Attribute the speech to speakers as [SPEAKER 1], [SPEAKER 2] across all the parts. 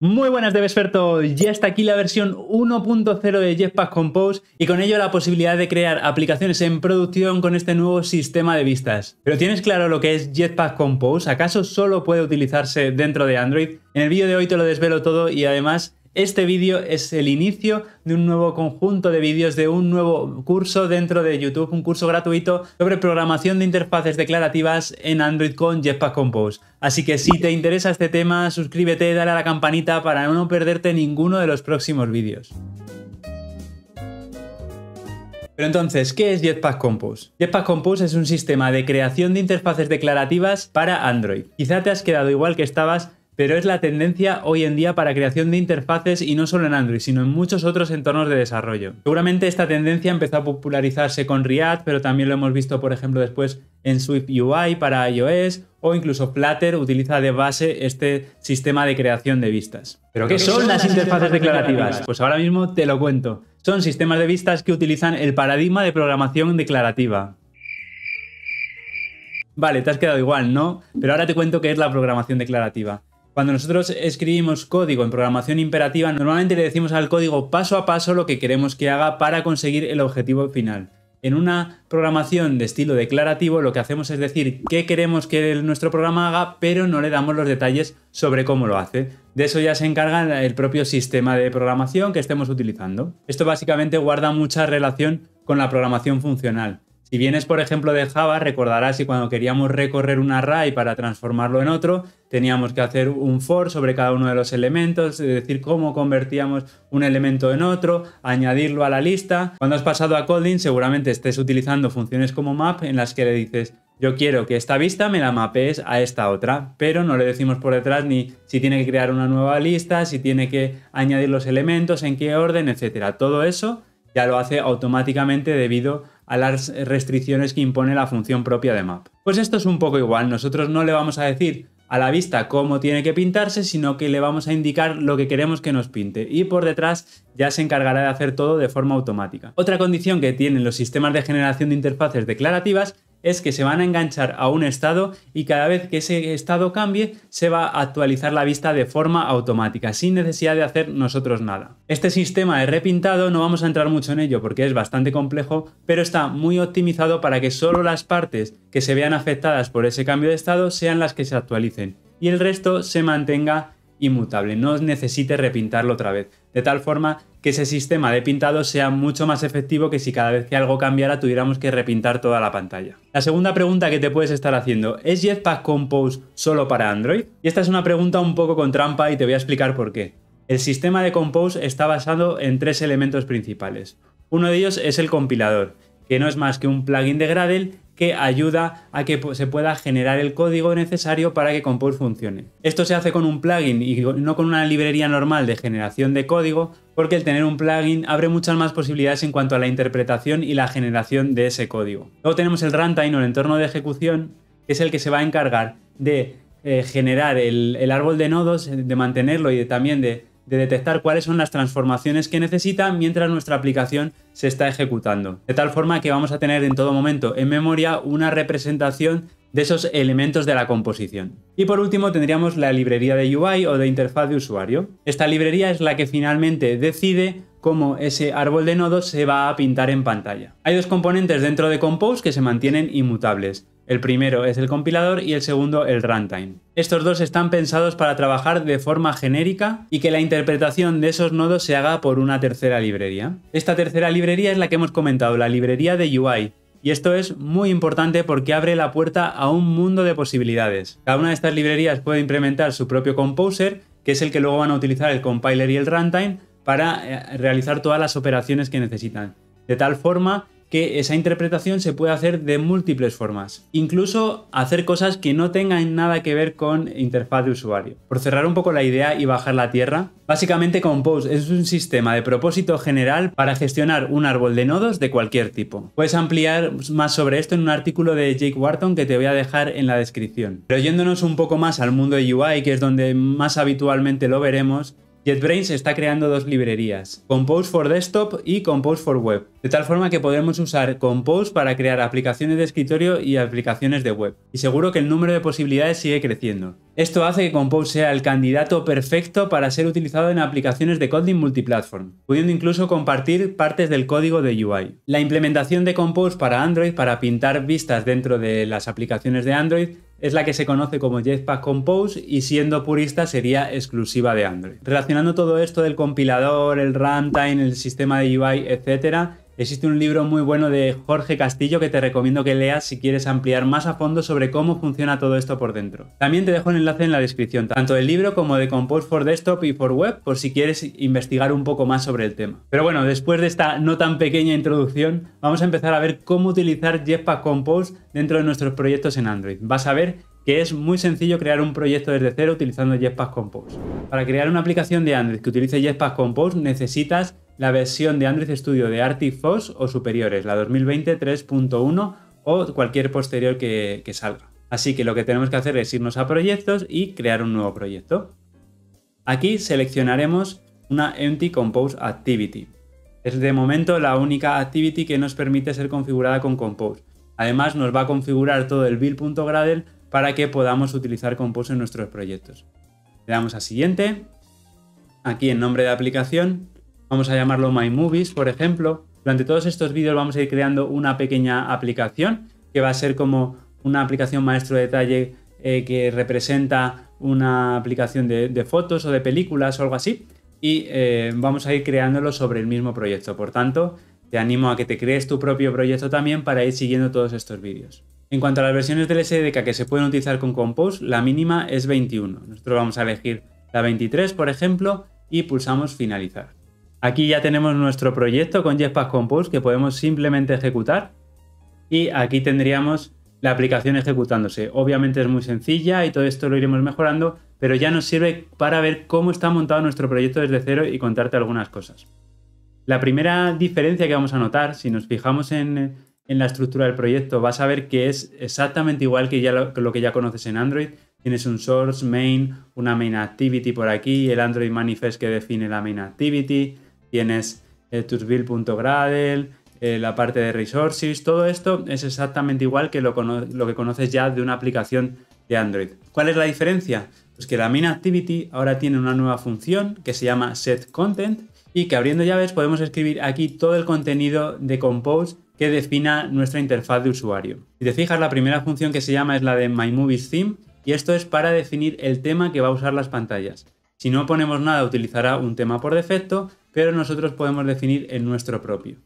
[SPEAKER 1] Muy buenas de Vesperto, ya está aquí la versión 1.0 de Jetpack Compose y con ello la posibilidad de crear aplicaciones en producción con este nuevo sistema de vistas. ¿Pero tienes claro lo que es Jetpack Compose? ¿Acaso solo puede utilizarse dentro de Android? En el vídeo de hoy te lo desvelo todo y además este vídeo es el inicio de un nuevo conjunto de vídeos de un nuevo curso dentro de YouTube, un curso gratuito sobre programación de interfaces declarativas en Android con Jetpack Compose. Así que si te interesa este tema, suscríbete, dale a la campanita para no perderte ninguno de los próximos vídeos. Pero entonces, ¿qué es Jetpack Compose? Jetpack Compose es un sistema de creación de interfaces declarativas para Android. Quizá te has quedado igual que estabas pero es la tendencia hoy en día para creación de interfaces y no solo en Android, sino en muchos otros entornos de desarrollo. Seguramente esta tendencia empezó a popularizarse con React, pero también lo hemos visto, por ejemplo, después en Swift UI para iOS o incluso Flutter utiliza de base este sistema de creación de vistas. ¿Pero qué son las interfaces declarativas? Pues ahora mismo te lo cuento. Son sistemas de vistas que utilizan el paradigma de programación declarativa. Vale, te has quedado igual, ¿no? Pero ahora te cuento qué es la programación declarativa. Cuando nosotros escribimos código en programación imperativa, normalmente le decimos al código paso a paso lo que queremos que haga para conseguir el objetivo final. En una programación de estilo declarativo lo que hacemos es decir qué queremos que nuestro programa haga, pero no le damos los detalles sobre cómo lo hace. De eso ya se encarga el propio sistema de programación que estemos utilizando. Esto básicamente guarda mucha relación con la programación funcional. Si vienes, por ejemplo, de Java, recordarás que cuando queríamos recorrer un array para transformarlo en otro, teníamos que hacer un for sobre cada uno de los elementos, es decir, cómo convertíamos un elemento en otro, añadirlo a la lista. Cuando has pasado a Kotlin, seguramente estés utilizando funciones como map en las que le dices, yo quiero que esta vista me la mapees a esta otra, pero no le decimos por detrás ni si tiene que crear una nueva lista, si tiene que añadir los elementos, en qué orden, etc. Todo eso ya lo hace automáticamente debido a las restricciones que impone la función propia de map. Pues esto es un poco igual, nosotros no le vamos a decir a la vista cómo tiene que pintarse, sino que le vamos a indicar lo que queremos que nos pinte y por detrás ya se encargará de hacer todo de forma automática. Otra condición que tienen los sistemas de generación de interfaces declarativas es que se van a enganchar a un estado y cada vez que ese estado cambie se va a actualizar la vista de forma automática, sin necesidad de hacer nosotros nada. Este sistema de repintado no vamos a entrar mucho en ello porque es bastante complejo, pero está muy optimizado para que solo las partes que se vean afectadas por ese cambio de estado sean las que se actualicen y el resto se mantenga inmutable, no necesite repintarlo otra vez, de tal forma que ese sistema de pintado sea mucho más efectivo que si cada vez que algo cambiara tuviéramos que repintar toda la pantalla. La segunda pregunta que te puedes estar haciendo, ¿es Jetpack Compose solo para Android? Y esta es una pregunta un poco con trampa y te voy a explicar por qué. El sistema de Compose está basado en tres elementos principales. Uno de ellos es el compilador, que no es más que un plugin de Gradle que ayuda a que se pueda generar el código necesario para que Compose funcione. Esto se hace con un plugin y no con una librería normal de generación de código, porque el tener un plugin abre muchas más posibilidades en cuanto a la interpretación y la generación de ese código. Luego tenemos el runtime o el entorno de ejecución, que es el que se va a encargar de eh, generar el, árbol de nodos, de mantenerlo y también de de detectar cuáles son las transformaciones que necesita mientras nuestra aplicación se está ejecutando. De tal forma que vamos a tener en todo momento en memoria una representación de esos elementos de la composición. Y por último tendríamos la librería de UI o de interfaz de usuario. Esta librería es la que finalmente decide cómo ese árbol de nodos se va a pintar en pantalla. Hay dos componentes dentro de Compose que se mantienen inmutables. El primero es el compilador y el segundo el runtime. Estos dos están pensados para trabajar de forma genérica y que la interpretación de esos nodos se haga por una tercera librería. Esta tercera librería es la que hemos comentado, la librería de UI, y esto es muy importante porque abre la puerta a un mundo de posibilidades. Cada una de estas librerías puede implementar su propio composer, que es el que luego van a utilizar el compiler y el runtime para eh, realizar todas las operaciones que necesitan. De tal forma que esa interpretación se puede hacer de múltiples formas, incluso hacer cosas que no tengan nada que ver con interfaz de usuario. Por cerrar un poco la idea y bajar la tierra, básicamente Compose es un sistema de propósito general para gestionar un árbol de nodos de cualquier tipo. Puedes ampliar más sobre esto en un artículo de Jake Wharton que te voy a dejar en la descripción. Pero yéndonos un poco más al mundo de UI, que es donde más habitualmente lo veremos, JetBrains está creando dos librerías, Compose for Desktop y Compose for Web, de tal forma que podemos usar Compose para crear aplicaciones de escritorio y aplicaciones de web. Y seguro que el número de posibilidades sigue creciendo. Esto hace que Compose sea el candidato perfecto para ser utilizado en aplicaciones de Kotlin multiplatform, pudiendo incluso compartir partes del código de UI. La implementación de Compose para Android para pintar vistas dentro de las aplicaciones de Android es la que se conoce como Jetpack Compose y siendo purista sería exclusiva de Android. Relacionando todo esto del compilador, el runtime, el sistema de UI, etc., Existe un libro muy bueno de Jorge Castillo que te recomiendo que leas si quieres ampliar más a fondo sobre cómo funciona todo esto por dentro. También te dejo el enlace en la descripción, tanto del libro como de Compose for Desktop y for Web, por si quieres investigar un poco más sobre el tema. Pero bueno, después de esta no tan pequeña introducción, vamos a empezar a ver cómo utilizar Jetpack Compose dentro de nuestros proyectos en Android. Vas a ver que es muy sencillo crear un proyecto desde cero utilizando Jetpack Compose. Para crear una aplicación de Android que utilice Jetpack Compose necesitas la versión de Android Studio de Arctic Fox o superiores, la 2020 3.1 o cualquier posterior que, que salga. Así que lo que tenemos que hacer es irnos a proyectos y crear un nuevo proyecto. Aquí seleccionaremos una Empty Compose Activity. Es de momento la única activity que nos permite ser configurada con Compose. Además nos va a configurar todo el build.gradle para que podamos utilizar Compose en nuestros proyectos. Le damos a siguiente. Aquí en nombre de aplicación vamos a llamarlo My Movies, por ejemplo. Durante todos estos vídeos vamos a ir creando una pequeña aplicación que va a ser como una aplicación maestro de detalle eh, que representa una aplicación de, fotos o de películas o algo así. Y eh, vamos a ir creándolo sobre el mismo proyecto. Por tanto, te animo a que te crees tu propio proyecto también para ir siguiendo todos estos vídeos. En cuanto a las versiones del SDK que se pueden utilizar con Compose, la mínima es 21. Nosotros vamos a elegir la 23, por ejemplo, y pulsamos finalizar. Aquí ya tenemos nuestro proyecto con Jetpack Compose que podemos simplemente ejecutar y aquí tendríamos la aplicación ejecutándose. Obviamente es muy sencilla y todo esto lo iremos mejorando, pero ya nos sirve para ver cómo está montado nuestro proyecto desde cero y contarte algunas cosas. La primera diferencia que vamos a notar, si nos fijamos en, la estructura del proyecto, vas a ver que es exactamente igual que ya lo que ya conoces en Android. Tienes un source, main, una main activity por aquí, el Android manifest que define la main activity, tienes el tursbill.gradle, eh, la parte de resources, todo esto es exactamente igual que lo, que conoces ya de una aplicación de Android. ¿Cuál es la diferencia? Pues que la main activity ahora tiene una nueva función que se llama set content y que abriendo llaves podemos escribir aquí todo el contenido de Compose que defina nuestra interfaz de usuario. Si te fijas, la primera función que se llama es la de My Movies Theme y esto es para definir el tema que va a usar las pantallas. Si no ponemos nada, utilizará un tema por defecto, pero nosotros podemos definir el nuestro propio.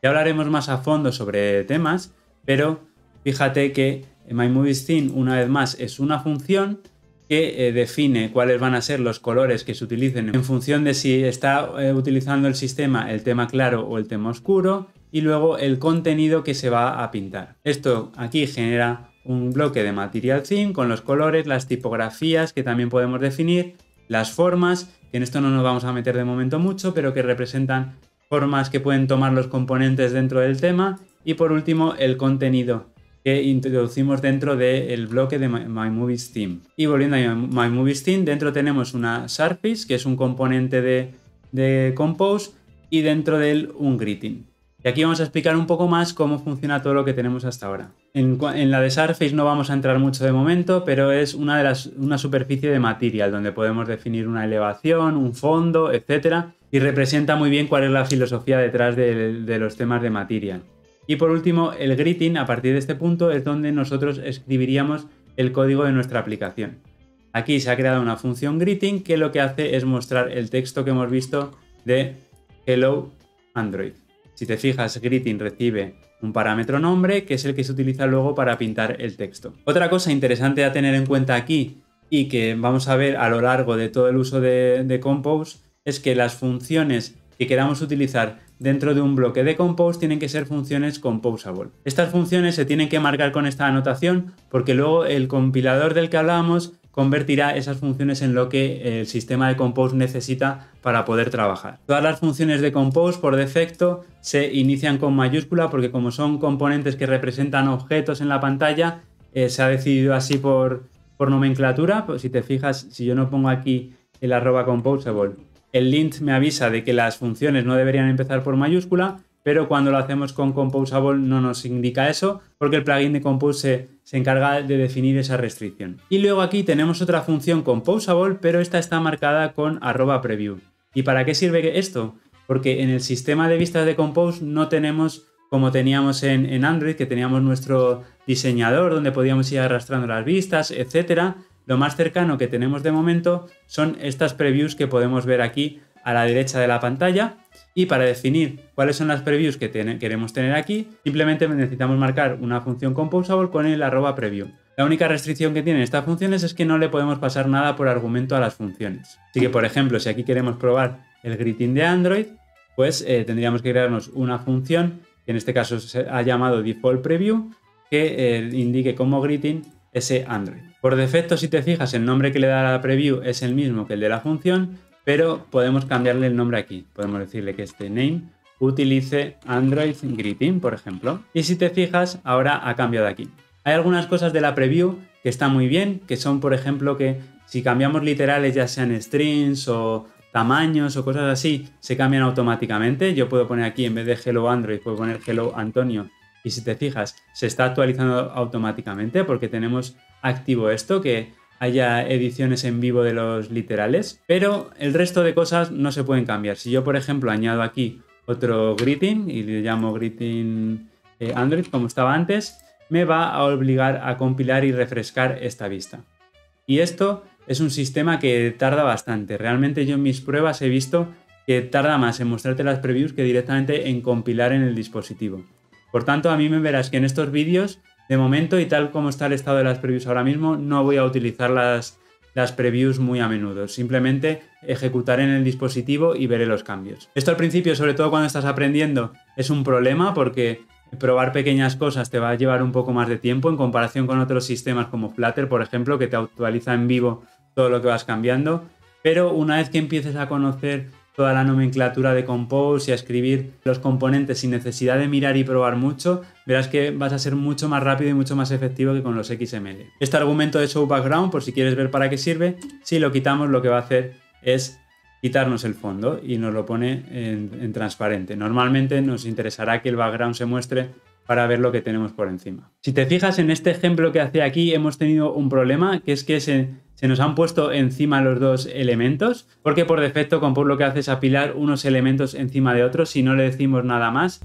[SPEAKER 1] Ya hablaremos más a fondo sobre temas, pero fíjate que MyMoviesTheme una vez más es una función que eh, define cuáles van a ser los colores que se utilicen en función de si está eh, utilizando el sistema el tema claro o el tema oscuro y luego el contenido que se va a pintar. Esto aquí genera un bloque de material theme con los colores, las tipografías que también podemos definir, las formas en esto no nos vamos a meter de momento mucho, pero que representan formas que pueden tomar los componentes dentro del tema y por último el contenido que introducimos dentro del bloque de My Movies Theme. Y volviendo a My Movies Theme, dentro tenemos una Surface, que es un componente de, de Compose, y dentro de él un Greeting. Y aquí vamos a explicar un poco más cómo funciona todo lo que tenemos hasta ahora. En, la de Surface no vamos a entrar mucho de momento, pero es una, de las, una superficie de material donde podemos definir una elevación, un fondo, etc. Y representa muy bien cuál es la filosofía detrás de, de los temas de material. Y por último, el greeting, a partir de este punto, es donde nosotros escribiríamos el código de nuestra aplicación. Aquí se ha creado una función greeting que lo que hace es mostrar el texto que hemos visto de Hello Android. Si te fijas, greeting recibe un parámetro nombre, que es el que se utiliza luego para pintar el texto. Otra cosa interesante a tener en cuenta aquí y que vamos a ver a lo largo de todo el uso de, Compose es que las funciones que queramos utilizar dentro de un bloque de Compose tienen que ser funciones composable. Estas funciones se tienen que marcar con esta anotación porque luego el compilador del que hablábamos convertirá esas funciones en lo que el sistema de Compose necesita para poder trabajar. Todas las funciones de Compose por defecto se inician con mayúscula porque como son componentes que representan objetos en la pantalla, eh, se ha decidido así por, por nomenclatura. Pues si te fijas, si yo no pongo aquí el arroba composable El lint me avisa de que las funciones no deberían empezar por mayúscula, pero cuando lo hacemos con Composable no nos indica eso, porque el plugin de Compose se, encarga de definir esa restricción. Y luego aquí tenemos otra función Composable, pero esta está marcada con arroba preview. ¿Y para qué sirve esto? Porque en el sistema de vistas de Compose no tenemos como teníamos en, Android, que teníamos nuestro diseñador donde podíamos ir arrastrando las vistas, etc. Lo más cercano que tenemos de momento son estas previews que podemos ver aquí a la derecha de la pantalla. Y para definir cuáles son las previews que queremos tener aquí, simplemente necesitamos marcar una función composable con el arroba preview. La única restricción que tienen estas funciones es que no le podemos pasar nada por argumento a las funciones. Así que, por ejemplo, si aquí queremos probar el greeting de Android, pues eh, tendríamos que crearnos una función que en este caso se ha llamado default preview, que eh, indique como greeting ese Android. Por defecto, si te fijas, el nombre que le da la preview es el mismo que el de la función, pero podemos cambiarle el nombre aquí. Podemos decirle que este name utilice Android Greeting, por ejemplo. Y si te fijas, ahora ha cambiado aquí. Hay algunas cosas de la preview que están muy bien, que son, por ejemplo, que si cambiamos literales, ya sean strings o tamaños o cosas así se cambian automáticamente. Yo puedo poner aquí en vez de Hello Android, puedo poner Hello Antonio. Y si te fijas, se está actualizando automáticamente porque tenemos activo esto, que haya ediciones en vivo de los literales. Pero el resto de cosas no se pueden cambiar. Si yo, por ejemplo, añado aquí otro greeting y le llamo greeting eh, Android como estaba antes, me va a obligar a compilar y refrescar esta vista. Y esto es un sistema que tarda bastante. Realmente yo en mis pruebas he visto que tarda más en mostrarte las previews que directamente en compilar en el dispositivo. Por tanto, a mí me verás que en estos vídeos, de momento y tal como está el estado de las previews ahora mismo, no voy a utilizar las, previews muy a menudo. Simplemente ejecutaré en el dispositivo y veré los cambios. Esto al principio, sobre todo cuando estás aprendiendo, es un problema porque probar pequeñas cosas te va a llevar un poco más de tiempo en comparación con otros sistemas como Flutter, por ejemplo, que te actualiza en vivo todo lo que vas cambiando. Pero una vez que empieces a conocer toda la nomenclatura de Compose y a escribir los componentes sin necesidad de mirar y probar mucho, verás que vas a ser mucho más rápido y mucho más efectivo que con los XML. Este argumento de show background, por si quieres ver para qué sirve, si lo quitamos lo que va a hacer es quitarnos el fondo y nos lo pone en, transparente. Normalmente nos interesará que el background se muestre para ver lo que tenemos por encima. Si te fijas en este ejemplo que hace aquí, hemos tenido un problema, que es que se, se nos han puesto encima los dos elementos, porque por defecto Compose lo que hace es apilar unos elementos encima de otros si no le decimos nada más.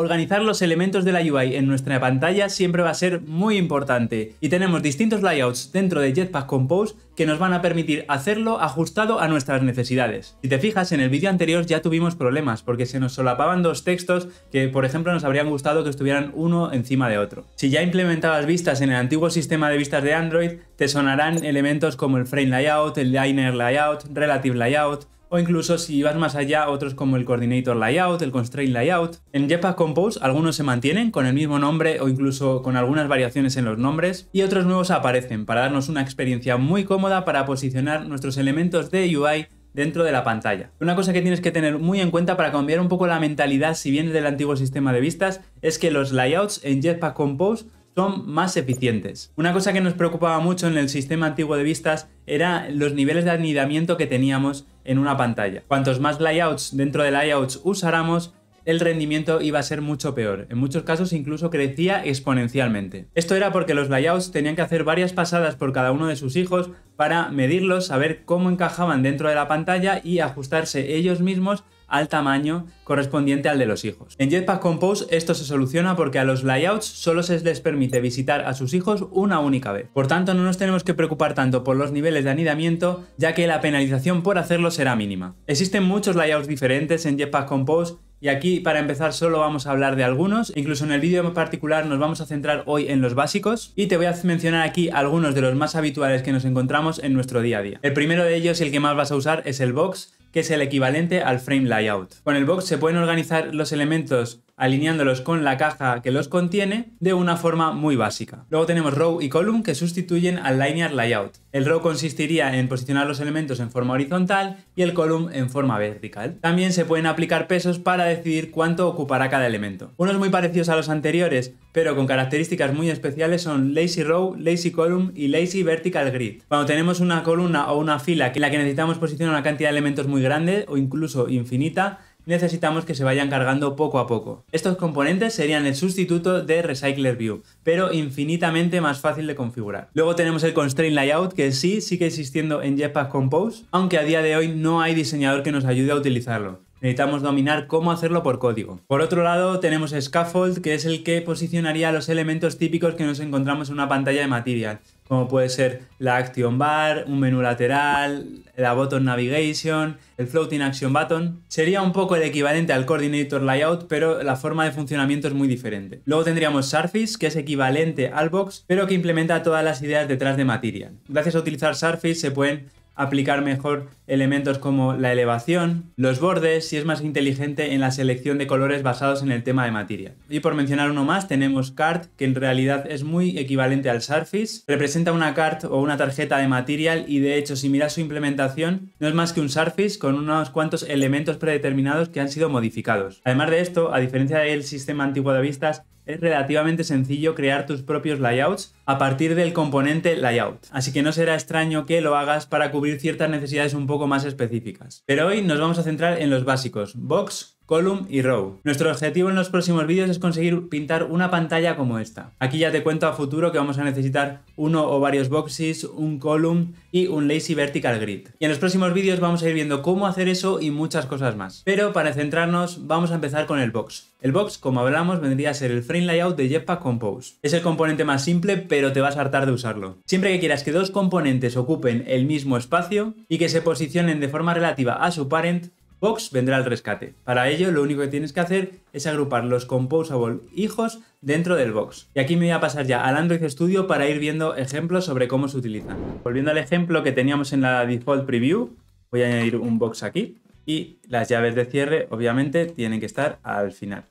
[SPEAKER 1] Organizar los elementos de la UI en nuestra pantalla siempre va a ser muy importante y tenemos distintos layouts dentro de Jetpack Compose que nos van a permitir hacerlo ajustado a nuestras necesidades. Si te fijas, en el vídeo anterior ya tuvimos problemas porque se nos solapaban dos textos que, por ejemplo, nos habrían gustado que estuvieran uno encima de otro. Si ya implementabas vistas en el antiguo sistema de vistas de Android, te sonarán elementos como el frame layout, el liner layout, relative layout, o incluso si vas más allá, otros como el Coordinator Layout, el Constraint Layout. En Jetpack Compose algunos se mantienen con el mismo nombre o incluso con algunas variaciones en los nombres y otros nuevos aparecen para darnos una experiencia muy cómoda para posicionar nuestros elementos de UI dentro de la pantalla. Una cosa que tienes que tener muy en cuenta para cambiar un poco la mentalidad si vienes del antiguo sistema de vistas es que los layouts en Jetpack Compose son más eficientes. Una cosa que nos preocupaba mucho en el sistema antiguo de vistas era los niveles de anidamiento que teníamos en una pantalla. Cuantos más layouts dentro de layouts usáramos, el rendimiento iba a ser mucho peor. En muchos casos incluso crecía exponencialmente. Esto era porque los layouts tenían que hacer varias pasadas por cada uno de sus hijos para medirlos, saber cómo encajaban dentro de la pantalla y ajustarse ellos mismos al tamaño correspondiente al de los hijos. En Jetpack Compose esto se soluciona porque a los layouts solo se les permite visitar a sus hijos una única vez. Por tanto, no nos tenemos que preocupar tanto por los niveles de anidamiento, ya que la penalización por hacerlo será mínima. Existen muchos layouts diferentes en Jetpack Compose y aquí para empezar solo vamos a hablar de algunos, incluso en el vídeo en particular nos vamos a centrar hoy en los básicos y te voy a mencionar aquí algunos de los más habituales que nos encontramos en nuestro día a día. El primero de ellos y el que más vas a usar es el box, que es el equivalente al frame layout. Con el box se pueden organizar los elementos alineándolos con la caja que los contiene de una forma muy básica. Luego tenemos row y column que sustituyen al linear layout. El row consistiría en posicionar los elementos en forma horizontal y el column en forma vertical. También se pueden aplicar pesos para decidir cuánto ocupará cada elemento. Unos muy parecidos a los anteriores, pero con características muy especiales son lazy row, lazy column y lazy vertical grid. Cuando tenemos una columna o una fila en la que necesitamos posicionar una cantidad de elementos muy grande o incluso infinita, necesitamos que se vayan cargando poco a poco. Estos componentes serían el sustituto de Recycler View, pero infinitamente más fácil de configurar. Luego tenemos el Constraint Layout, que sí sigue existiendo en Jetpack Compose, aunque a día de hoy no hay diseñador que nos ayude a utilizarlo. Necesitamos dominar cómo hacerlo por código. Por otro lado, tenemos Scaffold, que es el que posicionaría los elementos típicos que nos encontramos en una pantalla de Material, como puede ser la Action Bar, un menú lateral, la Button Navigation, el Floating Action Button. Sería un poco el equivalente al Coordinator Layout, pero la forma de funcionamiento es muy diferente. Luego tendríamos Surface, que es equivalente al Box, pero que implementa todas las ideas detrás de Material. Gracias a utilizar Surface se pueden aplicar mejor elementos como la elevación, los bordes y es más inteligente en la selección de colores basados en el tema de materia. Y por mencionar uno más, tenemos Card, que en realidad es muy equivalente al Surface. Representa una card o una tarjeta de material y de hecho si miras su implementación no es más que un Surface con unos cuantos elementos predeterminados que han sido modificados. Además de esto, a diferencia del sistema antiguo de vistas, es relativamente sencillo crear tus propios layouts a partir del componente layout. Así que no será extraño que lo hagas para cubrir ciertas necesidades un poco más específicas. Pero hoy nos vamos a centrar en los básicos, box, column y row. Nuestro objetivo en los próximos vídeos es conseguir pintar una pantalla como esta. Aquí ya te cuento a futuro que vamos a necesitar uno o varios boxes, un column y un lazy vertical grid. Y en los próximos vídeos vamos a ir viendo cómo hacer eso y muchas cosas más. Pero para centrarnos vamos a empezar con el box. El box, como hablamos, vendría a ser el frame layout de Jetpack Compose. Es el componente más simple, pero te vas a hartar de usarlo. Siempre que quieras que dos componentes ocupen el mismo espacio y que se posicionen de forma relativa a su parent, Box vendrá al rescate. Para ello, lo único que tienes que hacer es agrupar los composable hijos dentro del box. Y aquí me voy a pasar ya al Android Studio para ir viendo ejemplos sobre cómo se utilizan. Volviendo al ejemplo que teníamos en la default preview, voy a añadir un box aquí y las llaves de cierre obviamente tienen que estar al final.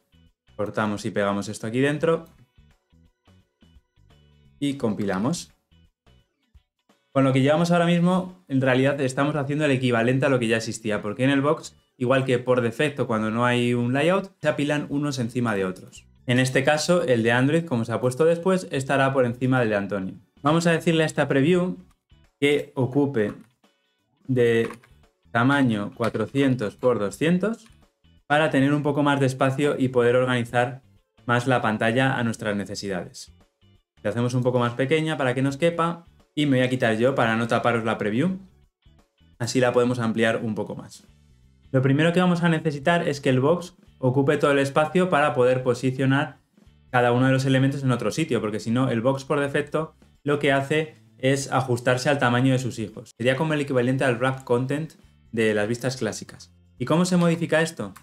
[SPEAKER 1] Cortamos y pegamos esto aquí dentro y compilamos. Con lo que llevamos ahora mismo, en realidad estamos haciendo el equivalente a lo que ya existía, porque en el box, igual que por defecto cuando no hay un layout, se apilan unos encima de otros. En este caso, el de Android, como se ha puesto después, estará por encima del de Antonio. Vamos a decirle a esta preview que ocupe de tamaño 400 por 200 para tener un poco más de espacio y poder organizar más la pantalla a nuestras necesidades. La hacemos un poco más pequeña para que nos quepa y me voy a quitar yo para no taparos la preview. Así la podemos ampliar un poco más. Lo primero que vamos a necesitar es que el box ocupe todo el espacio para poder posicionar cada uno de los elementos en otro sitio, porque si no, el box por defecto lo que hace es ajustarse al tamaño de sus hijos. Sería como el equivalente al wrap content de las vistas clásicas. ¿Y cómo se modifica esto?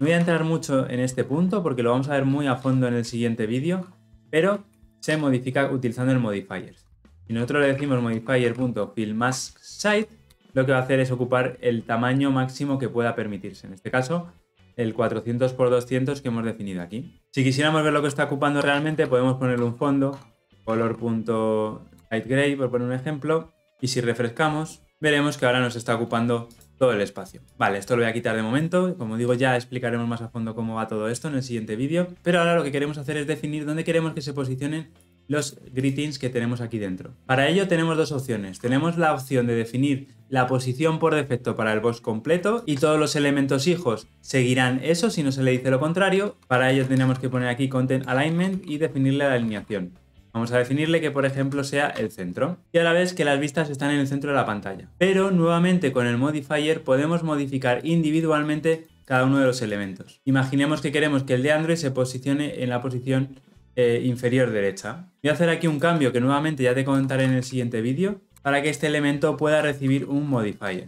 [SPEAKER 1] No voy a entrar mucho en este punto porque lo vamos a ver muy a fondo en el siguiente vídeo, pero se modifica utilizando el modifiers. Si nosotros le decimos modifier.fillMaskSize, lo que va a hacer es ocupar el tamaño máximo que pueda permitirse. En este caso, el 400 x 200 que hemos definido aquí. Si quisiéramos ver lo que está ocupando realmente, podemos ponerle un fondo, color.lightgray, por poner un ejemplo, y si refrescamos, veremos que ahora nos está ocupando todo el espacio. Vale, esto lo voy a quitar de momento. Como digo, ya explicaremos más a fondo cómo va todo esto en el siguiente vídeo. Pero ahora lo que queremos hacer es definir dónde queremos que se posicionen los greetings que tenemos aquí dentro. Para ello tenemos dos opciones. Tenemos la opción de definir la posición por defecto para el box completo y todos los elementos hijos seguirán eso si no se le dice lo contrario. Para ello tenemos que poner aquí Content Alignment y definirle la alineación. Vamos a definirle que por ejemplo sea el centro y a la vez que las vistas están en el centro de la pantalla. Pero nuevamente con el modifier podemos modificar individualmente cada uno de los elementos. Imaginemos que queremos que el de Android se posicione en la posición eh, inferior derecha. Voy a hacer aquí un cambio que nuevamente ya te comentaré en el siguiente vídeo para que este elemento pueda recibir un modifier.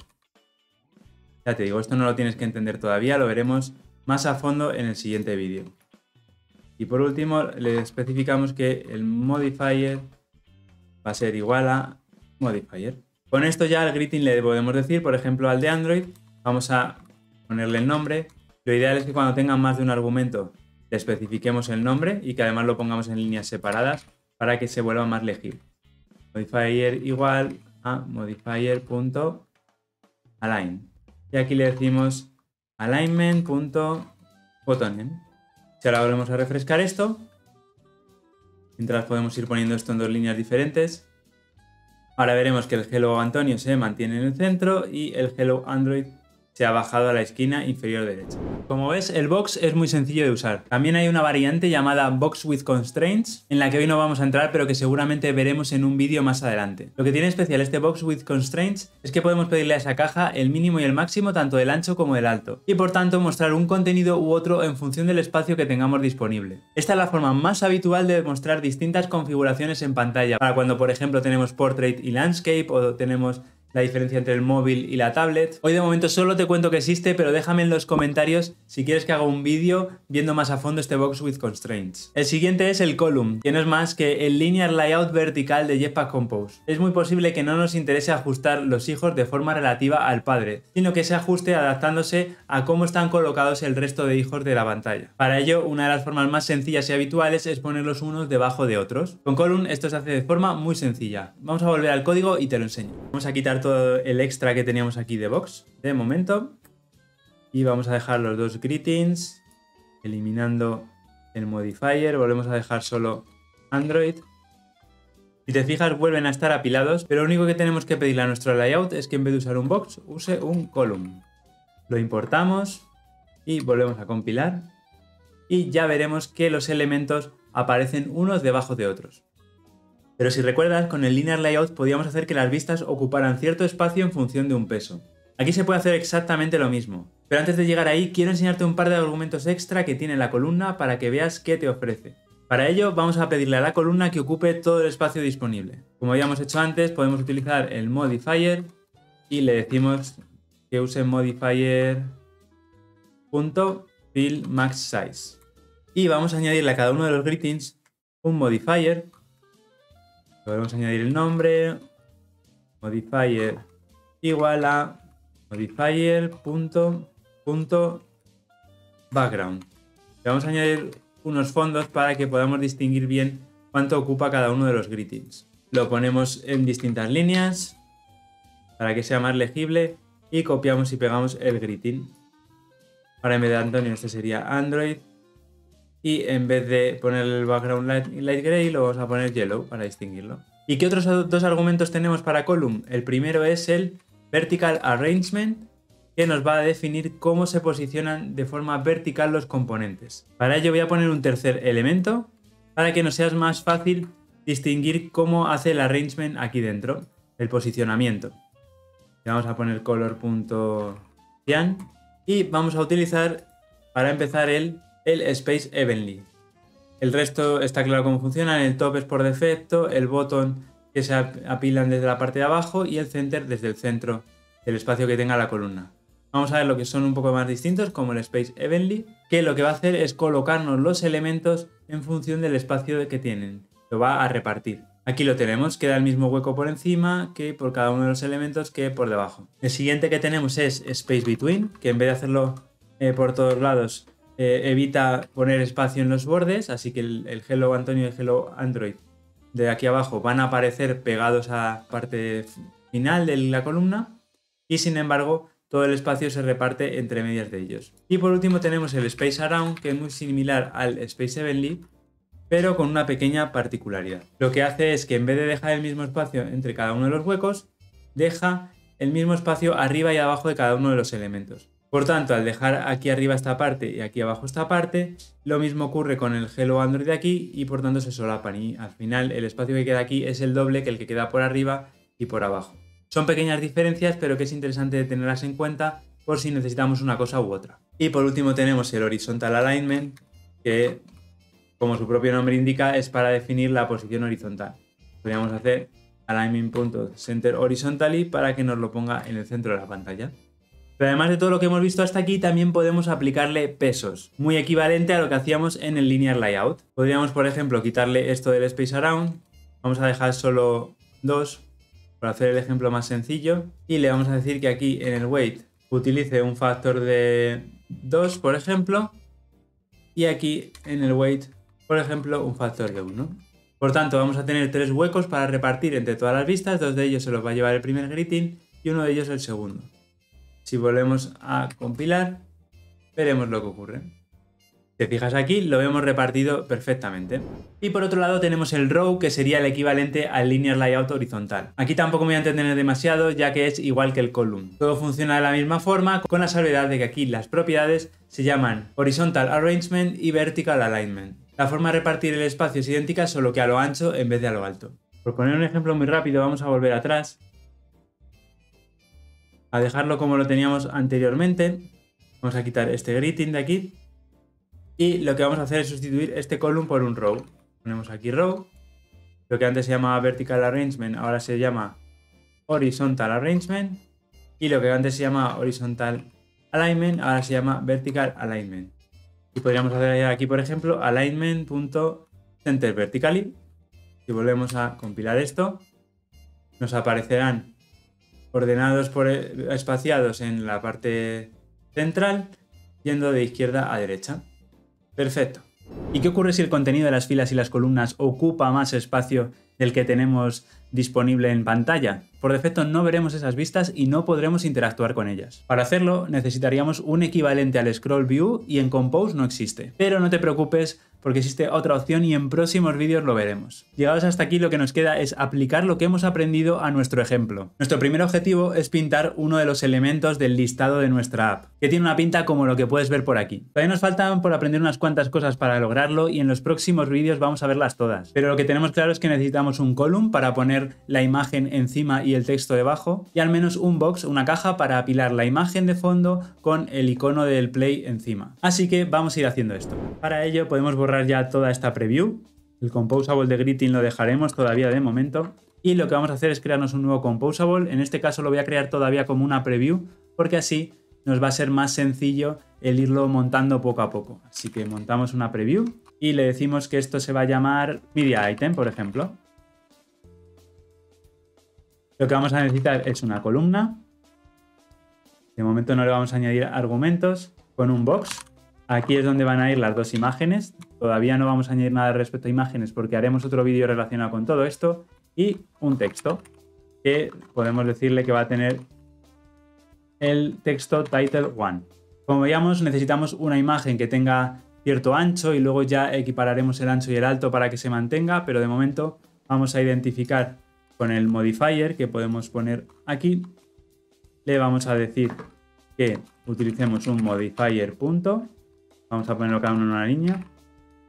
[SPEAKER 1] Ya te digo, esto no lo tienes que entender todavía, lo veremos más a fondo en el siguiente vídeo. Y por último, le especificamos que el modifier va a ser igual a modifier. Con esto ya al greeting le podemos decir, por ejemplo, al de Android, Vamos a ponerle el nombre. Lo ideal es que cuando tengan más de un argumento le especifiquemos el nombre y que además lo pongamos en líneas separadas para que se vuelva más legible. Modifier igual a modifier.align. Y aquí le decimos alignment.buttonen. Si ahora volvemos a refrescar esto, mientras podemos ir poniendo esto en dos líneas diferentes, ahora veremos que el Hello Antonio se mantiene en el centro y el Hello Android se ha bajado a la esquina inferior derecha. Como ves, el box es muy sencillo de usar. También hay una variante llamada Box with Constraints, en la que hoy no vamos a entrar, pero que seguramente veremos en un vídeo más adelante. Lo que tiene especial este Box with Constraints es que podemos pedirle a esa caja el mínimo y el máximo tanto del ancho como del alto, y por tanto mostrar un contenido u otro en función del espacio que tengamos disponible. Esta es la forma más habitual de mostrar distintas configuraciones en pantalla, para cuando por ejemplo tenemos Portrait y Landscape o tenemos la diferencia entre el móvil y la tablet. Hoy de momento solo te cuento que existe, pero déjame en los comentarios si quieres que haga un vídeo viendo más a fondo este Box with Constraints. El siguiente es el Column, que no es más que el Linear Layout vertical de Jetpack Compose. Es muy posible que no nos interese ajustar los hijos de forma relativa al padre, sino que se ajuste adaptándose a cómo están colocados el resto de hijos de la pantalla. Para ello, una de las formas más sencillas y habituales es ponerlos unos debajo de otros. Con Column esto se hace de forma muy sencilla. Vamos a volver al código y te lo enseño. Vamos a quitar el extra que teníamos aquí de box de momento. Y vamos a dejar los dos greetings, eliminando el modifier, volvemos a dejar solo Android. Si te fijas, vuelven a estar apilados, pero lo único que tenemos que pedirle a nuestro layout es que en vez de usar un box, use un column. Lo importamos y volvemos a compilar. Y ya veremos que los elementos aparecen unos debajo de otros. Pero si recuerdas, con el Linear Layout podíamos hacer que las vistas ocuparan cierto espacio en función de un peso. Aquí se puede hacer exactamente lo mismo. Pero antes de llegar ahí, quiero enseñarte un par de argumentos extra que tiene la columna para que veas qué te ofrece. Para ello, vamos a pedirle a la columna que ocupe todo el espacio disponible. Como habíamos hecho antes, podemos utilizar el modifier y le decimos que use modifier.fillMaxSize. Y vamos a añadirle a cada uno de los greetings un modifier Podemos añadir el nombre, modifier igual a modifier punto, background. Le vamos a añadir unos fondos para que podamos distinguir bien cuánto ocupa cada uno de los greetings. Lo ponemos en distintas líneas para que sea más legible y copiamos y pegamos el greeting. Ahora en vez de Antonio este sería Android y en vez de poner el background light, light gray lo vamos a poner yellow para distinguirlo. ¿Y qué otros dos argumentos tenemos para column? El primero es el vertical arrangement que nos va a definir cómo se posicionan de forma vertical los componentes. Para ello voy a poner un tercer elemento para que nos sea más fácil distinguir cómo hace el arrangement aquí dentro, el posicionamiento. Le vamos a poner color.cyan y vamos a utilizar para empezar el el Space Evenly. El resto está claro cómo funciona, el top es por defecto, el botón que se apilan desde la parte de abajo y el center desde el centro del espacio que tenga la columna. Vamos a ver lo que son un poco más distintos, como el Space Evenly, que lo que va a hacer es colocarnos los elementos en función del espacio que tienen. Lo va a repartir. Aquí lo tenemos, queda el mismo hueco por encima que por cada uno de los elementos que por debajo. El siguiente que tenemos es Space Between, que en vez de hacerlo eh, por todos lados, eh, evita poner espacio en los bordes, así que el, Hello Antonio y el Hello Android de aquí abajo van a aparecer pegados a parte final de la columna y sin embargo todo el espacio se reparte entre medias de ellos. Y por último tenemos el Space Around que es muy similar al Space Evenly pero con una pequeña particularidad. Lo que hace es que en vez de dejar el mismo espacio entre cada uno de los huecos, deja el mismo espacio arriba y abajo de cada uno de los elementos. Por tanto, al dejar aquí arriba esta parte y aquí abajo esta parte, lo mismo ocurre con el Hello Android de aquí y por tanto se solapan y al final el espacio que queda aquí es el doble que el que queda por arriba y por abajo. Son pequeñas diferencias pero que es interesante tenerlas en cuenta por si necesitamos una cosa u otra. Y por último tenemos el Horizontal Alignment que como su propio nombre indica es para definir la posición horizontal. Podríamos hacer alignment.center horizontally para que nos lo ponga en el centro de la pantalla. Pero además de todo lo que hemos visto hasta aquí, también podemos aplicarle pesos, muy equivalente a lo que hacíamos en el Linear Layout. Podríamos, por ejemplo, quitarle esto del Space Around, vamos a dejar solo dos, para hacer el ejemplo más sencillo, y le vamos a decir que aquí en el Weight utilice un factor de 2, por ejemplo, y aquí en el weight, por ejemplo, un factor de 1. Por tanto, vamos a tener tres huecos para repartir entre todas las vistas, dos de ellos se los va a llevar el primer greeting y uno de ellos el segundo. Si volvemos a compilar, veremos lo que ocurre. Te fijas aquí, lo hemos repartido perfectamente. Y por otro lado tenemos el row, que sería el equivalente al linear layout horizontal. Aquí tampoco me voy a entender demasiado, ya que es igual que el column. Todo funciona de la misma forma, con la salvedad de que aquí las propiedades se llaman horizontal arrangement y vertical alignment. La forma de repartir el espacio es idéntica, solo que a lo ancho en vez de a lo alto. Por poner un ejemplo muy rápido, vamos a volver atrás. A dejarlo como lo teníamos anteriormente. Vamos a quitar este greeting de aquí y lo que vamos a hacer es sustituir este column por un row. Ponemos aquí row. Lo que antes se llamaba vertical arrangement ahora se llama horizontal arrangement. Y lo que antes se llamaba horizontal alignment ahora se llama vertical alignment. Y podríamos hacer aquí, por ejemplo, alignment.center vertically. Si volvemos a compilar esto, nos aparecerán ordenados por espaciados en la parte central, yendo de izquierda a derecha. Perfecto. ¿Y qué ocurre si el contenido de las filas y las columnas ocupa más espacio del que tenemos disponible en pantalla? Por defecto no veremos esas vistas y no podremos interactuar con ellas. Para hacerlo necesitaríamos un equivalente al scroll view y en Compose no existe. Pero no te preocupes porque existe otra opción y en próximos vídeos lo veremos. Llegados hasta aquí lo que nos queda es aplicar lo que hemos aprendido a nuestro ejemplo. Nuestro primer objetivo es pintar uno de los elementos del listado de nuestra app, que tiene una pinta como lo que puedes ver por aquí. Todavía nos faltan por aprender unas cuantas cosas para lograrlo y en los próximos vídeos vamos a verlas todas. Pero lo que tenemos claro es que necesitamos un column para poner la imagen encima y el texto debajo y al menos un box, una caja para apilar la imagen de fondo con el icono del play encima. Así que vamos a ir haciendo esto. Para ello podemos borrar ya toda esta preview. El composable de greeting lo dejaremos todavía de momento. Y lo que vamos a hacer es crearnos un nuevo composable. En este caso lo voy a crear todavía como una preview, porque así nos va a ser más sencillo el irlo montando poco a poco. Así que montamos una preview y le decimos que esto se va a llamar media item, por ejemplo. Lo que vamos a necesitar es una columna. De momento no le vamos a añadir argumentos con un box Aquí es donde van a ir las dos imágenes. Todavía no vamos a añadir nada respecto a imágenes porque haremos otro vídeo relacionado con todo esto. Y un texto que podemos decirle que va a tener el texto title 1. Como veíamos, necesitamos una imagen que tenga cierto ancho y luego ya equipararemos el ancho y el alto para que se mantenga, pero de momento vamos a identificar con el modifier que podemos poner aquí. Le vamos a decir que utilicemos un modifier punto Vamos a ponerlo cada uno en una línea.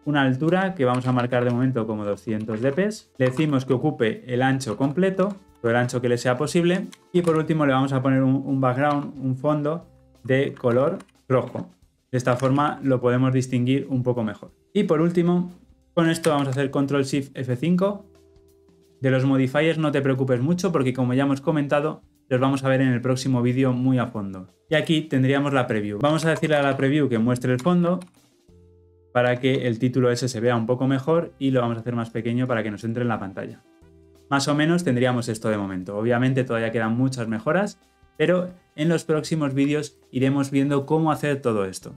[SPEAKER 1] Una altura que vamos a marcar de momento como 200 dp. Le decimos que ocupe el ancho completo, todo el ancho que le sea posible. Y por último le vamos a poner un, background, un fondo de color rojo. De esta forma lo podemos distinguir un poco mejor. Y por último, con esto vamos a hacer Control Shift F5. De los modifiers no te preocupes mucho porque como ya hemos comentado, los vamos a ver en el próximo vídeo muy a fondo. Y aquí tendríamos la preview. Vamos a decirle a la preview que muestre el fondo para que el título ese se vea un poco mejor y lo vamos a hacer más pequeño para que nos entre en la pantalla. Más o menos tendríamos esto de momento. Obviamente todavía quedan muchas mejoras, pero en los próximos vídeos iremos viendo cómo hacer todo esto.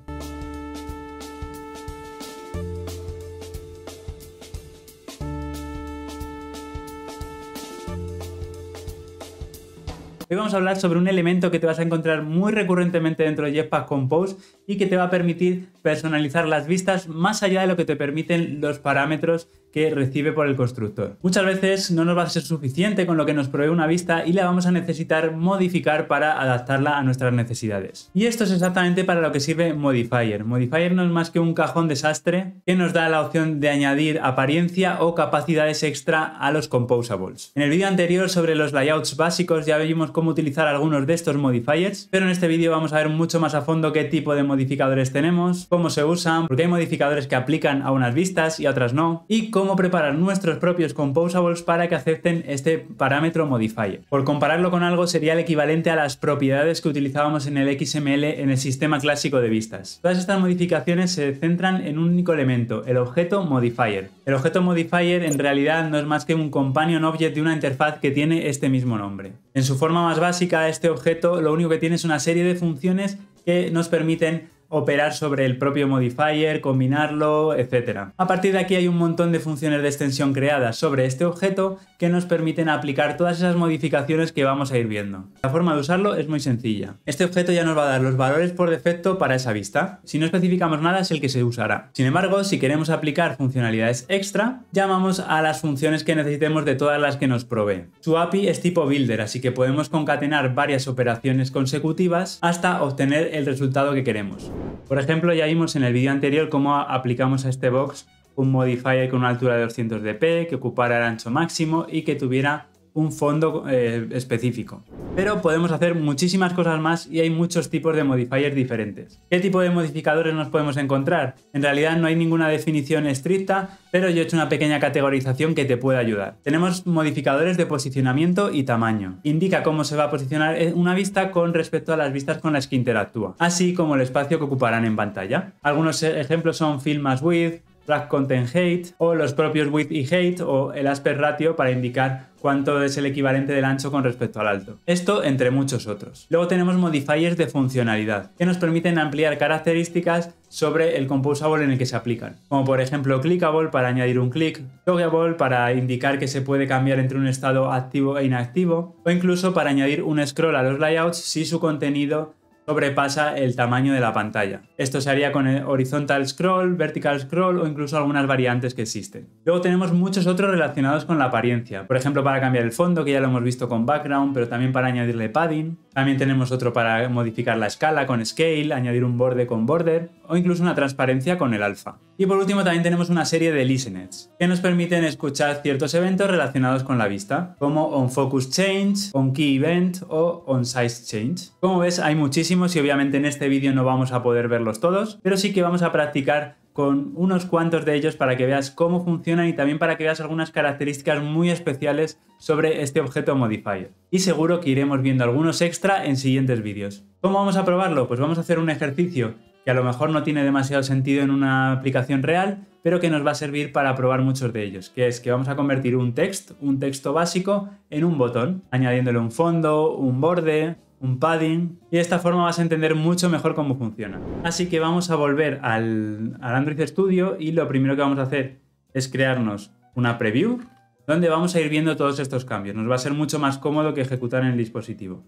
[SPEAKER 1] Hoy vamos a hablar sobre un elemento que te vas a encontrar muy recurrentemente dentro de Jetpack Compose y que te va a permitir personalizar las vistas más allá de lo que te permiten los parámetros que recibe por el constructor. Muchas veces no nos va a ser suficiente con lo que nos provee una vista y la vamos a necesitar modificar para adaptarla a nuestras necesidades. Y esto es exactamente para lo que sirve Modifier. Modifier no es más que un cajón desastre que nos da la opción de añadir apariencia o capacidades extra a los composables. En el vídeo anterior sobre los layouts básicos ya vimos cómo utilizar algunos de estos modifiers, pero en este vídeo vamos a ver mucho más a fondo qué tipo de modificadores tenemos, cómo se usan, porque hay modificadores que aplican a unas vistas y a otras no, y cómo preparar nuestros propios composables para que acepten este parámetro modifier. Por compararlo con algo sería el equivalente a las propiedades que utilizábamos en el XML en el sistema clásico de vistas. Todas estas modificaciones se centran en un único elemento, el objeto modifier. El objeto modifier en realidad no es más que un companion object de una interfaz que tiene este mismo nombre. En su forma más básica, este objeto lo único que tiene es una serie de funciones que nos permiten operar sobre el propio modifier, combinarlo, etc. A partir de aquí hay un montón de funciones de extensión creadas sobre este objeto que nos permiten aplicar todas esas modificaciones que vamos a ir viendo. La forma de usarlo es muy sencilla. Este objeto ya nos va a dar los valores por defecto para esa vista. Si no especificamos nada es el que se usará. Sin embargo, si queremos aplicar funcionalidades extra, llamamos a las funciones que necesitemos de todas las que nos provee. Su API es tipo builder, así que podemos concatenar varias operaciones consecutivas hasta obtener el resultado que queremos. Por ejemplo, ya vimos en el vídeo anterior cómo aplicamos a este box un modifier con una altura de 200 dp, que ocupara el ancho máximo y que tuviera un fondo eh, específico. Pero podemos hacer muchísimas cosas más y hay muchos tipos de modifiers diferentes. ¿Qué tipo de modificadores nos podemos encontrar? En realidad no hay ninguna definición estricta, pero yo he hecho una pequeña categorización que te puede ayudar. Tenemos modificadores de posicionamiento y tamaño. Indica cómo se va a posicionar una vista con respecto a las vistas con las que interactúa, así como el espacio que ocuparán en pantalla. Algunos ejemplos son Fill más Width, Track Content Height o los propios Width y Height o el Aspect Ratio para indicar cuánto es el equivalente del ancho con respecto al alto. Esto entre muchos otros. Luego tenemos modifiers de funcionalidad, que nos permiten ampliar características sobre el composable en el que se aplican. Como por ejemplo clickable para añadir un click, toggable para indicar que se puede cambiar entre un estado activo e inactivo, o incluso para añadir un scroll a los layouts si su contenido sobrepasa el tamaño de la pantalla. Esto se haría con el horizontal scroll, vertical scroll o incluso algunas variantes que existen. Luego tenemos muchos otros relacionados con la apariencia. Por ejemplo, para cambiar el fondo, que ya lo hemos visto con background, pero también para añadirle padding. También tenemos otro para modificar la escala con scale, añadir un borde con border o incluso una transparencia con el alfa. Y por último también tenemos una serie de listeners que nos permiten escuchar ciertos eventos relacionados con la vista, como on focus change, on key event o on size change. Como ves hay muchísimos y obviamente en este vídeo no vamos a poder verlos todos, pero sí que vamos a practicar con unos cuantos de ellos para que veas cómo funcionan y también para que veas algunas características muy especiales sobre este objeto modifier. Y seguro que iremos viendo algunos extra en siguientes vídeos. ¿Cómo vamos a probarlo? Pues vamos a hacer un ejercicio que a lo mejor no tiene demasiado sentido en una aplicación real, pero que nos va a servir para probar muchos de ellos, que es que vamos a convertir un text, un texto básico, en un botón, añadiéndole un fondo, un borde, un padding y de esta forma vas a entender mucho mejor cómo funciona. Así que vamos a volver al, Android Studio y lo primero que vamos a hacer es crearnos una preview donde vamos a ir viendo todos estos cambios. Nos va a ser mucho más cómodo que ejecutar en el dispositivo.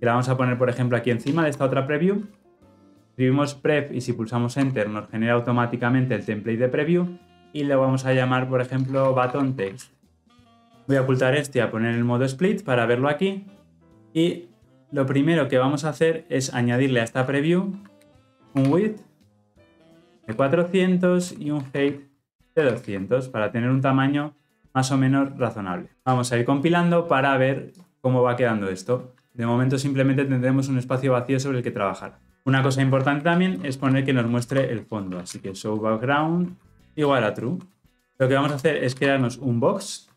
[SPEAKER 1] Y la vamos a poner, por ejemplo, aquí encima de esta otra preview. Escribimos prep y si pulsamos enter nos genera automáticamente el template de preview y le vamos a llamar, por ejemplo, button text. Voy a ocultar este y a poner el modo split para verlo aquí y lo primero que vamos a hacer es añadirle a esta preview un width de 400 y un height de 200 para tener un tamaño más o menos razonable. Vamos a ir compilando para ver cómo va quedando esto. De momento simplemente tendremos un espacio vacío sobre el que trabajar. Una cosa importante también es poner que nos muestre el fondo, así que show background igual a true. Lo que vamos a hacer es crearnos un box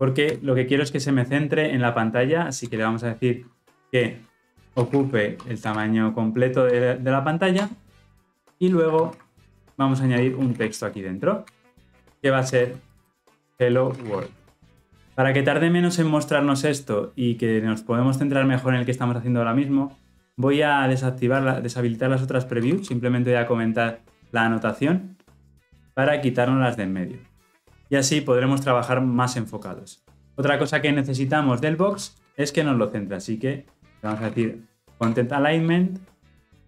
[SPEAKER 1] porque lo que quiero es que se me centre en la pantalla, así que le vamos a decir que ocupe el tamaño completo de, la pantalla y luego vamos a añadir un texto aquí dentro que va a ser Hello World. Para que tarde menos en mostrarnos esto y que nos podamos centrar mejor en el que estamos haciendo ahora mismo, voy a desactivar, deshabilitar las otras previews, simplemente voy a comentar la anotación para quitarnos las de en medio. Y así podremos trabajar más enfocados. Otra cosa que necesitamos del box es que nos lo centre, así que Vamos a decir content alignment,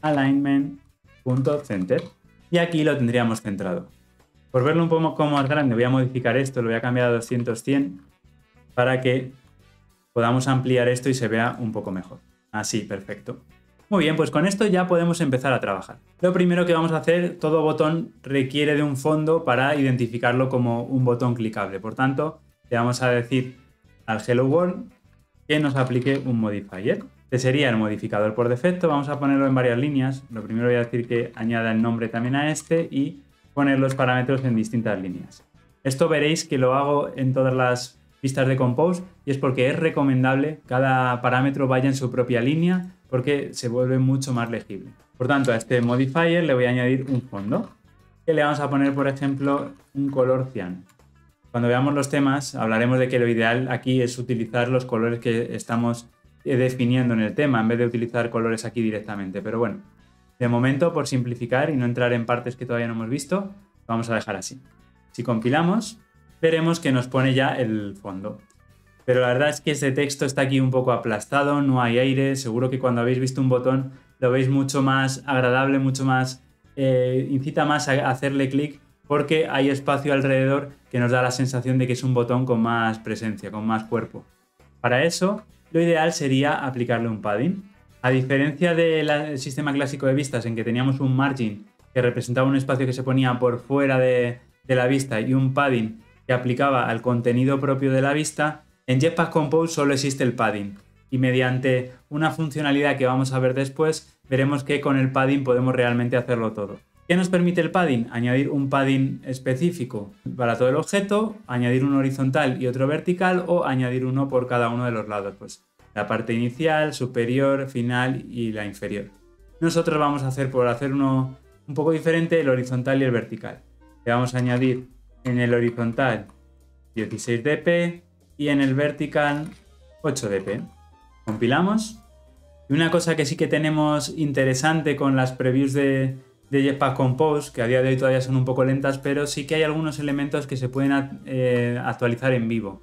[SPEAKER 1] alignment.center. Y aquí lo tendríamos centrado. Por verlo un poco más grande, voy a modificar esto, lo voy a cambiar a 200-100 para que podamos ampliar esto y se vea un poco mejor. Así, perfecto. Muy bien, pues con esto ya podemos empezar a trabajar. Lo primero que vamos a hacer, todo botón requiere de un fondo para identificarlo como un botón clicable. Por tanto, le vamos a decir al Hello World que nos aplique un modifier. Este sería el modificador por defecto. Vamos a ponerlo en varias líneas. Lo primero voy a decir que añada el nombre también a este y poner los parámetros en distintas líneas. Esto veréis que lo hago en todas las vistas de Compose y es porque es recomendable cada parámetro vaya en su propia línea porque se vuelve mucho más legible. Por tanto, a este modifier le voy a añadir un fondo que le vamos a poner, por ejemplo, un color cian. Cuando veamos los temas, hablaremos de que lo ideal aquí es utilizar los colores que estamos definiendo en el tema en vez de utilizar colores aquí directamente. Pero bueno, de momento, por simplificar y no entrar en partes que todavía no hemos visto, vamos a dejar así. Si compilamos, veremos que nos pone ya el fondo. Pero la verdad es que este texto está aquí un poco aplastado, no hay aire, seguro que cuando habéis visto un botón lo veis mucho más agradable, mucho más... Eh, incita más a hacerle clic porque hay espacio alrededor que nos da la sensación de que es un botón con más presencia, con más cuerpo. Para eso, lo ideal sería aplicarle un padding. A diferencia del sistema clásico de vistas en que teníamos un margin que representaba un espacio que se ponía por fuera de, la vista y un padding que aplicaba al contenido propio de la vista, en Jetpack Compose solo existe el padding. Y mediante una funcionalidad que vamos a ver después, veremos que con el padding podemos realmente hacerlo todo. ¿Qué nos permite el padding? Añadir un padding específico para todo el objeto, añadir uno horizontal y otro vertical o añadir uno por cada uno de los lados, pues la parte inicial, superior, final y la inferior. Nosotros vamos a hacer por hacer uno un poco diferente el horizontal y el vertical. Le vamos a añadir en el horizontal 16 dp y en el vertical 8 dp. Compilamos. Y una cosa que sí que tenemos interesante con las previews de, de Jetpack Compose, que a día de hoy todavía son un poco lentas, pero sí que hay algunos elementos que se pueden eh, actualizar en vivo,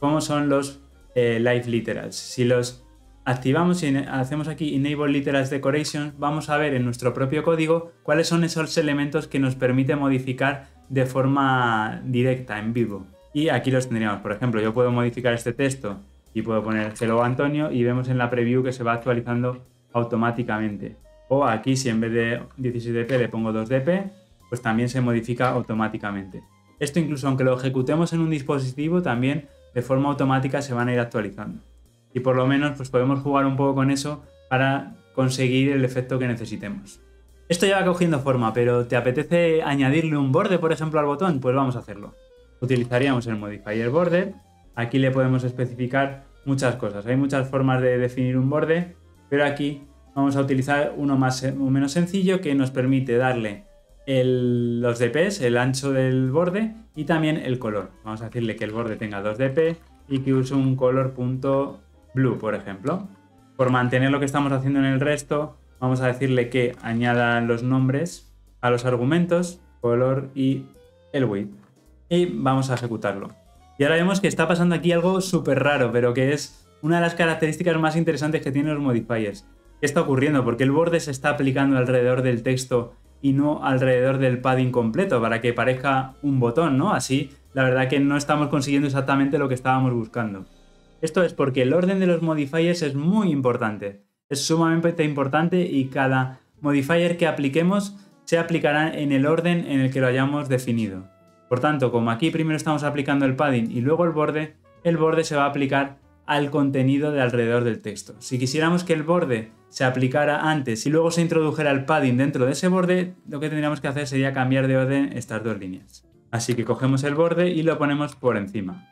[SPEAKER 1] como son los eh, Live Literals. Si los activamos y hacemos aquí Enable Literals Decoration, vamos a ver en nuestro propio código cuáles son esos elementos que nos permite modificar de forma directa, en vivo. Y aquí los tendríamos. Por ejemplo, yo puedo modificar este texto y puedo poner Hello Antonio y vemos en la preview que se va actualizando automáticamente. O aquí si en vez de 16dp le pongo 2dp, pues también se modifica automáticamente. Esto incluso aunque lo ejecutemos en un dispositivo, también de forma automática se van a ir actualizando. Y por lo menos pues podemos jugar un poco con eso para conseguir el efecto que necesitemos. Esto ya va cogiendo forma, pero ¿te apetece añadirle un borde, por ejemplo, al botón? Pues vamos a hacerlo. Utilizaríamos el modifier border. Aquí le podemos especificar muchas cosas. Hay muchas formas de definir un borde, pero aquí vamos a utilizar uno más o menos sencillo que nos permite darle los dps, el ancho del borde y también el color. Vamos a decirle que el borde tenga 2 dp y que use un color punto blue, por ejemplo. Por mantener lo que estamos haciendo en el resto, vamos a decirle que añada los nombres a los argumentos, color y el width. Y vamos a ejecutarlo. Y ahora vemos que está pasando aquí algo súper raro, pero que es una de las características más interesantes que tienen los modifiers. ¿Qué está ocurriendo? Porque el borde se está aplicando alrededor del texto y no alrededor del padding completo para que parezca un botón, ¿no? Así, la verdad que no estamos consiguiendo exactamente lo que estábamos buscando. Esto es porque el orden de los modifiers es muy importante. Es sumamente importante y cada modifier que apliquemos se aplicará en el orden en el que lo hayamos definido. Por tanto, como aquí primero estamos aplicando el padding y luego el borde, el borde se va a aplicar al contenido de alrededor del texto. Si quisiéramos que el borde se aplicara antes y luego se introdujera el padding dentro de ese borde, lo que tendríamos que hacer sería cambiar de orden estas dos líneas. Así que cogemos el borde y lo ponemos por encima.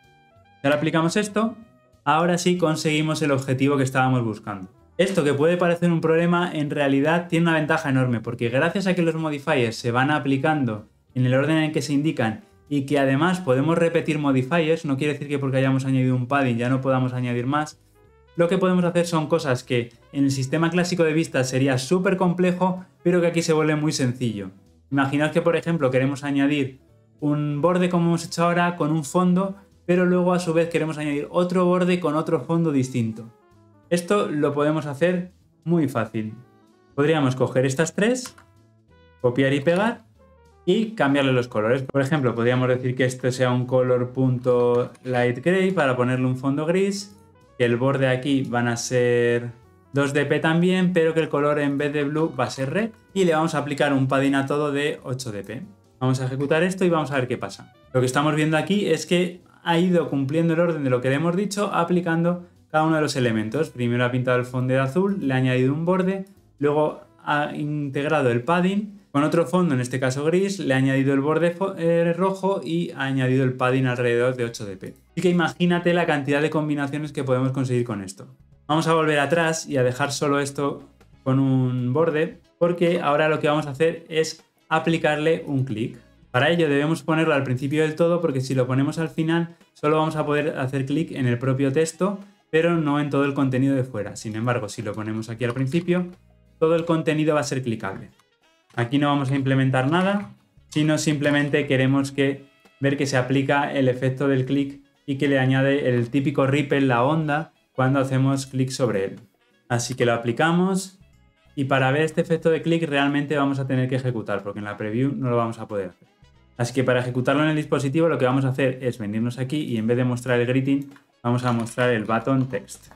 [SPEAKER 1] Ahora aplicamos esto, ahora sí conseguimos el objetivo que estábamos buscando. Esto que puede parecer un problema, en realidad tiene una ventaja enorme, porque gracias a que los modifiers se van aplicando en el orden en que se indican y que además podemos repetir modifiers, no quiere decir que porque hayamos añadido un padding ya no podamos añadir más, lo que podemos hacer son cosas que en el sistema clásico de vistas sería súper complejo, pero que aquí se vuelve muy sencillo. Imaginaos que por ejemplo queremos añadir un borde como hemos hecho ahora con un fondo, pero luego a su vez queremos añadir otro borde con otro fondo distinto. Esto lo podemos hacer muy fácil. Podríamos coger estas tres, copiar y pegar y cambiarle los colores. Por ejemplo, podríamos decir que este sea un color punto light gray para ponerle un fondo gris, que el borde aquí van a ser 2dp también, pero que el color en vez de blue va a ser red y le vamos a aplicar un padding a todo de 8dp. Vamos a ejecutar esto y vamos a ver qué pasa. Lo que estamos viendo aquí es que ha ido cumpliendo el orden de lo que le hemos dicho aplicando cada uno de los elementos. Primero ha pintado el fondo de azul, le ha añadido un borde, luego ha integrado el padding Con otro fondo, en este caso gris, le he añadido el borde eh, rojo y ha añadido el padding alrededor de 8 dp. Así que imagínate la cantidad de combinaciones que podemos conseguir con esto. Vamos a volver atrás y a dejar solo esto con un borde, porque ahora lo que vamos a hacer es aplicarle un clic. Para ello debemos ponerlo al principio del todo, porque si lo ponemos al final, solo vamos a poder hacer clic en el propio texto, pero no en todo el contenido de fuera. Sin embargo, si lo ponemos aquí al principio, todo el contenido va a ser clicable. Aquí no vamos a implementar nada, sino simplemente queremos que, ver que se aplica el efecto del clic y que le añade el típico ripple, la onda, cuando hacemos clic sobre él. Así que lo aplicamos y para ver este efecto de clic realmente vamos a tener que ejecutar, porque en la preview no lo vamos a poder hacer. Así que para ejecutarlo en el dispositivo lo que vamos a hacer es venirnos aquí y en vez de mostrar el greeting, vamos a mostrar el button text.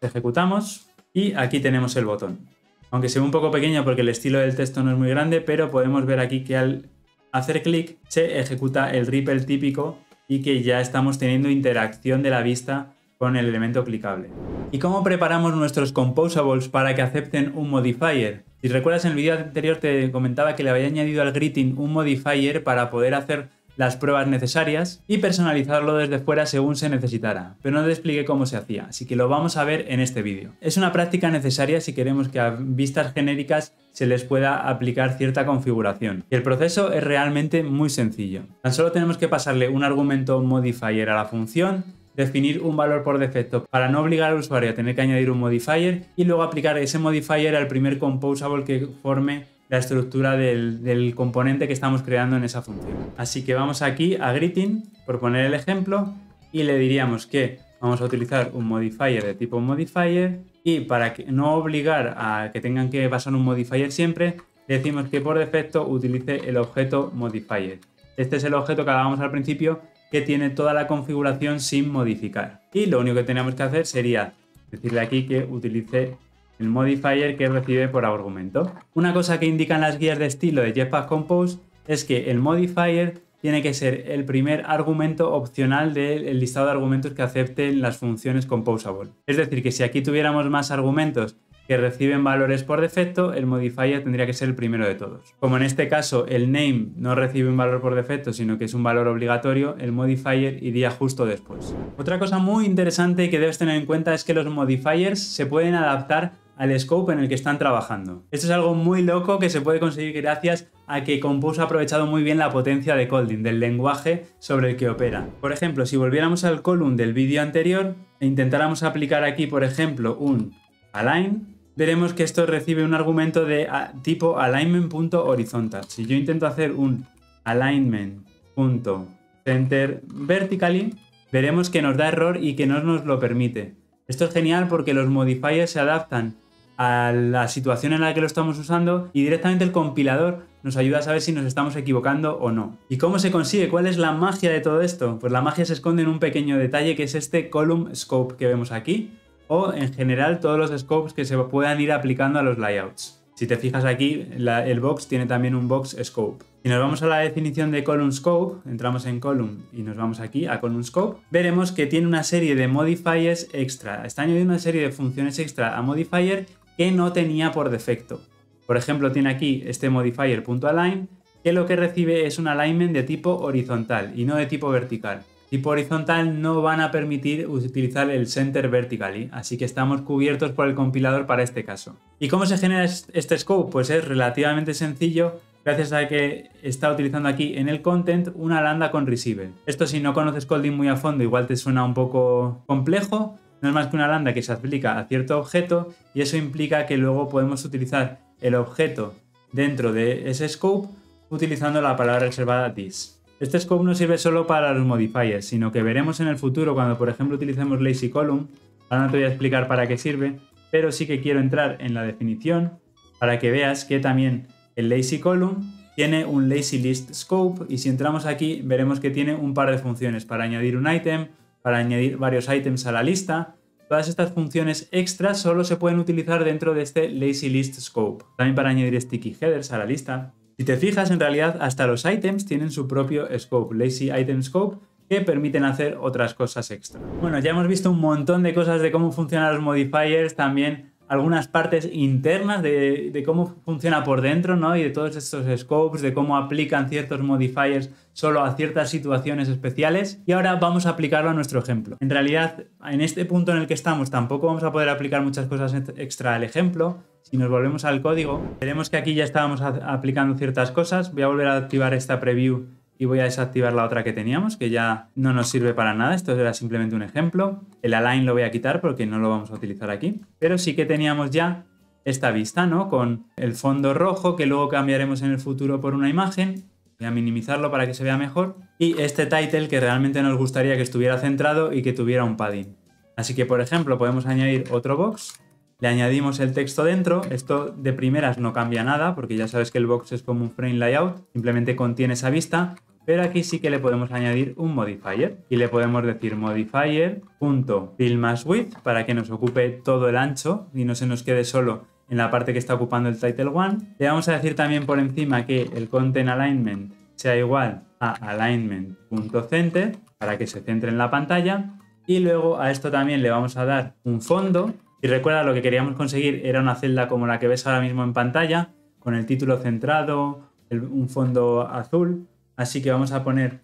[SPEAKER 1] Ejecutamos y aquí tenemos el botón aunque sea un poco pequeño porque el estilo del texto no es muy grande, pero podemos ver aquí que al hacer clic se ejecuta el ripple típico y que ya estamos teniendo interacción de la vista con el elemento clicable. ¿Y cómo preparamos nuestros composables para que acepten un modifier? Si recuerdas en el vídeo anterior te comentaba que le había añadido al greeting un modifier para poder hacer las pruebas necesarias y personalizarlo desde fuera según se necesitara, pero no te expliqué cómo se hacía, así que lo vamos a ver en este vídeo. Es una práctica necesaria si queremos que a vistas genéricas se les pueda aplicar cierta configuración. Y el proceso es realmente muy sencillo. Tan solo tenemos que pasarle un argumento modifier a la función, definir un valor por defecto para no obligar al usuario a tener que añadir un modifier y luego aplicar ese modifier al primer composable que forme la estructura del, componente que estamos creando en esa función. Así que vamos aquí a greeting, por poner el ejemplo, y le diríamos que vamos a utilizar un modifier de tipo modifier y para que no obligar a que tengan que pasar un modifier siempre, decimos que por defecto utilice el objeto modifier. Este es el objeto que hablábamos al principio que tiene toda la configuración sin modificar. Y lo único que tenemos que hacer sería decirle aquí que utilice el modifier que recibe por argumento. Una cosa que indican las guías de estilo de Jetpack Compose es que el modifier tiene que ser el primer argumento opcional del listado de argumentos que acepten las funciones composable. Es decir, que si aquí tuviéramos más argumentos que reciben valores por defecto, el modifier tendría que ser el primero de todos. Como en este caso el name no recibe un valor por defecto, sino que es un valor obligatorio, el modifier iría justo después. Otra cosa muy interesante que debes tener en cuenta es que los modifiers se pueden adaptar al scope en el que están trabajando. Esto es algo muy loco que se puede conseguir gracias a que Compose ha aprovechado muy bien la potencia de Colding, del lenguaje sobre el que opera. Por ejemplo, si volviéramos al column del vídeo anterior e intentáramos aplicar aquí, por ejemplo, un align, veremos que esto recibe un argumento de tipo alignment.horizontal. Si yo intento hacer un alignment.center vertically, veremos que nos da error y que no nos lo permite. Esto es genial porque los modifiers se adaptan a la situación en la que lo estamos usando y directamente el compilador nos ayuda a saber si nos estamos equivocando o no. ¿Y cómo se consigue? ¿Cuál es la magia de todo esto? Pues la magia se esconde en un pequeño detalle que es este column scope que vemos aquí o en general todos los scopes que se puedan ir aplicando a los layouts. Si te fijas aquí, el box tiene también un box scope. Si nos vamos a la definición de column scope, entramos en column y nos vamos aquí a column scope, veremos que tiene una serie de modifiers extra. Está añadiendo una serie de funciones extra a modifier que no tenía por defecto. Por ejemplo, tiene aquí este modifier .align que lo que recibe es un alignment de tipo horizontal y no de tipo vertical. Tipo horizontal no van a permitir utilizar el center vertically, así que estamos cubiertos por el compilador para este caso. ¿Y cómo se genera este scope? Pues es relativamente sencillo gracias a que está utilizando aquí en el content una lambda con receiver. Esto si no conoces Colding muy a fondo igual te suena un poco complejo, no es más que una lambda que se aplica a cierto objeto y eso implica que luego podemos utilizar el objeto dentro de ese scope utilizando la palabra reservada this. Este scope no sirve solo para los modifiers, sino que veremos en el futuro cuando por ejemplo utilicemos lazy column, ahora no te voy a explicar para qué sirve, pero sí que quiero entrar en la definición para que veas que también el lazy column tiene un lazy list scope y si entramos aquí veremos que tiene un par de funciones para añadir un item, para añadir varios items a la lista. Todas estas funciones extras solo se pueden utilizar dentro de este lazy list scope. También para añadir sticky headers a la lista. Si te fijas, en realidad hasta los items tienen su propio scope, lazy item scope, que permiten hacer otras cosas extra. Bueno, ya hemos visto un montón de cosas de cómo funcionan los modifiers, también algunas partes internas de, cómo funciona por dentro, ¿no? Y de todos estos scopes, de cómo aplican ciertos modifiers solo a ciertas situaciones especiales. Y ahora vamos a aplicarlo a nuestro ejemplo. En realidad, en este punto en el que estamos, tampoco vamos a poder aplicar muchas cosas extra al ejemplo. Si nos volvemos al código, veremos que aquí ya estábamos aplicando ciertas cosas. Voy a volver a activar esta preview y voy a desactivar la otra que teníamos, que ya no nos sirve para nada. Esto era simplemente un ejemplo. El align lo voy a quitar porque no lo vamos a utilizar aquí. Pero sí que teníamos ya esta vista, ¿no? Con el fondo rojo que luego cambiaremos en el futuro por una imagen. Voy a minimizarlo para que se vea mejor. Y este title que realmente nos gustaría que estuviera centrado y que tuviera un padding. Así que, por ejemplo, podemos añadir otro box. Le añadimos el texto dentro. Esto de primeras no cambia nada porque ya sabes que el box es como un frame layout. Simplemente contiene esa vista pero aquí sí que le podemos añadir un modifier. Y le podemos decir modifier.fillMassWidth para que nos ocupe todo el ancho y no se nos quede solo en la parte que está ocupando el title 1. Le vamos a decir también por encima que el content alignment sea igual a alignment.center para que se centre en la pantalla. Y luego a esto también le vamos a dar un fondo. Y recuerda lo que queríamos conseguir era una celda como la que ves ahora mismo en pantalla con el título centrado, un fondo azul Así que vamos a poner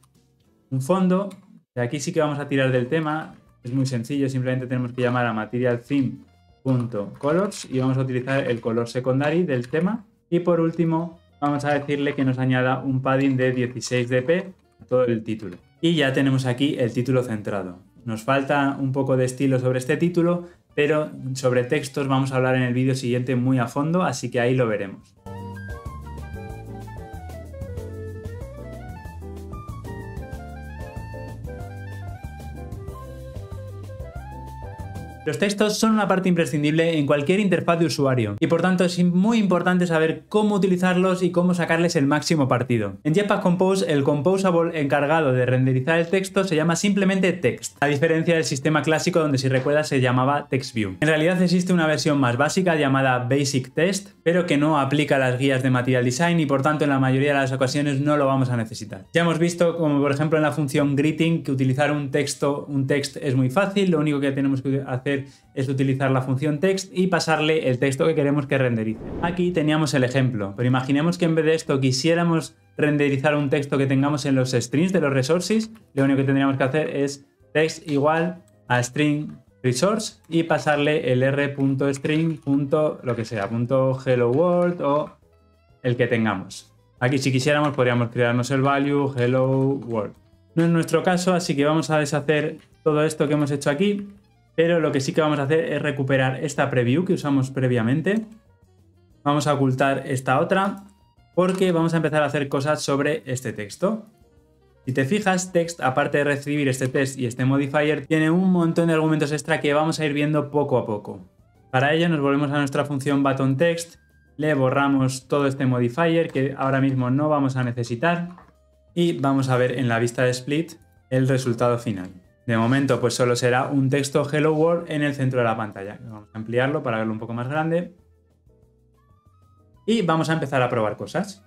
[SPEAKER 1] un fondo. De aquí sí que vamos a tirar del tema. Es muy sencillo, simplemente tenemos que llamar a materialTheme.colors y vamos a utilizar el color secondary del tema. Y por último, vamos a decirle que nos añada un padding de 16 dp todo el título. Y ya tenemos aquí el título centrado. Nos falta un poco de estilo sobre este título, pero sobre textos vamos a hablar en el vídeo siguiente muy a fondo, así que ahí lo veremos. Los textos son una parte imprescindible en cualquier interfaz de usuario y por tanto es muy importante saber cómo utilizarlos y cómo sacarles el máximo partido. En Jetpack Compose, el composable encargado de renderizar el texto se llama simplemente text, a diferencia del sistema clásico donde si recuerdas se llamaba TextView. En realidad existe una versión más básica llamada Basic Test, pero que no aplica las guías de Material Design y por tanto en la mayoría de las ocasiones no lo vamos a necesitar. Ya hemos visto como por ejemplo en la función greeting que utilizar un texto, un text es muy fácil, lo único que tenemos que hacer es utilizar la función text y pasarle el texto que queremos que renderice. Aquí teníamos el ejemplo, pero imaginemos que en vez de esto quisiéramos renderizar un texto que tengamos en los strings de los resources, lo único que tendríamos que hacer es text igual a string resource y pasarle el r.string. lo que sea, punto hello world o el que tengamos. Aquí si quisiéramos podríamos crearnos el value hello world. No es nuestro caso, así que vamos a deshacer todo esto que hemos hecho aquí pero lo que sí que vamos a hacer es recuperar esta preview que usamos previamente. Vamos a ocultar esta otra porque vamos a empezar a hacer cosas sobre este texto. Si te fijas, text, aparte de recibir este test y este modifier, tiene un montón de argumentos extra que vamos a ir viendo poco a poco. Para ello nos volvemos a nuestra función buttonText, le borramos todo este modifier que ahora mismo no vamos a necesitar y vamos a ver en la vista de split el resultado final. De momento, pues solo será un texto Hello World en el centro de la pantalla. Vamos a ampliarlo para verlo un poco más grande. Y vamos a empezar a probar cosas.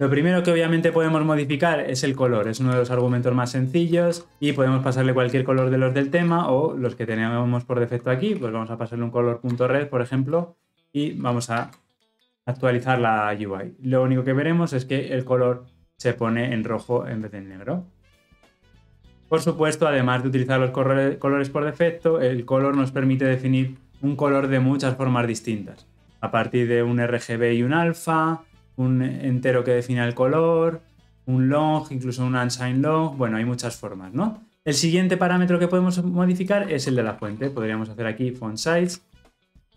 [SPEAKER 1] Lo primero que obviamente podemos modificar es el color, es uno de los argumentos más sencillos y podemos pasarle cualquier color de los del tema o los que teníamos por defecto aquí, pues vamos a pasarle un color .red, por ejemplo, y vamos a actualizar la UI. Lo único que veremos es que el color se pone en rojo en vez de en negro. Por supuesto, además de utilizar los colores por defecto, el color nos permite definir un color de muchas formas distintas. A partir de un RGB y un alfa, un entero que define el color, un long, incluso un unsigned long, bueno, hay muchas formas, ¿no? El siguiente parámetro que podemos modificar es el de la fuente. Podríamos hacer aquí font size,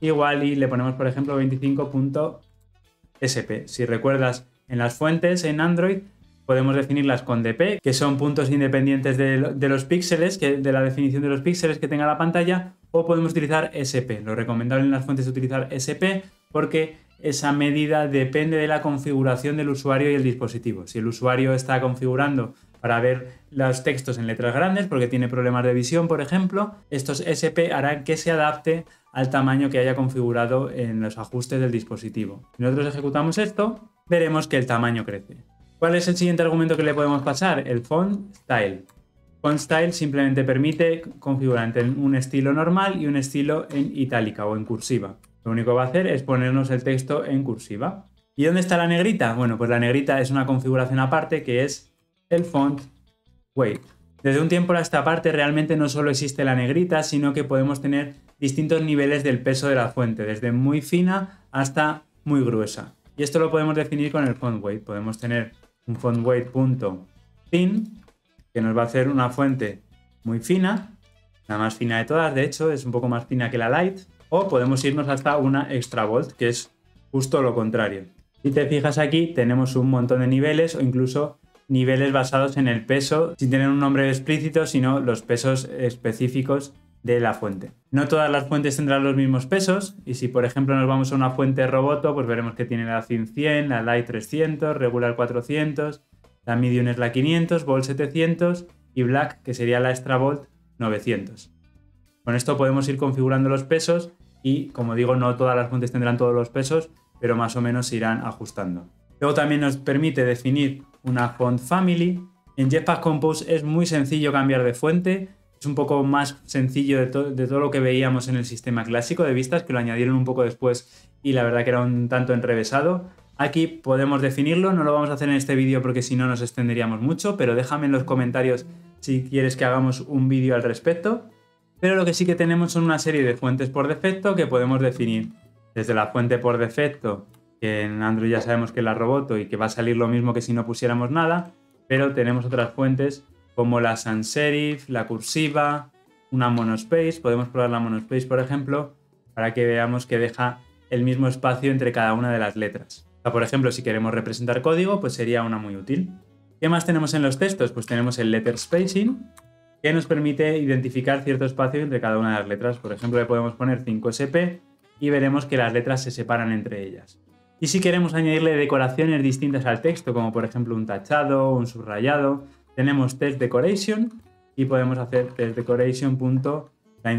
[SPEAKER 1] igual y le ponemos, por ejemplo, 25.sp. Si recuerdas, en las fuentes en Android podemos definirlas con dp, que son puntos independientes de, los píxeles, que, de la definición de los píxeles que tenga la pantalla, o podemos utilizar sp. Lo recomendable en las fuentes es utilizar sp porque esa medida depende de la configuración del usuario y el dispositivo. Si el usuario está configurando para ver los textos en letras grandes porque tiene problemas de visión, por ejemplo, estos SP harán que se adapte al tamaño que haya configurado en los ajustes del dispositivo. Si nosotros ejecutamos esto, veremos que el tamaño crece. ¿Cuál es el siguiente argumento que le podemos pasar? El font style. Font style simplemente permite configurar entre un estilo normal y un estilo en itálica o en cursiva. Lo único que va a hacer es ponernos el texto en cursiva. ¿Y dónde está la negrita? Bueno, pues la negrita es una configuración aparte que es el font weight. Desde un tiempo a esta parte realmente no solo existe la negrita, sino que podemos tener distintos niveles del peso de la fuente, desde muy fina hasta muy gruesa. Y esto lo podemos definir con el font weight. Podemos tener un font weight.thin que nos va a hacer una fuente muy fina, la más fina de todas, de hecho, es un poco más fina que la light, o podemos irnos hasta una extra volt, que es justo lo contrario. Si te fijas aquí, tenemos un montón de niveles o incluso niveles basados en el peso, sin tener un nombre explícito, sino los pesos específicos de la fuente. No todas las fuentes tendrán los mismos pesos y si por ejemplo nos vamos a una fuente roboto, pues veremos que tiene la Thin 100, la Light 300, Regular 400, la Medium es la 500, Volt 700 y Black, que sería la Extra Volt 900. Con esto podemos ir configurando los pesos y como digo, no todas las fuentes tendrán todos los pesos, pero más o menos se irán ajustando. Luego también nos permite definir una font family. En Jetpack Compose es muy sencillo cambiar de fuente, es un poco más sencillo de, todo lo que veíamos en el sistema clásico de vistas, que lo añadieron un poco después y la verdad que era un tanto enrevesado. Aquí podemos definirlo, no lo vamos a hacer en este vídeo porque si no nos extenderíamos mucho, pero déjame en los comentarios si quieres que hagamos un vídeo al respecto. Pero lo que sí que tenemos son una serie de fuentes por defecto que podemos definir. Desde la fuente por defecto, que en Android ya sabemos que es la Roboto y que va a salir lo mismo que si no pusiéramos nada, pero tenemos otras fuentes como la sans serif, la cursiva, una monospace. Podemos probar la monospace, por ejemplo, para que veamos que deja el mismo espacio entre cada una de las letras. por ejemplo, si queremos representar código, pues sería una muy útil. ¿Qué más tenemos en los textos? Pues tenemos el letter spacing, que nos permite identificar cierto espacio entre cada una de las letras. Por ejemplo, le podemos poner 5SP y veremos que las letras se separan entre ellas. Y si queremos añadirle decoraciones distintas al texto, como por ejemplo un tachado, un subrayado, tenemos test decoration y podemos hacer test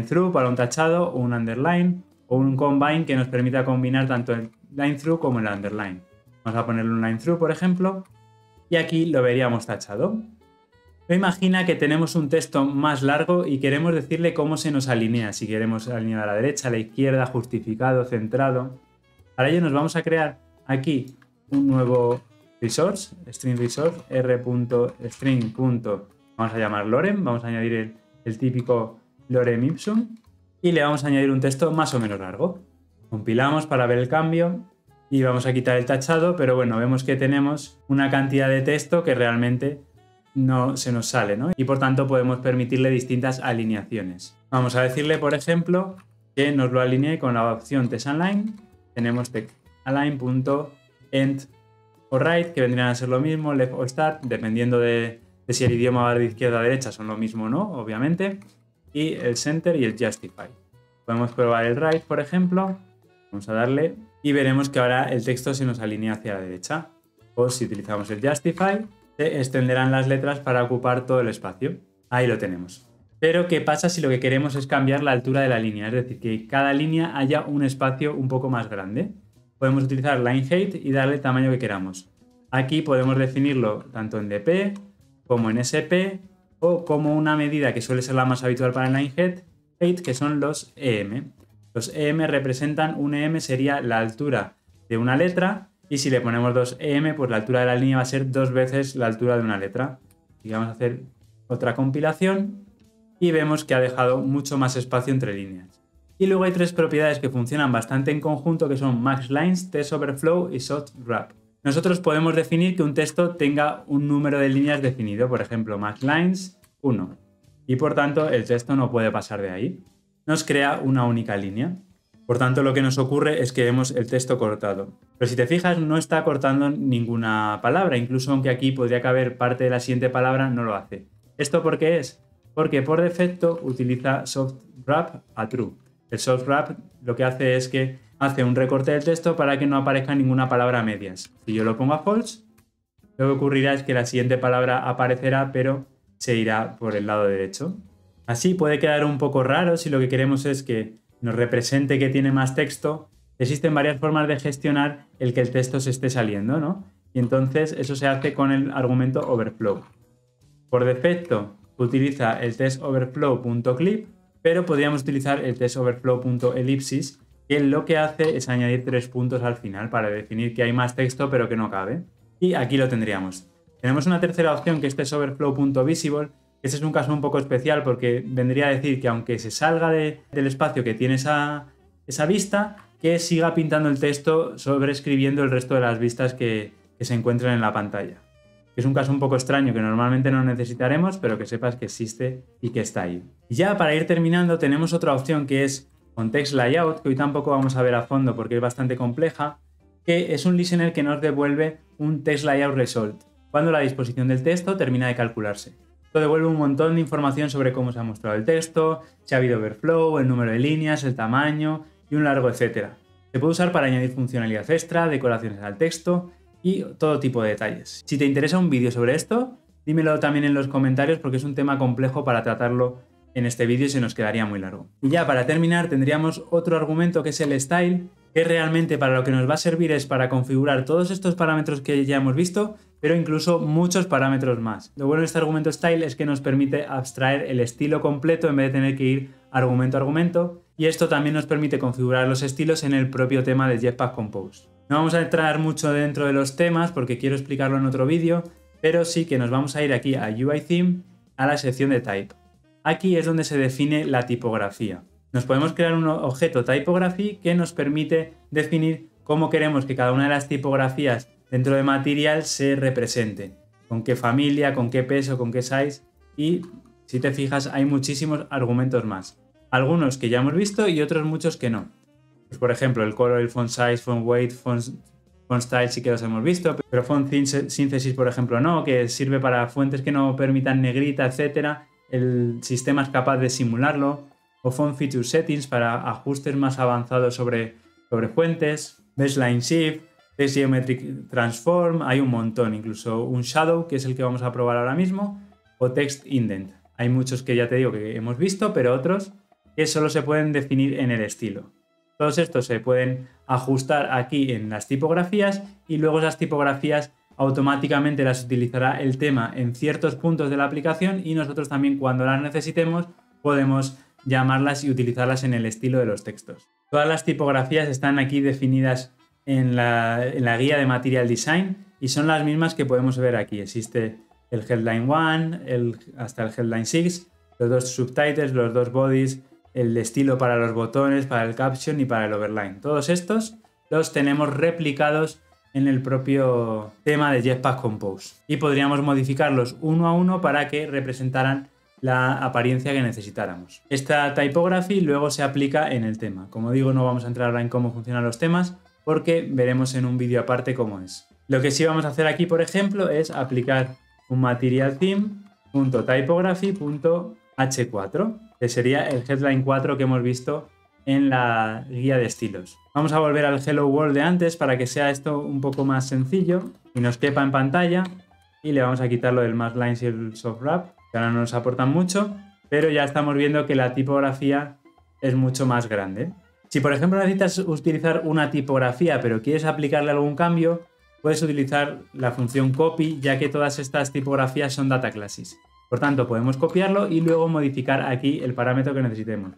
[SPEAKER 1] through para un tachado o un underline o un combine que nos permita combinar tanto el line through como el underline. Vamos a ponerle un line through, por ejemplo, y aquí lo veríamos tachado. Imagina que tenemos un texto más largo y queremos decirle cómo se nos alinea, si queremos alinear a la derecha, a la izquierda, justificado, centrado. Para ello nos vamos a crear aquí un nuevo resource, string resource, r.string. Vamos a llamar lorem, vamos a añadir el, típico lorem ipsum y le vamos a añadir un texto más o menos largo. Compilamos para ver el cambio y vamos a quitar el tachado, pero bueno, vemos que tenemos una cantidad de texto que realmente no se nos sale, ¿no? Y por tanto podemos permitirle distintas alineaciones. Vamos a decirle, por ejemplo, que nos lo alinee con la opción align Tenemos align.end o right, que vendrían a ser lo mismo, left o start, dependiendo de, si el idioma va de izquierda a derecha, son lo mismo o no, obviamente. Y el center y el justify. Podemos probar el right, por ejemplo. Vamos a darle y veremos que ahora el texto se nos alinea hacia la derecha. O si utilizamos el justify, se extenderán las letras para ocupar todo el espacio. Ahí lo tenemos. Pero, ¿qué pasa si lo que queremos es cambiar la altura de la línea? Es decir, que cada línea haya un espacio un poco más grande podemos utilizar line height y darle el tamaño que queramos. Aquí podemos definirlo tanto en dp como en sp o como una medida que suele ser la más habitual para line height, que son los em. Los em representan, un em sería la altura de una letra y si le ponemos dos em, pues la altura de la línea va a ser dos veces la altura de una letra. Y vamos a hacer otra compilación y vemos que ha dejado mucho más espacio entre líneas. Y luego hay tres propiedades que funcionan bastante en conjunto que son max lines, test overflow y short wrap. Nosotros podemos definir que un texto tenga un número de líneas definido, por ejemplo, max lines 1. Y por tanto el texto no puede pasar de ahí. Nos crea una única línea. Por tanto, lo que nos ocurre es que vemos el texto cortado. Pero si te fijas, no está cortando ninguna palabra. Incluso aunque aquí podría caber parte de la siguiente palabra, no lo hace. ¿Esto por qué es? Porque por defecto utiliza soft wrap a true. El soft wrap lo que hace es que hace un recorte del texto para que no aparezca ninguna palabra a medias. Si yo lo pongo a false, lo que ocurrirá es que la siguiente palabra aparecerá, pero se irá por el lado derecho. Así puede quedar un poco raro si lo que queremos es que nos represente que tiene más texto. Existen varias formas de gestionar el que el texto se esté saliendo, ¿no? Y entonces eso se hace con el argumento overflow. Por defecto utiliza el test overflow.clip pero podríamos utilizar el test overflow.ellipsis que lo que hace es añadir tres puntos al final para definir que hay más texto pero que no cabe. Y aquí lo tendríamos. Tenemos una tercera opción que es overflow.visible. Ese es un caso un poco especial porque vendría a decir que aunque se salga del espacio que tiene esa, esa vista, que siga pintando el texto sobreescribiendo el resto de las vistas que, se encuentran en la pantalla. Es un caso un poco extraño que normalmente no necesitaremos, pero que sepas que existe y que está ahí. Y ya para ir terminando tenemos otra opción que es Context Layout, que hoy tampoco vamos a ver a fondo porque es bastante compleja, que es un listener que nos devuelve un Text Layout Result, cuando la disposición del texto termina de calcularse. Esto devuelve un montón de información sobre cómo se ha mostrado el texto, si ha habido overflow, el número de líneas, el tamaño y un largo etcétera. Se puede usar para añadir funcionalidad extra, decoraciones al texto y todo tipo de detalles. Si te interesa un vídeo sobre esto, dímelo también en los comentarios porque es un tema complejo para tratarlo en este vídeo se nos quedaría muy largo. Y ya para terminar tendríamos otro argumento que es el style, que realmente para lo que nos va a servir es para configurar todos estos parámetros que ya hemos visto, pero incluso muchos parámetros más. Lo bueno de este argumento style es que nos permite abstraer el estilo completo en vez de tener que ir argumento a argumento, y esto también nos permite configurar los estilos en el propio tema de Jetpack Compose. No vamos a entrar mucho dentro de los temas porque quiero explicarlo en otro vídeo, pero sí que nos vamos a ir aquí a UI Theme, a la sección de Type. Aquí es donde se define la tipografía. Nos podemos crear un objeto typography que nos permite definir cómo queremos que cada una de las tipografías dentro de Material se represente. Con qué familia, con qué peso, con qué size. Y si te fijas, hay muchísimos argumentos más. Algunos que ya hemos visto y otros muchos que no. Pues por ejemplo, el color, el font size, font weight, font, style sí que los hemos visto, pero font synthesis, por ejemplo, no, que sirve para fuentes que no permitan negrita, etcétera el sistema es capaz de simularlo, o Font Feature Settings para ajustes más avanzados sobre, sobre fuentes, Baseline Shift, Text Geometric Transform, hay un montón, incluso un Shadow, que es el que vamos a probar ahora mismo, o Text Indent. Hay muchos que ya te digo que hemos visto, pero otros que solo se pueden definir en el estilo. Todos estos se pueden ajustar aquí en las tipografías y luego esas tipografías automáticamente las utilizará el tema en ciertos puntos de la aplicación y nosotros también cuando las necesitemos podemos llamarlas y utilizarlas en el estilo de los textos. Todas las tipografías están aquí definidas en la, guía de Material Design y son las mismas que podemos ver aquí. Existe el Headline 1 el, hasta el Headline 6, los dos subtitles, los dos bodies, el estilo para los botones, para el caption y para el overline. Todos estos los tenemos replicados en el propio tema de Jetpack Compose. Y podríamos modificarlos uno a uno para que representaran la apariencia que necesitáramos. Esta typography luego se aplica en el tema. Como digo, no vamos a entrar ahora en cómo funcionan los temas porque veremos en un vídeo aparte cómo es. Lo que sí vamos a hacer aquí, por ejemplo, es aplicar un material theme.typography.h4, que sería el headline 4 que hemos visto en la guía de estilos. Vamos a volver al Hello World de antes para que sea esto un poco más sencillo y nos quepa en pantalla. Y le vamos a quitar lo del Mask Lines y el Soft Wrap, que ahora no nos aportan mucho, pero ya estamos viendo que la tipografía es mucho más grande. Si por ejemplo necesitas utilizar una tipografía pero quieres aplicarle algún cambio, puedes utilizar la función copy ya que todas estas tipografías son data classes. Por tanto, podemos copiarlo y luego modificar aquí el parámetro que necesitemos.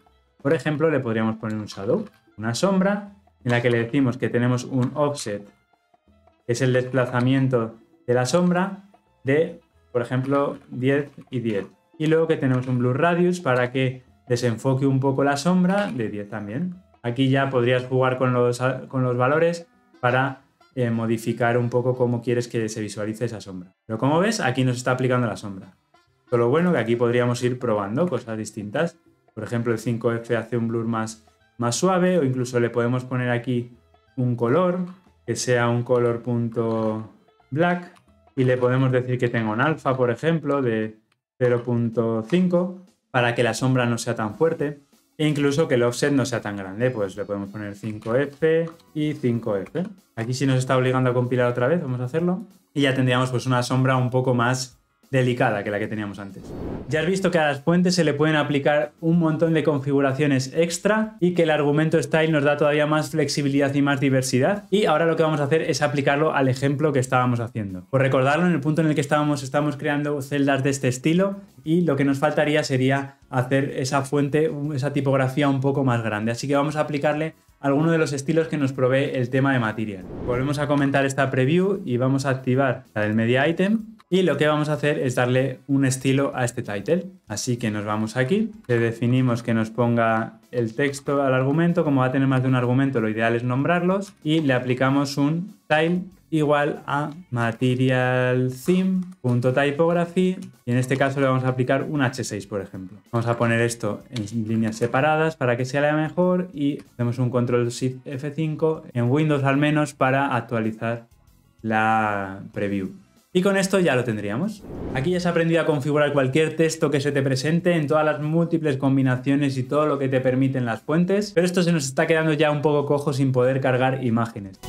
[SPEAKER 1] Por ejemplo, le podríamos poner un shadow, una sombra, en la que le decimos que tenemos un offset, que es el desplazamiento de la sombra, de, por ejemplo, 10 y 10. Y luego que tenemos un blur radius para que desenfoque un poco la sombra de 10 también. Aquí ya podrías jugar con los, con los valores para eh, modificar un poco cómo quieres que se visualice esa sombra. Pero como ves, aquí nos está aplicando la sombra. Solo bueno que aquí podríamos ir probando cosas distintas por ejemplo, el 5F hace un blur más, más suave o incluso le podemos poner aquí un color que sea un color punto black y le podemos decir que tenga un alfa, por ejemplo, de 0.5 para que la sombra no sea tan fuerte e incluso que el offset no sea tan grande, pues le podemos poner 5F y 5F. Aquí sí nos está obligando a compilar otra vez, vamos a hacerlo. Y ya tendríamos pues una sombra un poco más delicada que la que teníamos antes. Ya has visto que a las fuentes se le pueden aplicar un montón de configuraciones extra y que el argumento style nos da todavía más flexibilidad y más diversidad. Y ahora lo que vamos a hacer es aplicarlo al ejemplo que estábamos haciendo. Por recordarlo, en el punto en el que estábamos, estamos creando celdas de este estilo y lo que nos faltaría sería hacer esa fuente, esa tipografía un poco más grande. Así que vamos a aplicarle alguno de los estilos que nos provee el tema de Material. Volvemos a comentar esta preview y vamos a activar la del media item y lo que vamos a hacer es darle un estilo a este title. Así que nos vamos aquí, le definimos que nos ponga el texto al argumento, como va a tener más de un argumento lo ideal es nombrarlos y le aplicamos un style igual a material theme.typography y en este caso le vamos a aplicar un H6 por ejemplo. Vamos a poner esto en líneas separadas para que sea la mejor y hacemos un control shift F5 en Windows al menos para actualizar la preview. Y con esto ya lo tendríamos. Aquí ya has aprendido a configurar cualquier texto que se te presente en todas las múltiples combinaciones y todo lo que te permiten las fuentes, pero esto se nos está quedando ya un poco cojo sin poder cargar imágenes.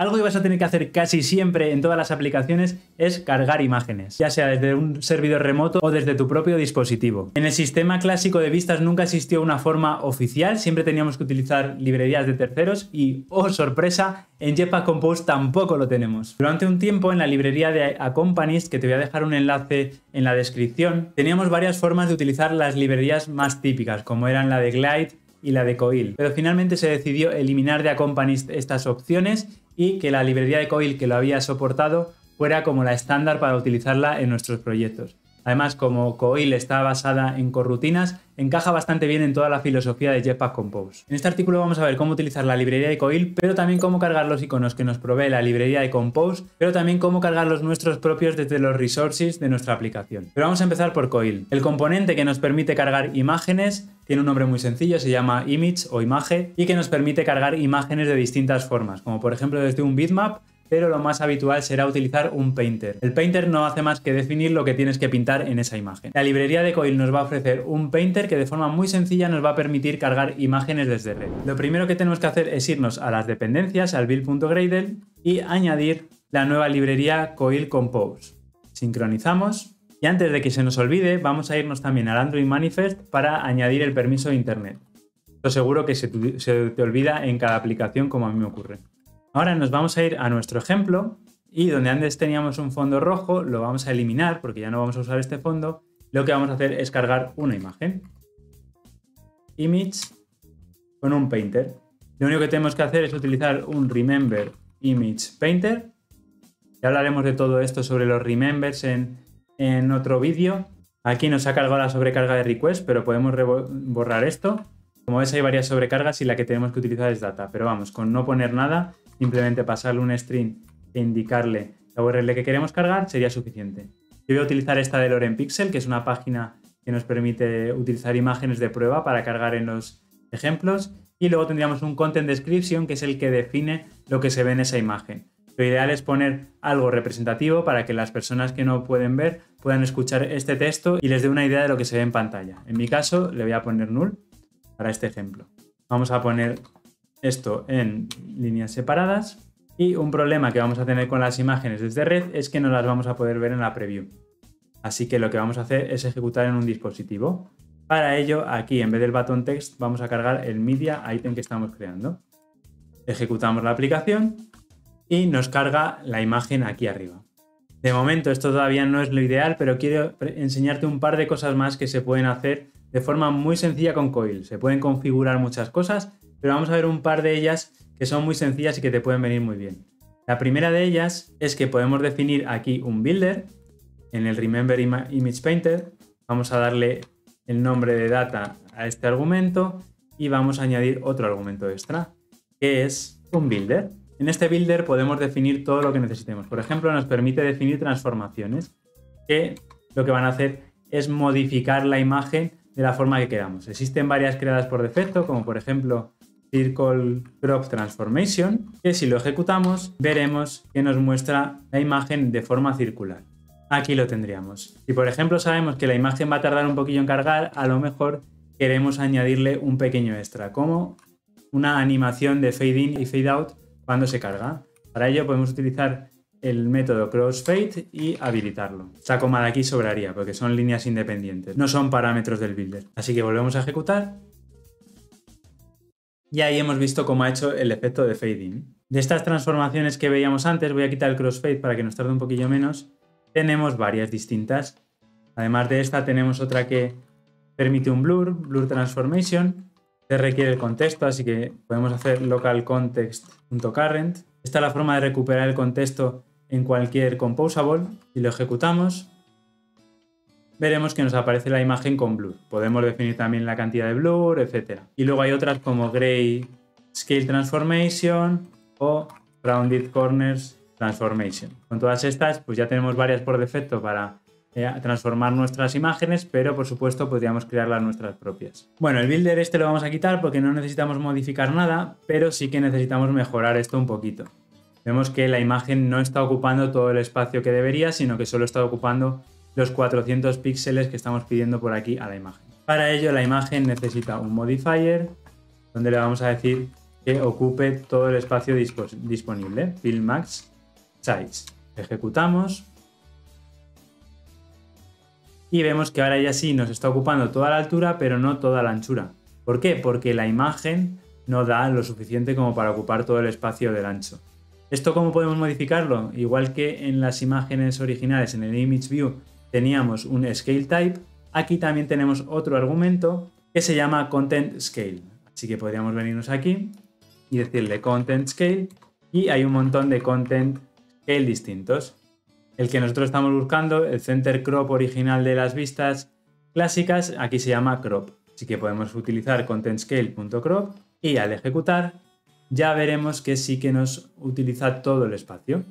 [SPEAKER 1] Algo que vas a tener que hacer casi siempre en todas las aplicaciones es cargar imágenes, ya sea desde un servidor remoto o desde tu propio dispositivo. En el sistema clásico de vistas nunca existió una forma oficial, siempre teníamos que utilizar librerías de terceros y, oh sorpresa, en Jetpack Compose tampoco lo tenemos. Durante un tiempo en la librería de Accompanies, que te voy a dejar un enlace en la descripción, teníamos varias formas de utilizar las librerías más típicas, como eran la de Glide, y la de Coil. Pero finalmente se decidió eliminar de Accompanies estas opciones y que la librería de Coil que lo había soportado fuera como la estándar para utilizarla en nuestros proyectos. Además, como Coil está basada en corrutinas, encaja bastante bien en toda la filosofía de Jetpack Compose. En este artículo vamos a ver cómo utilizar la librería de Coil, pero también cómo cargar los iconos que nos provee la librería de Compose, pero también cómo cargar los nuestros propios desde los resources de nuestra aplicación. Pero vamos a empezar por Coil. El componente que nos permite cargar imágenes tiene un nombre muy sencillo, se llama image o imagen, y que nos permite cargar imágenes de distintas formas, como por ejemplo desde un bitmap pero lo más habitual será utilizar un painter. El painter no hace más que definir lo que tienes que pintar en esa imagen. La librería de Coil nos va a ofrecer un painter que de forma muy sencilla nos va a permitir cargar imágenes desde red. Lo primero que tenemos que hacer es irnos a las dependencias, al build.gradle y añadir la nueva librería Coil Compose. Sincronizamos y antes de que se nos olvide vamos a irnos también al Android Manifest para añadir el permiso de internet. Esto seguro que se te olvida en cada aplicación como a mí me ocurre. Ahora nos vamos a ir a nuestro ejemplo y donde antes teníamos un fondo rojo lo vamos a eliminar porque ya no vamos a usar este fondo. Lo que vamos a hacer es cargar una imagen. Image con un painter. Lo único que tenemos que hacer es utilizar un Remember Image Painter. Ya hablaremos de todo esto sobre los remembers en, en otro vídeo. Aquí nos ha cargado la sobrecarga de request, pero podemos borrar esto. Como ves hay varias sobrecargas y la que tenemos que utilizar es data. Pero vamos, con no poner nada simplemente pasarle un string e indicarle la URL que queremos cargar sería suficiente. Yo voy a utilizar esta de Loren Pixel, que es una página que nos permite utilizar imágenes de prueba para cargar en los ejemplos. Y luego tendríamos un content description, que es el que define lo que se ve en esa imagen. Lo ideal es poner algo representativo para que las personas que no pueden ver puedan escuchar este texto y les dé una idea de lo que se ve en pantalla. En mi caso le voy a poner null para este ejemplo. Vamos a poner esto en líneas separadas. Y un problema que vamos a tener con las imágenes desde red es que no las vamos a poder ver en la preview. Así que lo que vamos a hacer es ejecutar en un dispositivo. Para ello, aquí en vez del button text vamos a cargar el media item que estamos creando. Ejecutamos la aplicación y nos carga la imagen aquí arriba. De momento esto todavía no es lo ideal, pero quiero enseñarte un par de cosas más que se pueden hacer de forma muy sencilla con Coil. Se pueden configurar muchas cosas pero vamos a ver un par de ellas que son muy sencillas y que te pueden venir muy bien. La primera de ellas es que podemos definir aquí un builder en el Remember Image Painter. Vamos a darle el nombre de data a este argumento y vamos a añadir otro argumento extra, que es un builder. En este builder podemos definir todo lo que necesitemos. Por ejemplo, nos permite definir transformaciones, que lo que van a hacer es modificar la imagen de la forma que queramos. Existen varias creadas por defecto, como por ejemplo Circle Crop Transformation, que si lo ejecutamos veremos que nos muestra la imagen de forma circular. Aquí lo tendríamos. Si por ejemplo sabemos que la imagen va a tardar un poquillo en cargar, a lo mejor queremos añadirle un pequeño extra, como una animación de fade in y fade out cuando se carga. Para ello podemos utilizar el método crossfade y habilitarlo. Esta coma de aquí sobraría porque son líneas independientes, no son parámetros del builder. Así que volvemos a ejecutar Y ahí hemos visto cómo ha hecho el efecto de fading. De estas transformaciones que veíamos antes, voy a quitar el crossfade para que nos tarde un poquillo menos, tenemos varias distintas. Además de esta tenemos otra que permite un blur, blur transformation, que requiere el contexto, así que podemos hacer local context.current. Esta es la forma de recuperar el contexto en cualquier composable y lo ejecutamos veremos que nos aparece la imagen con blur. Podemos definir también la cantidad de blur, etc. Y luego hay otras como Gray Scale Transformation o Rounded Corners Transformation. Con todas estas, pues ya tenemos varias por defecto para eh, transformar nuestras imágenes, pero por supuesto podríamos crear las nuestras propias. Bueno, el builder este lo vamos a quitar porque no necesitamos modificar nada, pero sí que necesitamos mejorar esto un poquito. Vemos que la imagen no está ocupando todo el espacio que debería, sino que solo está ocupando los 400 píxeles que estamos pidiendo por aquí a la imagen. Para ello la imagen necesita un modifier donde le vamos a decir que ocupe todo el espacio disponible, fill max size. Ejecutamos y vemos que ahora ya sí nos está ocupando toda la altura pero no toda la anchura. ¿Por qué? Porque la imagen no da lo suficiente como para ocupar todo el espacio del ancho. ¿Esto cómo podemos modificarlo? Igual que en las imágenes originales en el Image View teníamos un scale type, aquí también tenemos otro argumento que se llama content scale. Así que podríamos venirnos aquí y decirle content scale y hay un montón de content scale distintos. El que nosotros estamos buscando, el center crop original de las vistas clásicas, aquí se llama crop. Así que podemos utilizar contentscale.crop y al ejecutar ya veremos que sí que nos utiliza todo el espacio.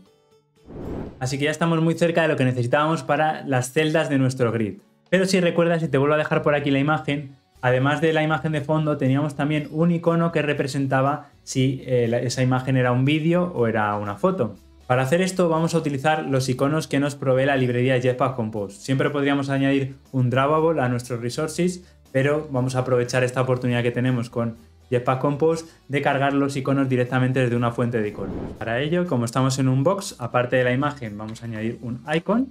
[SPEAKER 1] Así que ya estamos muy cerca de lo que necesitábamos para las celdas de nuestro grid. Pero si recuerdas, si te vuelvo a dejar por aquí la imagen, además de la imagen de fondo, teníamos también un icono que representaba si eh, esa imagen era un vídeo o era una foto. Para hacer esto vamos a utilizar los iconos que nos provee la librería Jetpack Compose. Siempre podríamos añadir un drawable a nuestros resources, pero vamos a aprovechar esta oportunidad que tenemos con Jetpack Compose de cargar los iconos directamente desde una fuente de iconos. Para ello, como estamos en un box, aparte de la imagen, vamos a añadir un icon.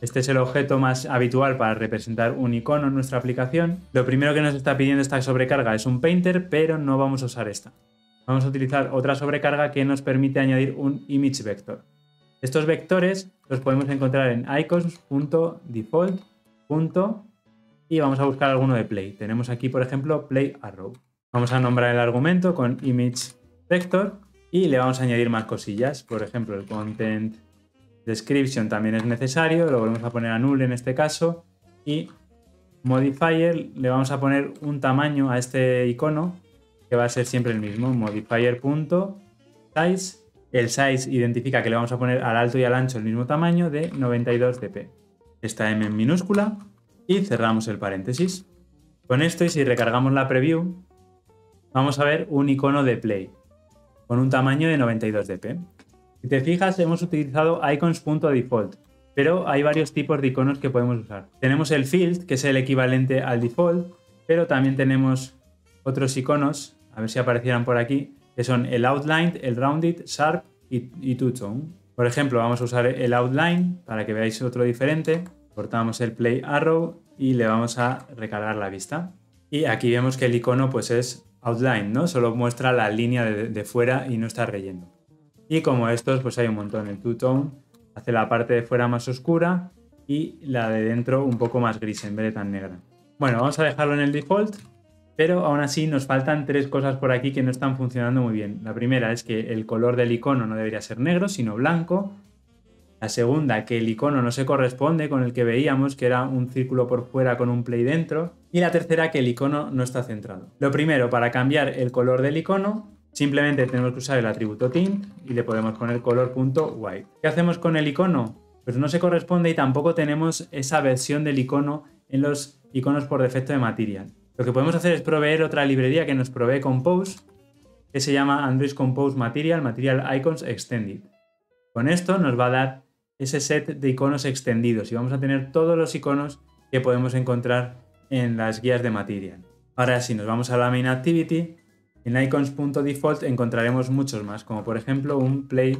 [SPEAKER 1] Este es el objeto más habitual para representar un icono en nuestra aplicación. Lo primero que nos está pidiendo esta sobrecarga es un painter, pero no vamos a usar esta. Vamos a utilizar otra sobrecarga que nos permite añadir un image vector. Estos vectores los podemos encontrar en icons.default y vamos a buscar alguno de play. Tenemos aquí, por ejemplo, play arrow. Vamos a nombrar el argumento con image vector y le vamos a añadir más cosillas. Por ejemplo, el content description también es necesario, lo volvemos a poner a null en este caso y modifier le vamos a poner un tamaño a este icono que va a ser siempre el mismo, modifier.size. El size identifica que le vamos a poner al alto y al ancho el mismo tamaño de 92 dp. Esta m en minúscula y cerramos el paréntesis. Con esto y si recargamos la preview, vamos a ver un icono de play con un tamaño de 92 dp. Si te fijas, hemos utilizado icons.default, pero hay varios tipos de iconos que podemos usar. Tenemos el field, que es el equivalente al default, pero también tenemos otros iconos, a ver si aparecieran por aquí, que son el outline, el rounded, sharp y, y two-tone. Por ejemplo, vamos a usar el outline para que veáis otro diferente. Cortamos el play arrow y le vamos a recargar la vista. Y aquí vemos que el icono pues es outline, ¿no? Solo muestra la línea de, fuera y no está relleno. Y como estos, pues hay un montón. El two-tone hace la parte de fuera más oscura y la de dentro un poco más gris en vez de tan negra. Bueno, vamos a dejarlo en el default, pero aún así nos faltan tres cosas por aquí que no están funcionando muy bien. La primera es que el color del icono no debería ser negro, sino blanco. La segunda, que el icono no se corresponde con el que veíamos, que era un círculo por fuera con un play dentro. Y la tercera, que el icono no está centrado. Lo primero, para cambiar el color del icono, simplemente tenemos que usar el atributo tint y le podemos poner color.white. ¿Qué hacemos con el icono? Pues no se corresponde y tampoco tenemos esa versión del icono en los iconos por defecto de Material. Lo que podemos hacer es proveer otra librería que nos provee Compose, que se llama Android Compose Material, Material Icons Extended. Con esto nos va a dar ese set de iconos extendidos y vamos a tener todos los iconos que podemos encontrar en las guías de Material. Ahora si nos vamos a la main activity, en icons.default encontraremos muchos más, como por ejemplo un play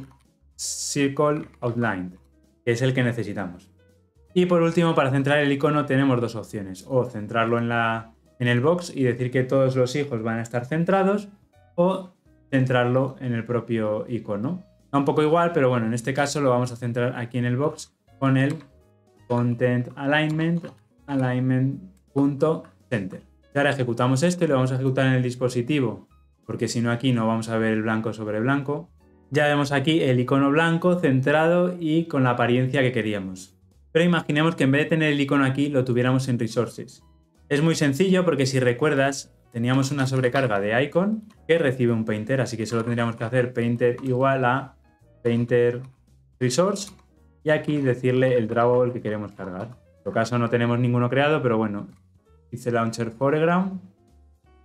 [SPEAKER 1] circle outlined, que es el que necesitamos. Y por último, para centrar el icono tenemos dos opciones, o centrarlo en la en el box y decir que todos los hijos van a estar centrados o centrarlo en el propio icono. Un poco igual, pero bueno, en este caso lo vamos a centrar aquí en el box con el content alignment alignment.center. Ahora ejecutamos esto y lo vamos a ejecutar en el dispositivo, porque si no aquí no vamos a ver el blanco sobre blanco. Ya vemos aquí el icono blanco centrado y con la apariencia que queríamos. Pero imaginemos que en vez de tener el icono aquí lo tuviéramos en Resources. Es muy sencillo porque si recuerdas teníamos una sobrecarga de icon que recibe un painter, así que solo tendríamos que hacer painter igual a painter resource y aquí decirle el drawable que queremos cargar. En todo caso no tenemos ninguno creado, pero bueno, hice launcher foreground.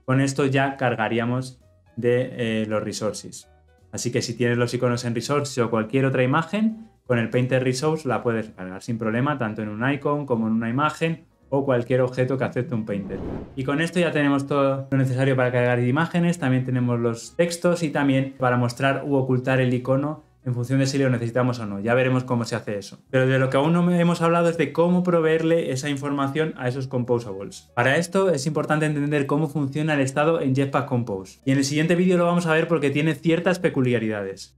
[SPEAKER 1] Con esto ya cargaríamos de eh, los resources. Así que si tienes los iconos en resources o cualquier otra imagen, con el Painter Resource la puedes cargar sin problema, tanto en un icon como en una imagen o cualquier objeto que acepte un Painter. Y con esto ya tenemos todo lo necesario para cargar imágenes, también tenemos los textos y también para mostrar u ocultar el icono en función de si lo necesitamos o no. Ya veremos cómo se hace eso. Pero de lo que aún no hemos hablado es de cómo proveerle esa información a esos composables. Para esto es importante entender cómo funciona el estado en Jetpack Compose. Y en el siguiente vídeo lo vamos a ver porque tiene ciertas peculiaridades.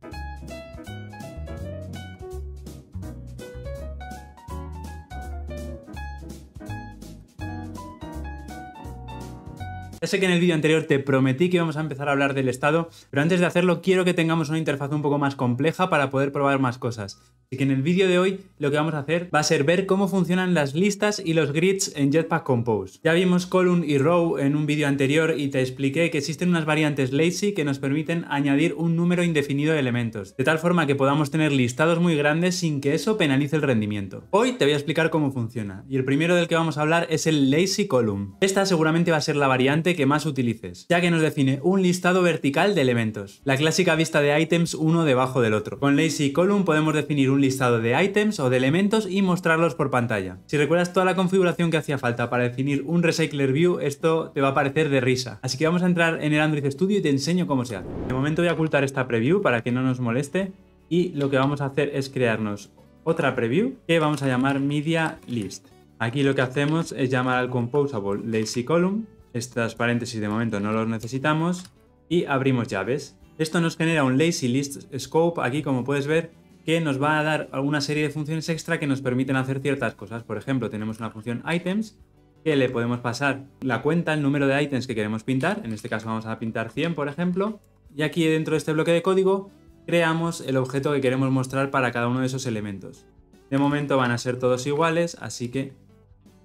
[SPEAKER 1] Ya sé que en el vídeo anterior te prometí que íbamos a empezar a hablar del estado, pero antes de hacerlo quiero que tengamos una interfaz un poco más compleja para poder probar más cosas. Así que en el vídeo de hoy lo que vamos a hacer va a ser ver cómo funcionan las listas y los grids en Jetpack Compose. Ya vimos column y row en un vídeo anterior y te expliqué que existen unas variantes lazy que nos permiten añadir un número indefinido de elementos, de tal forma que podamos tener listados muy grandes sin que eso penalice el rendimiento. Hoy te voy a explicar cómo funciona, y el primero del que vamos a hablar es el lazy column. Esta seguramente va a ser la variante que más utilices, ya que nos define un listado vertical de elementos, la clásica vista de items uno debajo del otro. Con lazy column podemos definir un listado de items o de elementos y mostrarlos por pantalla. Si recuerdas toda la configuración que hacía falta para definir un Recycler View, esto te va a parecer de risa. Así que vamos a entrar en el Android Studio y te enseño cómo se hace. De momento voy a ocultar esta preview para que no nos moleste y lo que vamos a hacer es crearnos otra preview que vamos a llamar Media List. Aquí lo que hacemos es llamar al composable lazy column. Estas paréntesis de momento no los necesitamos y abrimos llaves. Esto nos genera un lazy list scope aquí como puedes ver que nos va a dar alguna serie de funciones extra que nos permiten hacer ciertas cosas. Por ejemplo, tenemos una función items que le podemos pasar la cuenta, el número de items que queremos pintar. En este caso vamos a pintar 100, por ejemplo. Y aquí dentro de este bloque de código creamos el objeto que queremos mostrar para cada uno de esos elementos. De momento van a ser todos iguales, así que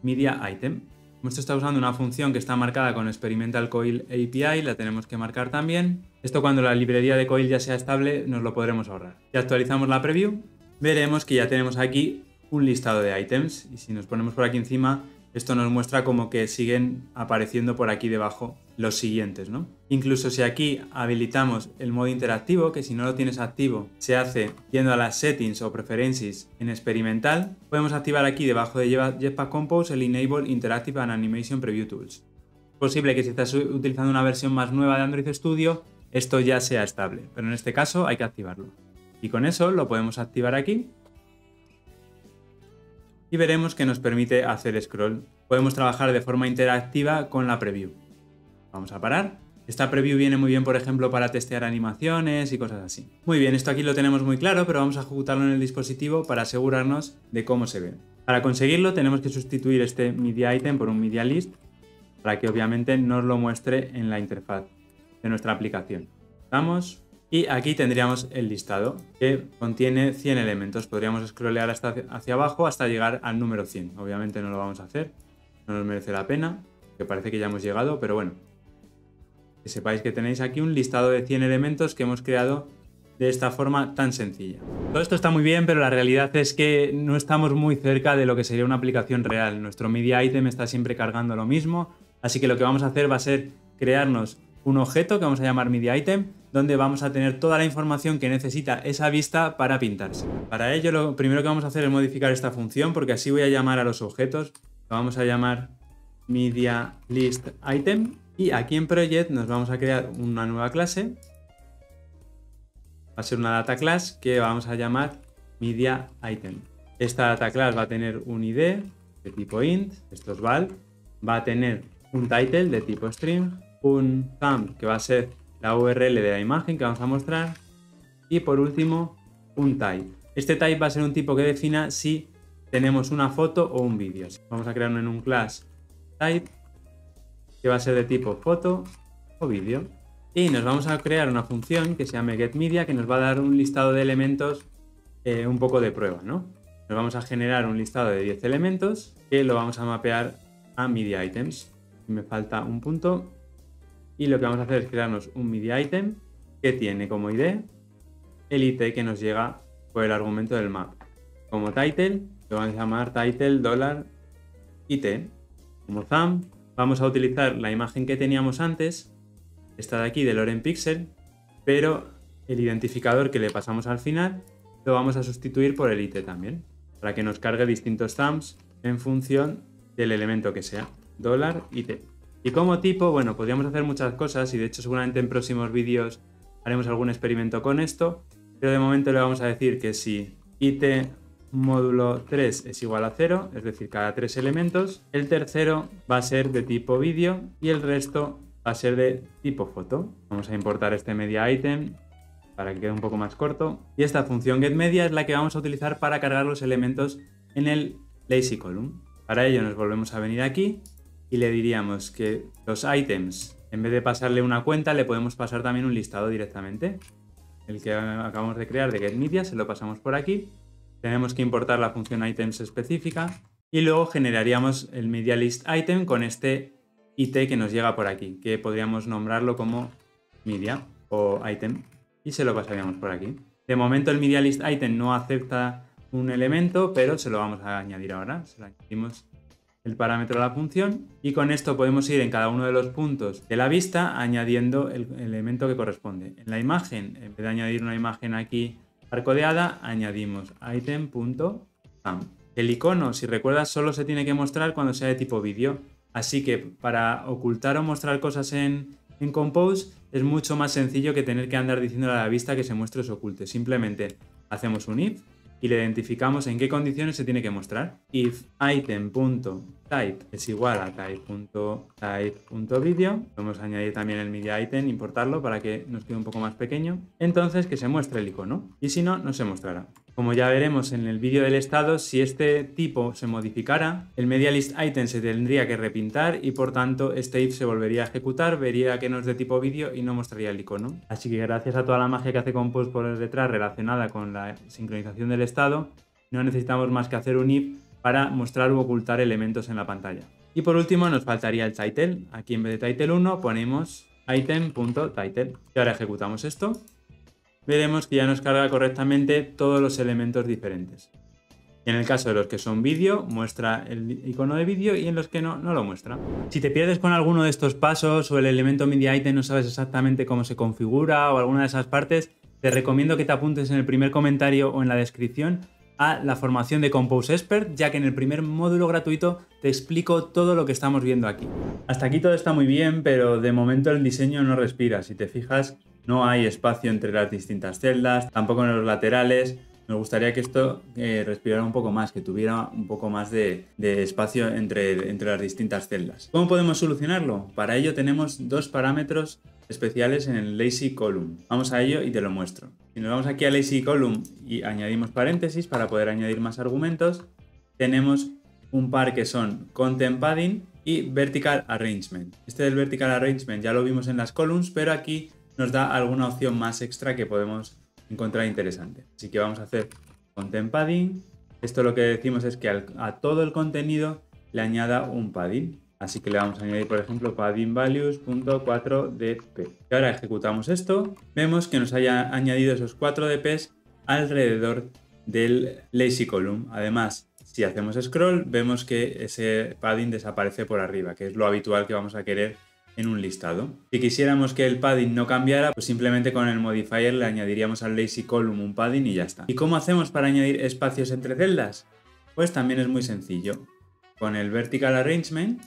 [SPEAKER 1] media item. Esto está usando una función que está marcada con Experimental Coil API, la tenemos que marcar también. Esto cuando la librería de Coil ya sea estable nos lo podremos ahorrar. Si actualizamos la preview, veremos que ya tenemos aquí un listado de items y si nos ponemos por aquí encima esto nos muestra como que siguen apareciendo por aquí debajo los siguientes, ¿no? Incluso si aquí habilitamos el modo interactivo, que si no lo tienes activo, se hace yendo a las settings o preferences en experimental, podemos activar aquí debajo de Jetpack Compose el Enable Interactive and Animation Preview Tools. Es posible que si estás utilizando una versión más nueva de Android Studio, esto ya sea estable, pero en este caso hay que activarlo. Y con eso lo podemos activar aquí y veremos que nos permite hacer scroll. Podemos trabajar de forma interactiva con la preview. Vamos a parar. Esta preview viene muy bien, por ejemplo, para testear animaciones y cosas así. Muy bien, esto aquí lo tenemos muy claro, pero vamos a ejecutarlo en el dispositivo para asegurarnos de cómo se ve. Para conseguirlo tenemos que sustituir este media item por un media list para que obviamente nos lo muestre en la interfaz de nuestra aplicación. Vamos, y aquí tendríamos el listado que contiene 100 elementos. Podríamos scrollear hasta hacia abajo hasta llegar al número 100. Obviamente no lo vamos a hacer, no nos merece la pena, que parece que ya hemos llegado, pero bueno. Que sepáis que tenéis aquí un listado de 100 elementos que hemos creado de esta forma tan sencilla. Todo esto está muy bien, pero la realidad es que no estamos muy cerca de lo que sería una aplicación real. Nuestro media item está siempre cargando lo mismo, así que lo que vamos a hacer va a ser crearnos un objeto que vamos a llamar media item, donde vamos a tener toda la información que necesita esa vista para pintarse. Para ello lo primero que vamos a hacer es modificar esta función porque así voy a llamar a los objetos. Lo vamos a llamar media list item y aquí en project nos vamos a crear una nueva clase. Va a ser una data class que vamos a llamar media item. Esta data class va a tener un ID de tipo int, esto es val, va a tener un title de tipo string, un thumb que va a ser la URL de la imagen que vamos a mostrar y por último un type. Este type va a ser un tipo que defina si tenemos una foto o un vídeo. Vamos a crear en un class type que va a ser de tipo foto o vídeo. Y nos vamos a crear una función que se llame getMedia que nos va a dar un listado de elementos eh, un poco de prueba, ¿no? Nos vamos a generar un listado de 10 elementos que lo vamos a mapear a media items. Me falta un punto y lo que vamos a hacer es crearnos un media item que tiene como ID el IT que nos llega por el argumento del map. Como title lo vamos a llamar title IT. Como thumb vamos a utilizar la imagen que teníamos antes, esta de aquí de Loren Pixel, pero el identificador que le pasamos al final lo vamos a sustituir por el IT también, para que nos cargue distintos thumbs en función del elemento que sea, dólar IT. Y como tipo, bueno, podríamos hacer muchas cosas y de hecho seguramente en próximos vídeos haremos algún experimento con esto, pero de momento le vamos a decir que si IT módulo 3 es igual a 0, es decir, cada tres elementos, el tercero va a ser de tipo vídeo y el resto va a ser de tipo foto. Vamos a importar este media item para que quede un poco más corto. Y esta función getMedia es la que vamos a utilizar para cargar los elementos en el lazy column. Para ello nos volvemos a venir aquí y le diríamos que los items, en vez de pasarle una cuenta, le podemos pasar también un listado directamente. El que acabamos de crear de getMedia se lo pasamos por aquí tenemos que importar la función items específica y luego generaríamos el media list item con este IT que nos llega por aquí, que podríamos nombrarlo como media o item y se lo pasaríamos por aquí. De momento el media list item no acepta un elemento, pero se lo vamos a añadir ahora. Se lo añadimos el parámetro a la función y con esto podemos ir en cada uno de los puntos de la vista añadiendo el elemento que corresponde. En la imagen, en vez de añadir una imagen aquí Arcodeada añadimos item.thumb. El icono, si recuerdas, solo se tiene que mostrar cuando sea de tipo vídeo. Así que para ocultar o mostrar cosas en, en Compose es mucho más sencillo que tener que andar diciendo a la vista que se muestre o se oculte. Simplemente hacemos un if y le identificamos en qué condiciones se tiene que mostrar. If item.type es igual a type.type.video, podemos añadir también el media item, importarlo para que nos quede un poco más pequeño, entonces que se muestre el icono y si no, no se mostrará. Como ya veremos en el vídeo del estado, si este tipo se modificara, el media list item se tendría que repintar y por tanto este if se volvería a ejecutar, vería que no es de tipo vídeo y no mostraría el icono. Así que gracias a toda la magia que hace Compose por detrás relacionada con la sincronización del estado, no necesitamos más que hacer un if para mostrar u ocultar elementos en la pantalla. Y por último nos faltaría el title. Aquí en vez de title 1 ponemos item.title. Y ahora ejecutamos esto veremos que ya nos carga correctamente todos los elementos diferentes. En el caso de los que son vídeo, muestra el icono de vídeo y en los que no, no lo muestra. Si te pierdes con alguno de estos pasos o el elemento media item no sabes exactamente cómo se configura o alguna de esas partes, te recomiendo que te apuntes en el primer comentario o en la descripción a la formación de Compose Expert, ya que en el primer módulo gratuito te explico todo lo que estamos viendo aquí. Hasta aquí todo está muy bien, pero de momento el diseño no respira. Si te fijas, no hay espacio entre las distintas celdas, tampoco en los laterales. Nos gustaría que esto eh, respirara un poco más, que tuviera un poco más de, espacio entre, entre las distintas celdas. ¿Cómo podemos solucionarlo? Para ello tenemos dos parámetros especiales en el lazy column. Vamos a ello y te lo muestro. Si nos vamos aquí a lazy column y añadimos paréntesis para poder añadir más argumentos, tenemos un par que son content padding y vertical arrangement. Este del vertical arrangement ya lo vimos en las columns, pero aquí nos da alguna opción más extra que podemos encontrar interesante. Así que vamos a hacer content padding. Esto lo que decimos es que a todo el contenido le añada un padding. Así que le vamos a añadir, por ejemplo, padding values.4dp. Y ahora ejecutamos esto. Vemos que nos haya añadido esos 4 dps alrededor del lazy column. Además, si hacemos scroll, vemos que ese padding desaparece por arriba, que es lo habitual que vamos a querer en un listado. Si quisiéramos que el padding no cambiara, pues simplemente con el modifier le añadiríamos al lazy column un padding y ya está. ¿Y cómo hacemos para añadir espacios entre celdas? Pues también es muy sencillo. Con el vertical arrangement,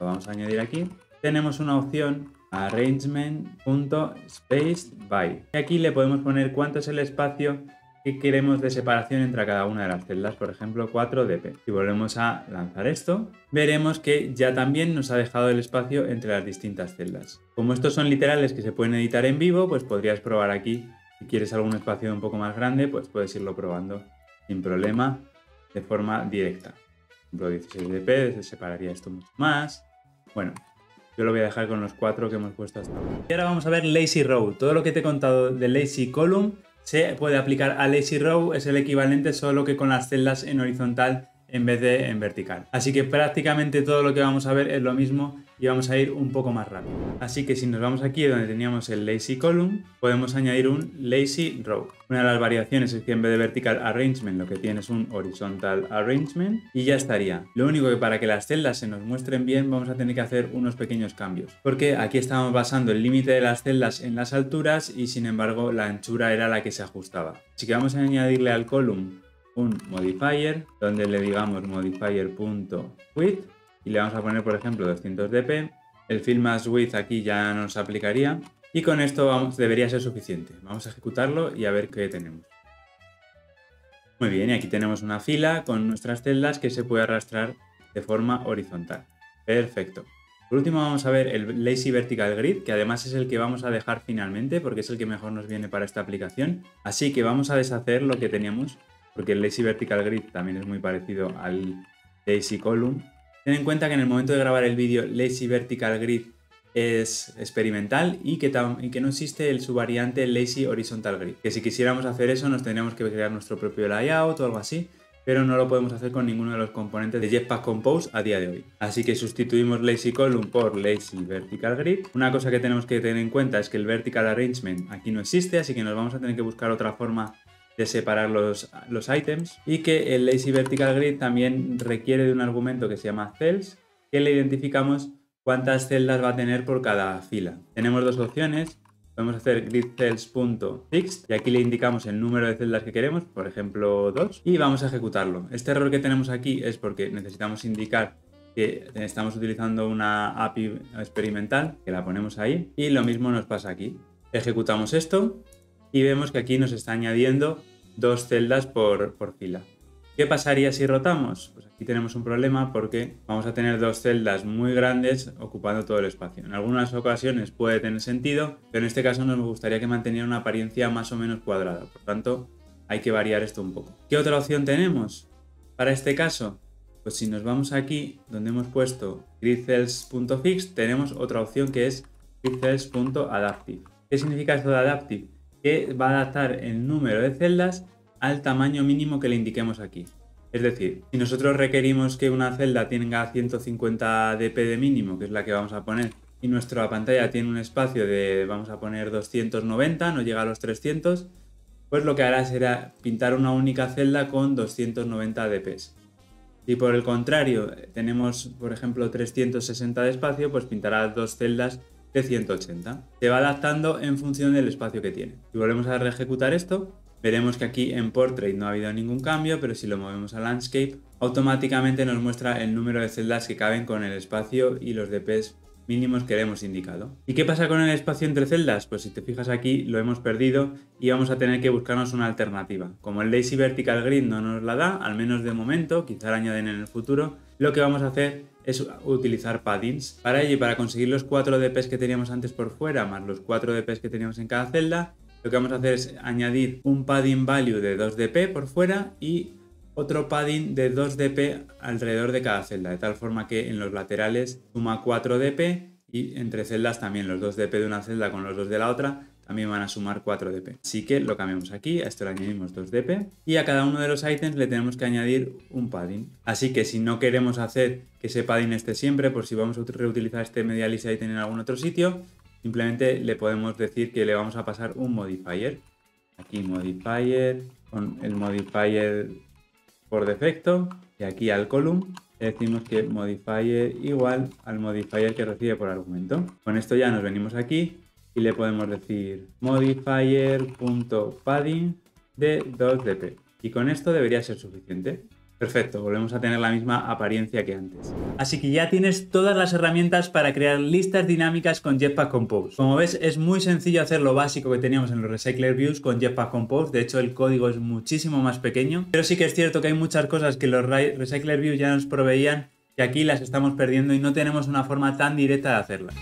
[SPEAKER 1] lo vamos a añadir aquí, tenemos una opción arrangement.spacedby. Y aquí le podemos poner cuánto es el espacio que queremos de separación entre cada una de las celdas, por ejemplo 4 dp. Si volvemos a lanzar esto, veremos que ya también nos ha dejado el espacio entre las distintas celdas. Como estos son literales que se pueden editar en vivo, pues podrías probar aquí. Si quieres algún espacio un poco más grande, pues puedes irlo probando sin problema de forma directa. Ejemplo, 16 dp, se separaría esto mucho más. Bueno, yo lo voy a dejar con los cuatro que hemos puesto hasta ahora. Y ahora vamos a ver Lazy Row. Todo lo que te he contado de Lazy Column se puede aplicar a Lazy Row, es el equivalente solo que con las celdas en horizontal en vez de en vertical. Así que prácticamente todo lo que vamos a ver es lo mismo y vamos a ir un poco más rápido. Así que si nos vamos aquí donde teníamos el lazy column, podemos añadir un lazy row. Una de las variaciones es que en vez de vertical arrangement lo que tiene es un horizontal arrangement y ya estaría. Lo único que para que las celdas se nos muestren bien vamos a tener que hacer unos pequeños cambios. Porque aquí estamos basando el límite de las celdas en las alturas y sin embargo la anchura era la que se ajustaba. Así que vamos a añadirle al column un modifier donde le digamos modifier.width y le vamos a poner, por ejemplo, 200 dp. El fill as width aquí ya nos aplicaría y con esto vamos, debería ser suficiente. Vamos a ejecutarlo y a ver qué tenemos. Muy bien, y aquí tenemos una fila con nuestras celdas que se puede arrastrar de forma horizontal. Perfecto. Por último vamos a ver el Lazy Vertical Grid, que además es el que vamos a dejar finalmente porque es el que mejor nos viene para esta aplicación. Así que vamos a deshacer lo que teníamos, porque el Lazy Vertical Grid también es muy parecido al Lazy Column, Ten en cuenta que en el momento de grabar el vídeo Lazy Vertical Grid es experimental y que, y que no existe el subvariante Lazy Horizontal Grid. Que si quisiéramos hacer eso nos tendríamos que crear nuestro propio layout o algo así, pero no lo podemos hacer con ninguno de los componentes de Jetpack Compose a día de hoy. Así que sustituimos Lazy Column por Lazy Vertical Grid. Una cosa que tenemos que tener en cuenta es que el Vertical Arrangement aquí no existe, así que nos vamos a tener que buscar otra forma de separar los, los items y que el Lazy Vertical Grid también requiere de un argumento que se llama cells que le identificamos cuántas celdas va a tener por cada fila. Tenemos dos opciones, podemos hacer gridcells.fixed y aquí le indicamos el número de celdas que queremos, por ejemplo 2, y vamos a ejecutarlo. Este error que tenemos aquí es porque necesitamos indicar que estamos utilizando una API experimental, que la ponemos ahí, y lo mismo nos pasa aquí. Ejecutamos esto y vemos que aquí nos está añadiendo dos celdas por, fila. ¿Qué pasaría si rotamos? Pues aquí tenemos un problema porque vamos a tener dos celdas muy grandes ocupando todo el espacio. En algunas ocasiones puede tener sentido, pero en este caso nos gustaría que mantuviera una apariencia más o menos cuadrada. Por tanto, hay que variar esto un poco. ¿Qué otra opción tenemos? Para este caso, pues si nos vamos aquí donde hemos puesto gridcells.fix, tenemos otra opción que es gridcells.adaptive. ¿Qué significa esto de adaptive? Que va a adaptar el número de celdas al tamaño mínimo que le indiquemos aquí. Es decir, si nosotros requerimos que una celda tenga 150 dp de mínimo, que es la que vamos a poner, y nuestra pantalla tiene un espacio de, vamos a poner 290, no llega a los 300, pues lo que hará será pintar una única celda con 290 dp. Si por el contrario tenemos, por ejemplo, 360 de espacio, pues pintará dos celdas de 180. Se va adaptando en función del espacio que tiene. Si volvemos a ejecutar esto, veremos que aquí en Portrait no ha habido ningún cambio, pero si lo movemos a Landscape, automáticamente nos muestra el número de celdas que caben con el espacio y los DPs mínimos que le hemos indicado. ¿Y qué pasa con el espacio entre celdas? Pues si te fijas aquí lo hemos perdido y vamos a tener que buscarnos una alternativa. Como el Lazy Vertical Grid no nos la da, al menos de momento, quizá añaden en el futuro, lo que vamos a hacer es utilizar paddings. Para ello y para conseguir los 4 DPs que teníamos antes por fuera, más los 4 DPs que teníamos en cada celda, lo que vamos a hacer es añadir un padding value de 2 DP por fuera y otro padding de 2 DP alrededor de cada celda, de tal forma que en los laterales suma 4 DP y entre celdas también los 2 DP de una celda con los 2 de la otra también van a sumar 4 dp. Así que lo cambiamos aquí, a esto le añadimos 2 dp y a cada uno de los ítems le tenemos que añadir un padding. Así que si no queremos hacer que ese padding esté siempre, por si vamos a reutilizar este medialist item en algún otro sitio, simplemente le podemos decir que le vamos a pasar un modifier. Aquí modifier, con el modifier por defecto y aquí al column le decimos que modifier igual al modifier que recibe por argumento. Con esto ya nos venimos aquí y le podemos decir modifier.padding de 2dp. Y con esto debería ser suficiente. Perfecto, volvemos a tener la misma apariencia que antes. Así que ya tienes todas las herramientas para crear listas dinámicas con Jetpack Compose. Como ves, es muy sencillo hacer lo básico que teníamos en los Recycler Views con Jetpack Compose. De hecho, el código es muchísimo más pequeño. Pero sí que es cierto que hay muchas cosas que los Recycler Views ya nos proveían que aquí las estamos perdiendo y no tenemos una forma tan directa de hacerlas.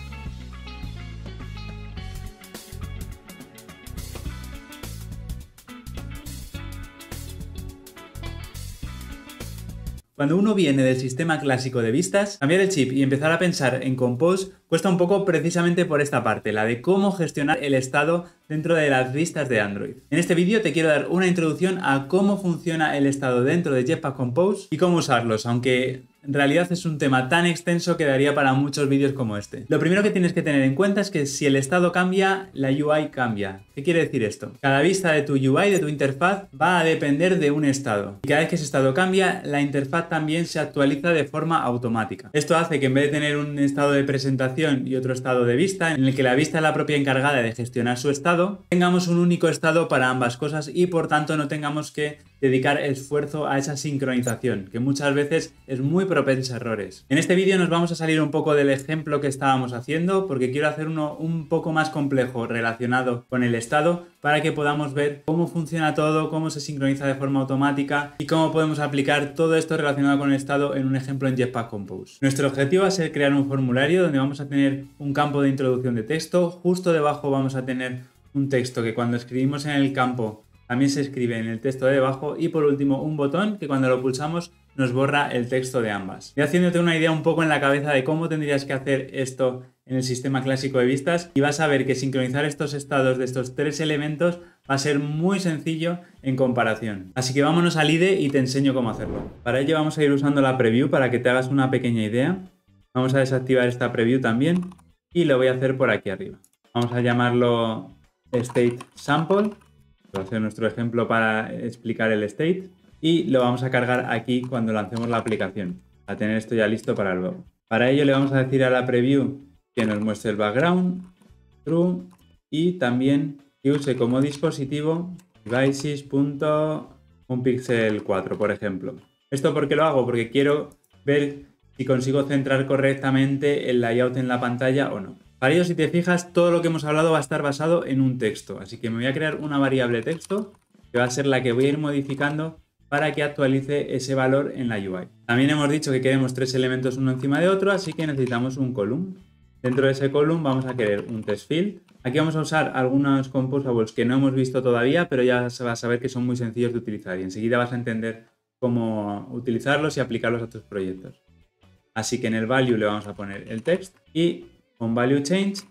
[SPEAKER 1] Cuando uno viene del sistema clásico de vistas, cambiar el chip y empezar a pensar en Compose cuesta un poco precisamente por esta parte, la de cómo gestionar el estado dentro de las vistas de Android. En este vídeo te quiero dar una introducción a cómo funciona el estado dentro de Jetpack Compose y cómo usarlos, aunque en realidad es un tema tan extenso que daría para muchos vídeos como este. Lo primero que tienes que tener en cuenta es que si el estado cambia, la UI cambia. ¿Qué quiere decir esto? Cada vista de tu UI, de tu interfaz, va a depender de un estado. Y cada vez que ese estado cambia, la interfaz también se actualiza de forma automática. Esto hace que en vez de tener un estado de presentación y otro estado de vista, en el que la vista es la propia encargada de gestionar su estado, tengamos un único estado para ambas cosas y por tanto no tengamos que dedicar esfuerzo a esa sincronización, que muchas veces es muy propensa a errores. En este vídeo nos vamos a salir un poco del ejemplo que estábamos haciendo, porque quiero hacer uno un poco más complejo relacionado con el estado, para que podamos ver cómo funciona todo, cómo se sincroniza de forma automática y cómo podemos aplicar todo esto relacionado con el estado en un ejemplo en Jetpack Compose. Nuestro objetivo va a ser crear un formulario donde vamos a tener un campo de introducción de texto, justo debajo vamos a tener un texto que cuando escribimos en el campo también se escribe en el texto de debajo y por último un botón que cuando lo pulsamos nos borra el texto de ambas. Y haciéndote una idea un poco en la cabeza de cómo tendrías que hacer esto en el sistema clásico de vistas y vas a ver que sincronizar estos estados de estos tres elementos va a ser muy sencillo en comparación. Así que vámonos al IDE y te enseño cómo hacerlo. Para ello vamos a ir usando la preview para que te hagas una pequeña idea. Vamos a desactivar esta preview también y lo voy a hacer por aquí arriba. Vamos a llamarlo state sample va a ser nuestro ejemplo para explicar el state y lo vamos a cargar aquí cuando lancemos la aplicación, a tener esto ya listo para luego. Para ello le vamos a decir a la preview que nos muestre el background, true, y también que use como dispositivo devices.unpixel 4, por ejemplo. ¿Esto por qué lo hago? Porque quiero ver si consigo centrar correctamente el layout en la pantalla o no. Para ello, si te fijas, todo lo que hemos hablado va a estar basado en un texto. Así que me voy a crear una variable texto que va a ser la que voy a ir modificando para que actualice ese valor en la UI. También hemos dicho que queremos tres elementos uno encima de otro, así que necesitamos un column. Dentro de ese column vamos a querer un test field. Aquí vamos a usar algunos composables que no hemos visto todavía, pero ya vas a saber que son muy sencillos de utilizar y enseguida vas a entender cómo utilizarlos y aplicarlos a tus proyectos. Así que en el value le vamos a poner el text y con value change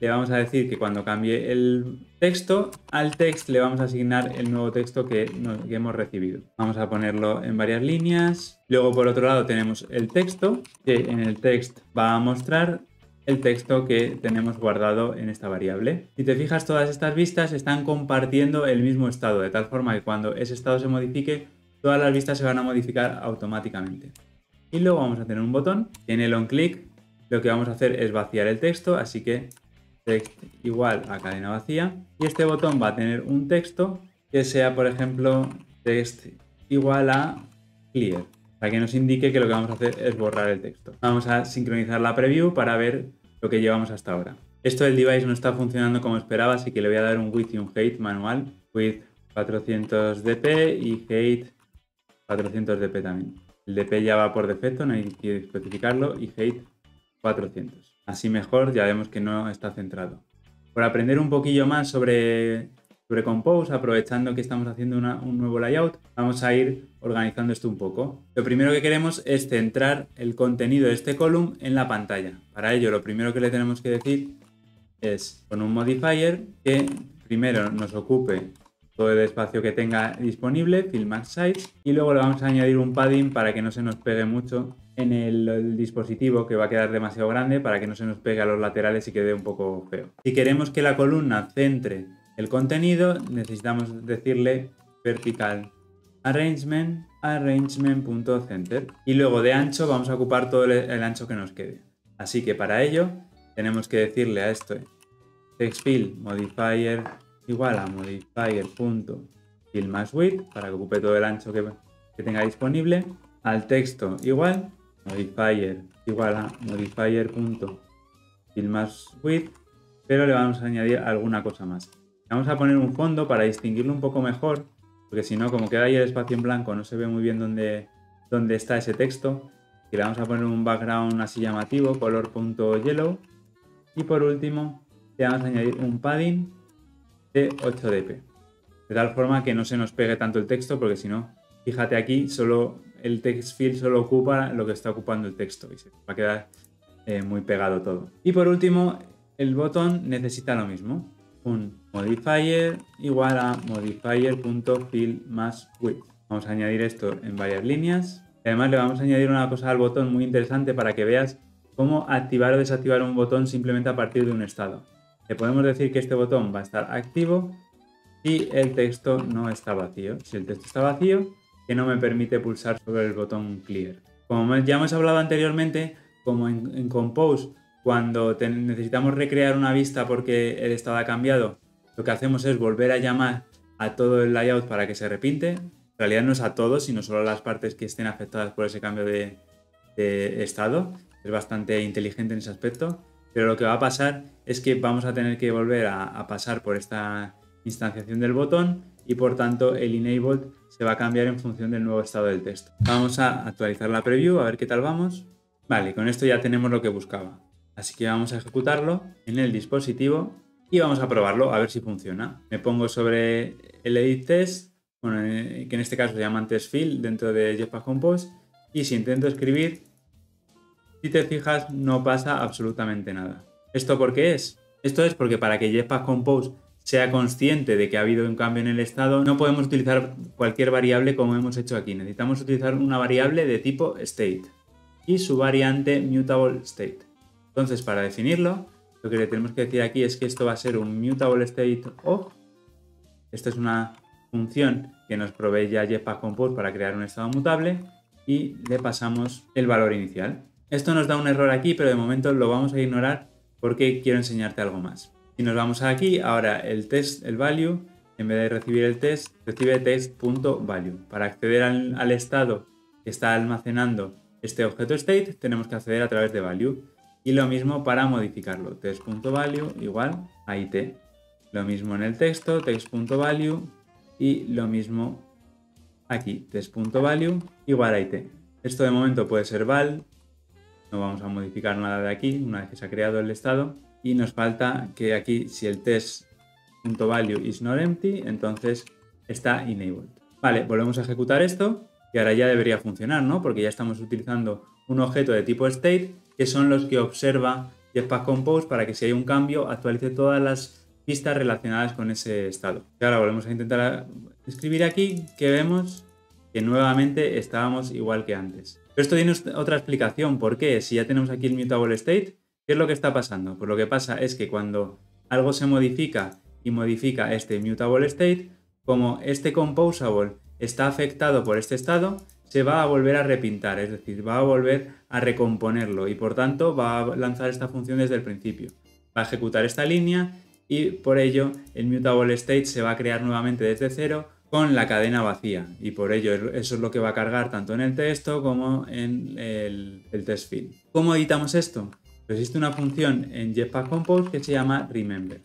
[SPEAKER 1] le vamos a decir que cuando cambie el texto, al text le vamos a asignar el nuevo texto que, hemos recibido. Vamos a ponerlo en varias líneas. Luego por otro lado tenemos el texto, que en el text va a mostrar el texto que tenemos guardado en esta variable. Si te fijas, todas estas vistas están compartiendo el mismo estado, de tal forma que cuando ese estado se modifique, todas las vistas se van a modificar automáticamente. Y luego vamos a tener un botón, en el on click lo que vamos a hacer es vaciar el texto, así que text igual a cadena vacía. Y este botón va a tener un texto que sea, por ejemplo, text igual a clear, para que nos indique que lo que vamos a hacer es borrar el texto. Vamos a sincronizar la preview para ver lo que llevamos hasta ahora. Esto del device no está funcionando como esperaba, así que le voy a dar un width y un height manual. Width 400 dp y height 400 dp también. El dp ya va por defecto, no hay que especificarlo, y height 400. Así mejor ya vemos que no está centrado. Por aprender un poquillo más sobre, sobre Compose, aprovechando que estamos haciendo un nuevo layout, vamos a ir organizando esto un poco. Lo primero que queremos es centrar el contenido de este column en la pantalla. Para ello, lo primero que le tenemos que decir es con un modifier que primero nos ocupe todo el espacio que tenga disponible, fill max size, y luego le vamos a añadir un padding para que no se nos pegue mucho en el, dispositivo que va a quedar demasiado grande para que no se nos pegue a los laterales y quede un poco feo. Si queremos que la columna centre el contenido, necesitamos decirle vertical arrangement arrangement.center y luego de ancho vamos a ocupar todo el, ancho que nos quede. Así que para ello tenemos que decirle a esto textfield modifier igual a modifier.fill más width para que ocupe todo el ancho que, que tenga disponible, al texto igual, modifier igual a modifier.fillMassWidth, pero le vamos a añadir alguna cosa más. Vamos a poner un fondo para distinguirlo un poco mejor, porque si no, como queda ahí el espacio en blanco, no se ve muy bien dónde, dónde está ese texto. Y le vamos a poner un background así llamativo, color.yellow. Y por último, le vamos a añadir un padding 8dp. De tal forma que no se nos pegue tanto el texto, porque si no, fíjate aquí, solo el text field solo ocupa lo que está ocupando el texto y se va a quedar eh, muy pegado todo. Y por último, el botón necesita lo mismo. Un modifier igual a modifier.fill Vamos a añadir esto en varias líneas. Además le vamos a añadir una cosa al botón muy interesante para que veas cómo activar o desactivar un botón simplemente a partir de un estado. Le podemos decir que este botón va a estar activo si el texto no está vacío. Si el texto está vacío, que no me permite pulsar sobre el botón Clear. Como ya hemos hablado anteriormente, como en, Compose, cuando necesitamos recrear una vista porque el estado ha cambiado, lo que hacemos es volver a llamar a todo el layout para que se repinte. En realidad no es a todos, sino solo a las partes que estén afectadas por ese cambio de, estado. Es bastante inteligente en ese aspecto. Pero lo que va a pasar es que vamos a tener que volver a pasar por esta instanciación del botón y por tanto el enabled se va a cambiar en función del nuevo estado del texto. Vamos a actualizar la preview, a ver qué tal vamos. Vale, con esto ya tenemos lo que buscaba. Así que vamos a ejecutarlo en el dispositivo y vamos a probarlo a ver si funciona. Me pongo sobre el edit test, que en este caso se llama test field dentro de Jetpack Compose y si intento escribir, si te fijas no pasa absolutamente nada. ¿Esto por qué es? Esto es porque para que Jetpack Compose sea consciente de que ha habido un cambio en el estado, no podemos utilizar cualquier variable como hemos hecho aquí. Necesitamos utilizar una variable de tipo state y su variante mutable state. Entonces, para definirlo, lo que le tenemos que decir aquí es que esto va a ser un mutable state of. Esta es una función que nos provee ya Jetpack Compose para crear un estado mutable y le pasamos el valor inicial. Esto nos da un error aquí, pero de momento lo vamos a ignorar porque quiero enseñarte algo más. Si nos vamos aquí, ahora el test, el value, en vez de recibir el test, recibe test.value. Para acceder al, estado que está almacenando este objeto state, tenemos que acceder a través de value. Y lo mismo para modificarlo, test.value igual a it. Lo mismo en el texto, text.value y lo mismo aquí, test.value igual a it. Esto de momento puede ser val, no vamos a modificar nada de aquí una vez que se ha creado el estado y nos falta que aquí si el test.value is not empty, entonces está enabled. Vale, volvemos a ejecutar esto y ahora ya debería funcionar, ¿no? Porque ya estamos utilizando un objeto de tipo state que son los que observa Jetpack Compose para que si hay un cambio actualice todas las pistas relacionadas con ese estado. Y ahora volvemos a intentar escribir aquí que vemos que nuevamente estábamos igual que antes. Pero esto tiene otra explicación. ¿Por qué? Si ya tenemos aquí el mutable state, ¿Qué es lo que está pasando? Pues lo que pasa es que cuando algo se modifica y modifica este mutable state, como este composable está afectado por este estado, se va a volver a repintar, es decir, va a volver a recomponerlo y por tanto va a lanzar esta función desde el principio. Va a ejecutar esta línea y por ello el mutable state se va a crear nuevamente desde cero con la cadena vacía y por ello eso es lo que va a cargar tanto en el texto como en el, test field. ¿Cómo editamos esto? existe una función en Jetpack Compose que se llama remember.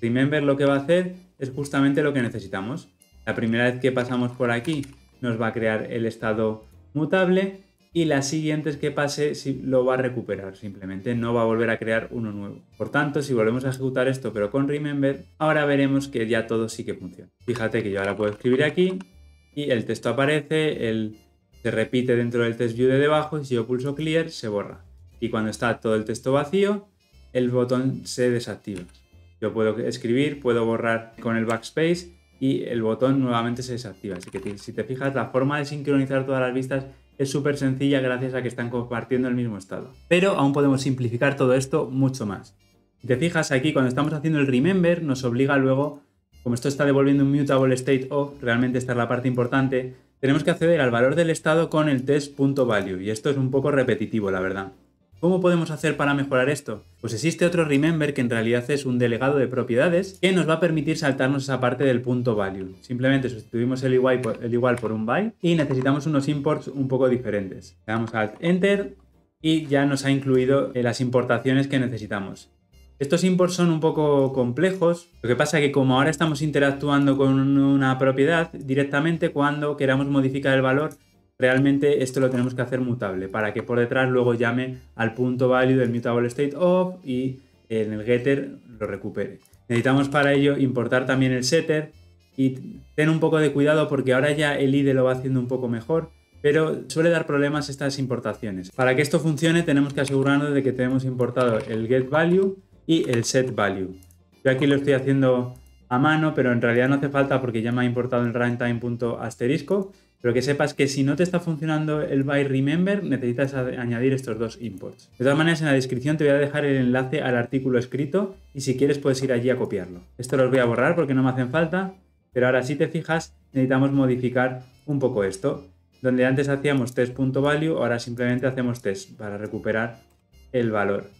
[SPEAKER 1] Remember lo que va a hacer es justamente lo que necesitamos. La primera vez que pasamos por aquí nos va a crear el estado mutable y las siguientes que pase lo va a recuperar simplemente, no va a volver a crear uno nuevo. Por tanto, si volvemos a ejecutar esto pero con remember, ahora veremos que ya todo sí que funciona. Fíjate que yo ahora puedo escribir aquí y el texto aparece, el, se repite dentro del test view de debajo y si yo pulso clear se borra y cuando está todo el texto vacío, el botón se desactiva. Yo puedo escribir, puedo borrar con el backspace y el botón nuevamente se desactiva. Así que si te fijas, la forma de sincronizar todas las vistas es súper sencilla gracias a que están compartiendo el mismo estado. Pero aún podemos simplificar todo esto mucho más. Si te fijas aquí, cuando estamos haciendo el remember, nos obliga luego, como esto está devolviendo un mutable state of, realmente esta es la parte importante, tenemos que acceder al valor del estado con el test.value y esto es un poco repetitivo, la verdad. ¿Cómo podemos hacer para mejorar esto? Pues existe otro remember que en realidad es un delegado de propiedades que nos va a permitir saltarnos esa parte del punto value. Simplemente sustituimos el igual por, un by y necesitamos unos imports un poco diferentes. Le damos alt enter y ya nos ha incluido las importaciones que necesitamos. Estos imports son un poco complejos, lo que pasa es que como ahora estamos interactuando con una propiedad directamente cuando queramos modificar el valor realmente esto lo tenemos que hacer mutable para que por detrás luego llame al punto value del mutable state of y en el getter lo recupere. Necesitamos para ello importar también el setter y ten un poco de cuidado porque ahora ya el IDE lo va haciendo un poco mejor, pero suele dar problemas estas importaciones. Para que esto funcione tenemos que asegurarnos de que tenemos importado el get value y el set value. Yo aquí lo estoy haciendo a mano, pero en realidad no hace falta porque ya me ha importado el runtime.asterisco pero que sepas que si no te está funcionando el by remember, necesitas añadir estos dos imports. De todas maneras, en la descripción te voy a dejar el enlace al artículo escrito y si quieres puedes ir allí a copiarlo. Esto los voy a borrar porque no me hacen falta, pero ahora si te fijas necesitamos modificar un poco esto. Donde antes hacíamos test.value, ahora simplemente hacemos test para recuperar el valor.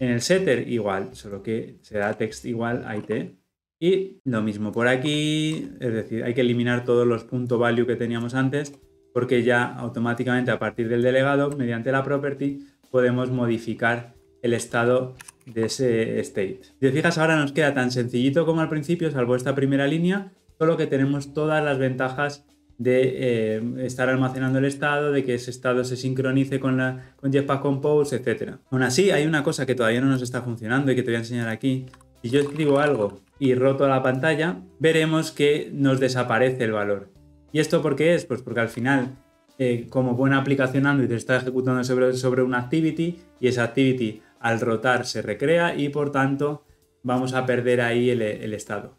[SPEAKER 1] En el setter igual, solo que se da text igual a IT. Y lo mismo por aquí, es decir, hay que eliminar todos los punto value que teníamos antes porque ya automáticamente a partir del delegado, mediante la property, podemos modificar el estado de ese state. Si te fijas ahora nos queda tan sencillito como al principio, salvo esta primera línea, solo que tenemos todas las ventajas de eh, estar almacenando el estado, de que ese estado se sincronice con, la, con Jetpack Compose, etc. Aún así, hay una cosa que todavía no nos está funcionando y que te voy a enseñar aquí. Si yo escribo algo y roto la pantalla, veremos que nos desaparece el valor. ¿Y esto por qué es? Pues porque al final, eh, como buena aplicación Android está ejecutando sobre, sobre una activity y esa activity al rotar se recrea y por tanto vamos a perder ahí el, el estado.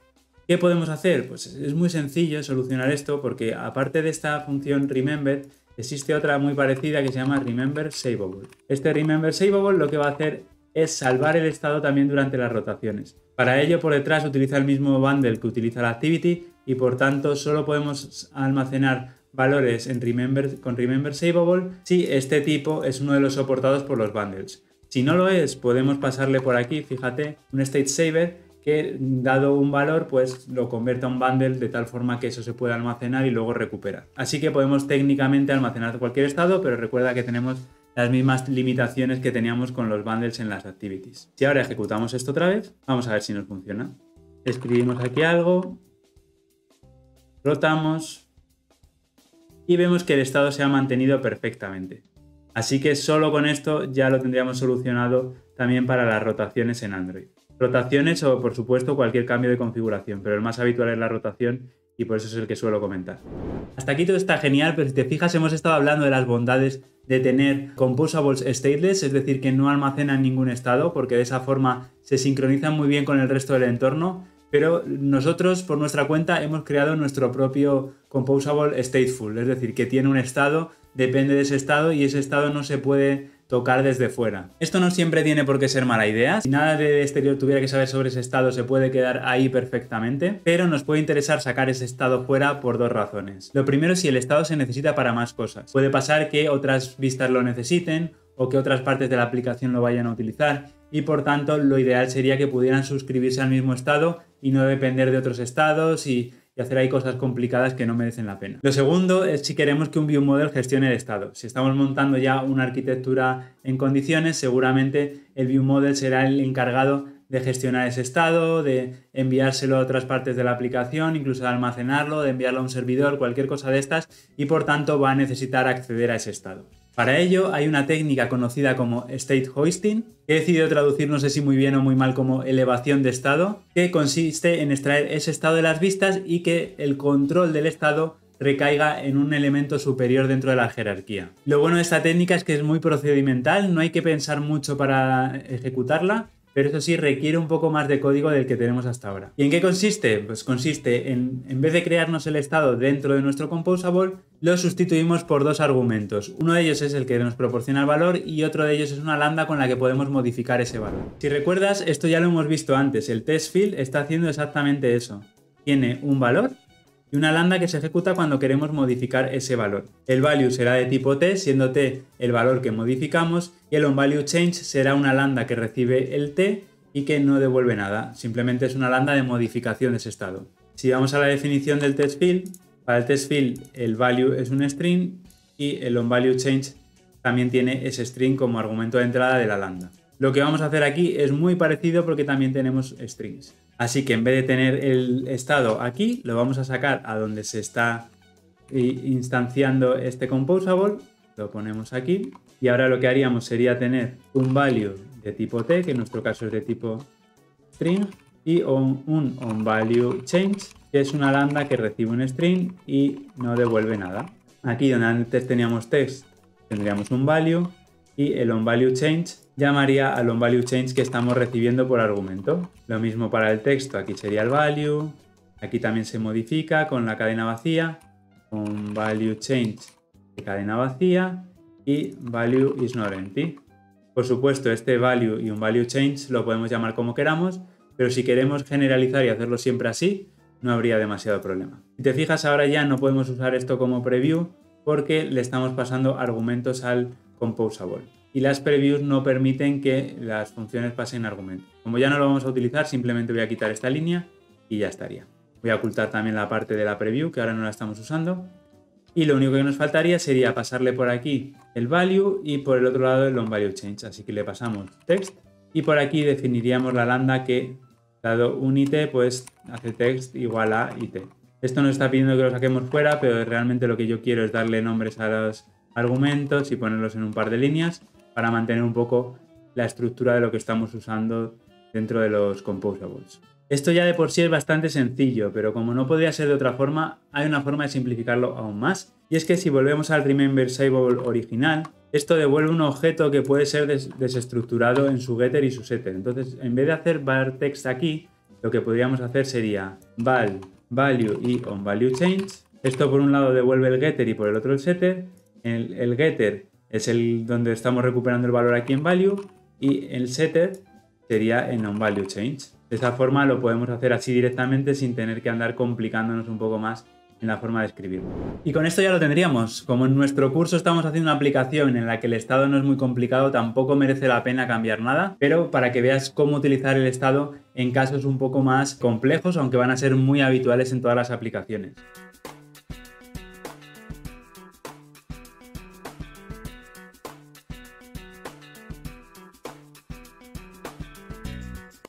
[SPEAKER 1] ¿Qué podemos hacer? Pues es muy sencillo solucionar esto porque aparte de esta función remember, existe otra muy parecida que se llama remember saveable. Este remember saveable lo que va a hacer es salvar el estado también durante las rotaciones. Para ello, por detrás utiliza el mismo bundle que utiliza la activity y por tanto solo podemos almacenar valores en remember, con Remember Saveable si este tipo es uno de los soportados por los bundles. Si no lo es, podemos pasarle por aquí, fíjate, un state saver que dado un valor pues lo convierte a un bundle de tal forma que eso se puede almacenar y luego recuperar. Así que podemos técnicamente almacenar cualquier estado, pero recuerda que tenemos las mismas limitaciones que teníamos con los bundles en las activities. Si ahora ejecutamos esto otra vez, vamos a ver si nos funciona. Escribimos aquí algo, rotamos y vemos que el estado se ha mantenido perfectamente. Así que solo con esto ya lo tendríamos solucionado también para las rotaciones en Android. Rotaciones o por supuesto cualquier cambio de configuración, pero el más habitual es la rotación y por eso es el que suelo comentar. Hasta aquí todo está genial, pero si te fijas hemos estado hablando de las bondades de tener composables stateless, es decir, que no almacenan ningún estado, porque de esa forma se sincronizan muy bien con el resto del entorno, pero nosotros por nuestra cuenta hemos creado nuestro propio composable stateful, es decir, que tiene un estado, depende de ese estado y ese estado no se puede tocar desde fuera. Esto no siempre tiene por qué ser mala idea. Si nada de exterior tuviera que saber sobre ese estado, se puede quedar ahí perfectamente, pero nos puede interesar sacar ese estado fuera por dos razones. Lo primero es si el estado se necesita para más cosas. Puede pasar que otras vistas lo necesiten o que otras partes de la aplicación lo vayan a utilizar y por tanto lo ideal sería que pudieran suscribirse al mismo estado y no depender de otros estados y hacer ahí cosas complicadas que no merecen la pena. Lo segundo es si queremos que un view model gestione el estado. Si estamos montando ya una arquitectura en condiciones, seguramente el view model será el encargado de gestionar ese estado, de enviárselo a otras partes de la aplicación, incluso de almacenarlo, de enviarlo a un servidor, cualquier cosa de estas, y por tanto va a necesitar acceder a ese estado. Para ello hay una técnica conocida como state hoisting, que he decidido traducir no sé si muy bien o muy mal como elevación de estado, que consiste en extraer ese estado de las vistas y que el control del estado recaiga en un elemento superior dentro de la jerarquía. Lo bueno de esta técnica es que es muy procedimental, no hay que pensar mucho para ejecutarla, pero eso sí requiere un poco más de código del que tenemos hasta ahora. ¿Y en qué consiste? Pues consiste en, en vez de crearnos el estado dentro de nuestro composable, lo sustituimos por dos argumentos. Uno de ellos es el que nos proporciona el valor y otro de ellos es una lambda con la que podemos modificar ese valor. Si recuerdas, esto ya lo hemos visto antes, el test field está haciendo exactamente eso. Tiene un valor y una lambda que se ejecuta cuando queremos modificar ese valor. El value será de tipo t, siendo t el valor que modificamos, y el onValueChange será una lambda que recibe el t y que no devuelve nada, simplemente es una lambda de modificación de ese estado. Si vamos a la definición del test field, para el test field el value es un string y el onValueChange también tiene ese string como argumento de entrada de la lambda. Lo que vamos a hacer aquí es muy parecido porque también tenemos strings. Así que en vez de tener el estado aquí, lo vamos a sacar a donde se está instanciando este composable, lo ponemos aquí y ahora lo que haríamos sería tener un value de tipo t, que en nuestro caso es de tipo string, y un, un onValueChange, que es una lambda que recibe un string y no devuelve nada. Aquí donde antes teníamos text, tendríamos un value y el onValueChange llamaría al onValueChange que estamos recibiendo por argumento. Lo mismo para el texto, aquí sería el value, aquí también se modifica con la cadena vacía, onValueChange de cadena vacía y value is not empty. Por supuesto, este value y un value change lo podemos llamar como queramos, pero si queremos generalizar y hacerlo siempre así, no habría demasiado problema. Si te fijas, ahora ya no podemos usar esto como preview porque le estamos pasando argumentos al composable. Y las previews no permiten que las funciones pasen argumentos. Como ya no lo vamos a utilizar, simplemente voy a quitar esta línea y ya estaría. Voy a ocultar también la parte de la preview, que ahora no la estamos usando. Y lo único que nos faltaría sería pasarle por aquí el value y por el otro lado el onValueChange. Así que le pasamos text y por aquí definiríamos la lambda que, dado un it, pues hace text igual a it. Esto nos está pidiendo que lo saquemos fuera, pero realmente lo que yo quiero es darle nombres a los argumentos y ponerlos en un par de líneas para mantener un poco la estructura de lo que estamos usando dentro de los composables. Esto ya de por sí es bastante sencillo, pero como no podría ser de otra forma, hay una forma de simplificarlo aún más. Y es que si volvemos al Remember original, esto devuelve un objeto que puede ser desestructurado en su getter y su setter. Entonces, en vez de hacer var text aquí, lo que podríamos hacer sería val, value y onValueChange. Esto por un lado devuelve el getter y por el otro el setter. El getter es el donde estamos recuperando el valor aquí en value y el setter sería en onValueChange. De esa forma lo podemos hacer así directamente sin tener que andar complicándonos un poco más en la forma de escribirlo. Y con esto ya lo tendríamos. Como en nuestro curso estamos haciendo una aplicación en la que el estado no es muy complicado, tampoco merece la pena cambiar nada, pero para que veas cómo utilizar el estado en casos un poco más complejos, aunque van a ser muy habituales en todas las aplicaciones.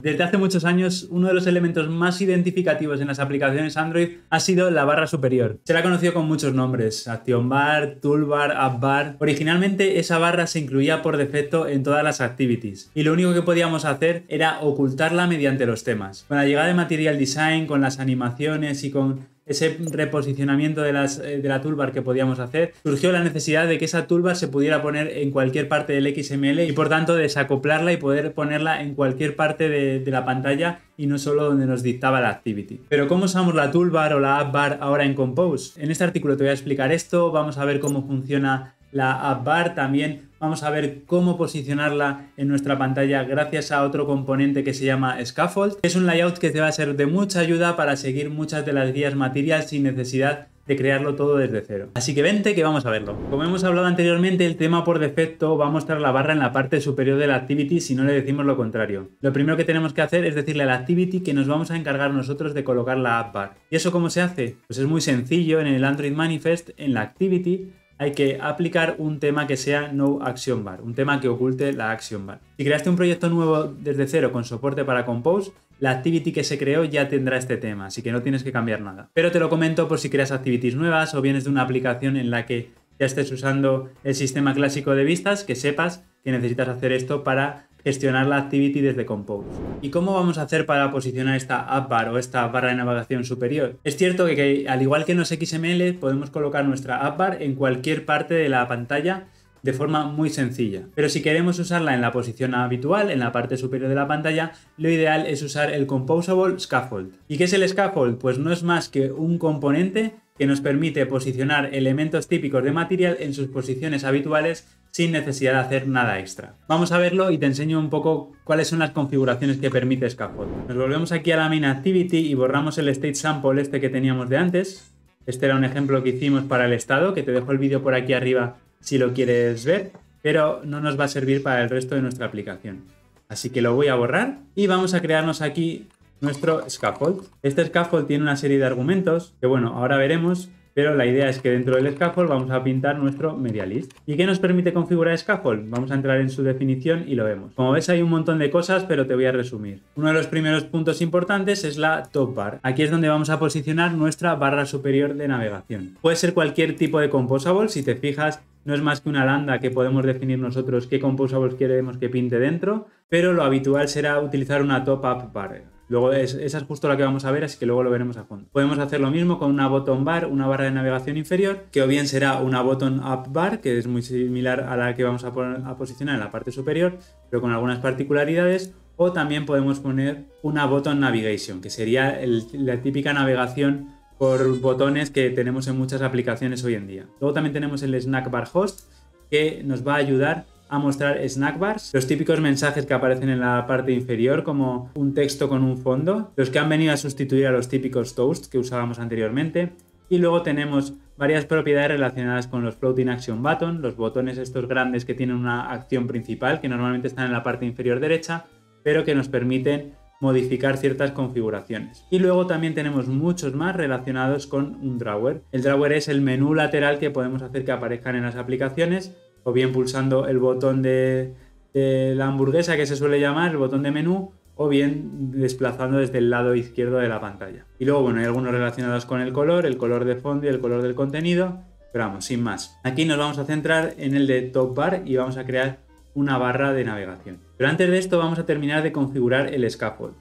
[SPEAKER 1] Desde hace muchos años, uno de los elementos más identificativos en las aplicaciones Android ha sido la barra superior. Se la ha conocido con muchos nombres, Action Bar, Toolbar, App Bar. Originalmente esa barra se incluía por defecto en todas las activities y lo único que podíamos hacer era ocultarla mediante los temas. Con la llegada de Material Design, con las animaciones y con ese reposicionamiento de, eh, de, la toolbar que podíamos hacer, surgió la necesidad de que esa toolbar se pudiera poner en cualquier parte del XML y por tanto desacoplarla y poder ponerla en cualquier parte de, de la pantalla y no solo donde nos dictaba la activity. Pero ¿cómo usamos la toolbar o la app bar ahora en Compose? En este artículo te voy a explicar esto, vamos a ver cómo funciona la app bar, también vamos a ver cómo posicionarla en nuestra pantalla gracias a otro componente que se llama Scaffold. Es un layout que te va a ser de mucha ayuda para seguir muchas de las guías materiales sin necesidad de crearlo todo desde cero. Así que vente que vamos a verlo. Como hemos hablado anteriormente, el tema por defecto va a mostrar la barra en la parte superior de la activity si no le decimos lo contrario. Lo primero que tenemos que hacer es decirle a la activity que nos vamos a encargar nosotros de colocar la app bar. ¿Y eso cómo se hace? Pues es muy sencillo, en el Android Manifest, en la activity, hay que aplicar un tema que sea no action bar, un tema que oculte la action bar. Si creaste un proyecto nuevo desde cero con soporte para Compose, la activity que se creó ya tendrá este tema, así que no tienes que cambiar nada. Pero te lo comento por si creas activities nuevas o vienes de una aplicación en la que ya estés usando el sistema clásico de vistas, que sepas que necesitas hacer esto para gestionar la activity desde Compose. ¿Y cómo vamos a hacer para posicionar esta app bar o esta barra de navegación superior? Es cierto que, al igual que en los XML podemos colocar nuestra app bar en cualquier parte de la pantalla de forma muy sencilla. Pero si queremos usarla en la posición habitual, en la parte superior de la pantalla, lo ideal es usar el Composable Scaffold. ¿Y qué es el Scaffold? Pues no es más que un componente que nos permite posicionar elementos típicos de material en sus posiciones habituales sin necesidad de hacer nada extra. Vamos a verlo y te enseño un poco cuáles son las configuraciones que permite Scaffold. Nos volvemos aquí a la main activity y borramos el state sample este que teníamos de antes Este era un ejemplo que hicimos para el estado, que te dejo el vídeo por aquí arriba si lo quieres ver, pero no nos va a servir para el resto de nuestra aplicación. Así que lo voy a borrar y vamos a crearnos aquí nuestro scaffold. Este scaffold tiene una serie de argumentos que, bueno, ahora veremos, pero la idea es que dentro del scaffold vamos a pintar nuestro media list. ¿Y qué nos permite configurar scaffold? Vamos a entrar en su definición y lo vemos. Como ves hay un montón de cosas, pero te voy a resumir. Uno de los primeros puntos importantes es la top bar. Aquí es donde vamos a posicionar nuestra barra superior de navegación. Puede ser cualquier tipo de composable, si te fijas no es más que una lambda que podemos definir nosotros qué composables queremos que pinte dentro, pero lo habitual será utilizar una top up bar. Luego esa es justo la que vamos a ver, así que luego lo veremos a fondo. Podemos hacer lo mismo con una bottom bar, una barra de navegación inferior, que o bien será una bottom up bar, que es muy similar a la que vamos a, a posicionar en la parte superior, pero con algunas particularidades, o también podemos poner una bottom navigation, que sería la típica navegación por botones que tenemos en muchas aplicaciones hoy en día. Luego también tenemos el Snack Bar Host, que nos va a ayudar a mostrar snack bars, los típicos mensajes que aparecen en la parte inferior como un texto con un fondo, los que han venido a sustituir a los típicos toasts que usábamos anteriormente. Y luego tenemos varias propiedades relacionadas con los floating action button, los botones estos grandes que tienen una acción principal que normalmente están en la parte inferior derecha, pero que nos permiten modificar ciertas configuraciones. Y luego también tenemos muchos más relacionados con un drawer. El drawer es el menú lateral que podemos hacer que aparezcan en las aplicaciones o bien pulsando el botón de, la hamburguesa que se suele llamar, el botón de menú, o bien desplazando desde el lado izquierdo de la pantalla. Y luego, bueno, hay algunos relacionados con el color, el color de fondo y el color del contenido, pero vamos, sin más. Aquí nos vamos a centrar en el de top bar y vamos a crear una barra de navegación. Pero antes de esto vamos a terminar de configurar el scaffold.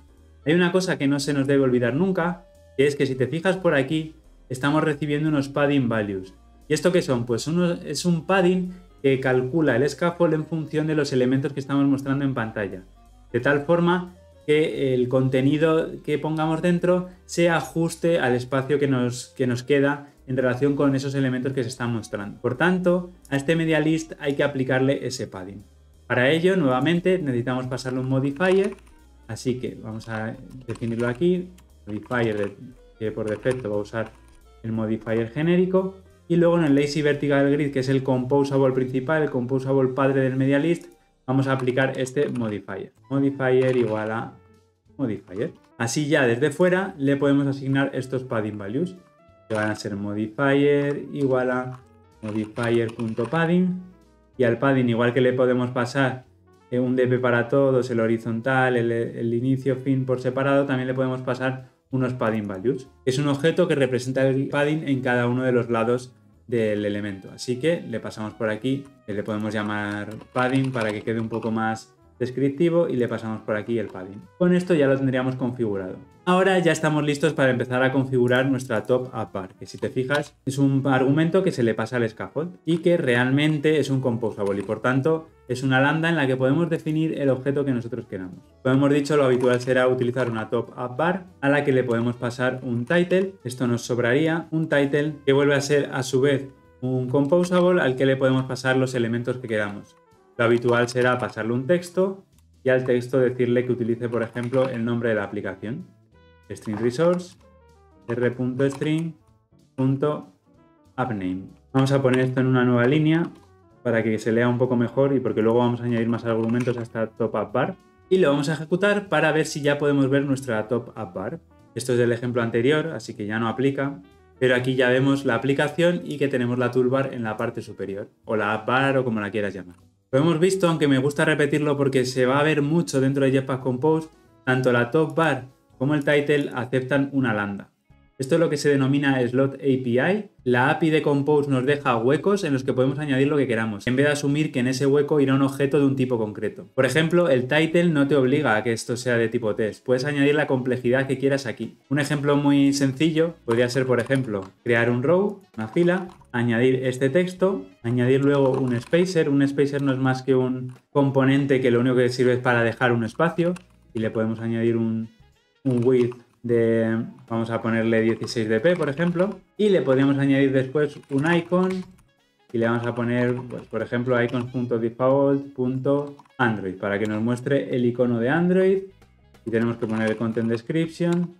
[SPEAKER 1] Hay una cosa que no se nos debe olvidar nunca, que es que si te fijas por aquí, estamos recibiendo unos padding values. ¿Y esto qué son? Pues uno, es un padding que calcula el scaffold en función de los elementos que estamos mostrando en pantalla. De tal forma que el contenido que pongamos dentro se ajuste al espacio que nos, que nos queda en relación con esos elementos que se están mostrando. Por tanto, a este media list hay que aplicarle ese padding. Para ello, nuevamente, necesitamos pasarle un modifier, así que vamos a definirlo aquí, modifier que por defecto va a usar el modifier genérico, y luego en el Lazy Vertical Grid, que es el composable principal, el composable padre del media list, vamos a aplicar este modifier. Modifier igual a modifier. Así ya desde fuera le podemos asignar estos padding values, que van a ser modifier igual a modifier.padding. Y al padding, igual que le podemos pasar un DP para todos, el horizontal, el, el inicio, fin por separado, también le podemos pasar unos padding values. Es un objeto que representa el padding en cada uno de los lados del elemento. Así que le pasamos por aquí, le podemos llamar padding para que quede un poco más descriptivo y le pasamos por aquí el padding. Con esto ya lo tendríamos configurado. Ahora ya estamos listos para empezar a configurar nuestra top up bar, que si te fijas es un argumento que se le pasa al scaffold y que realmente es un composable y por tanto es una lambda en la que podemos definir el objeto que nosotros queramos. Como hemos dicho, lo habitual será utilizar una top up bar a la que le podemos pasar un title. Esto nos sobraría un title que vuelve a ser a su vez un composable al que le podemos pasar los elementos que queramos. Lo habitual será pasarle un texto y al texto decirle que utilice, por ejemplo, el nombre de la aplicación. String resource, r.string.appname. Vamos a poner esto en una nueva línea para que se lea un poco mejor y porque luego vamos a añadir más argumentos a esta top up bar. Y lo vamos a ejecutar para ver si ya podemos ver nuestra top up bar. Esto es del ejemplo anterior, así que ya no aplica, pero aquí ya vemos la aplicación y que tenemos la toolbar en la parte superior, o la app bar o como la quieras llamar. Lo hemos visto, aunque me gusta repetirlo porque se va a ver mucho dentro de Jetpack Compose, tanto la top bar como el title aceptan una lambda. Esto es lo que se denomina Slot API. La API de Compose nos deja huecos en los que podemos añadir lo que queramos, en vez de asumir que en ese hueco irá un objeto de un tipo concreto. Por ejemplo, el title no te obliga a que esto sea de tipo test. Puedes añadir la complejidad que quieras aquí. Un ejemplo muy sencillo podría ser, por ejemplo, crear un row, una fila, añadir este texto, añadir luego un spacer. Un spacer no es más que un componente que lo único que sirve es para dejar un espacio y le podemos añadir un, width de, vamos a ponerle 16 dp, por ejemplo, y le podríamos añadir después un icon y le vamos a poner, pues, por ejemplo, icons.default.android para que nos muestre el icono de Android. Y tenemos que poner el content description.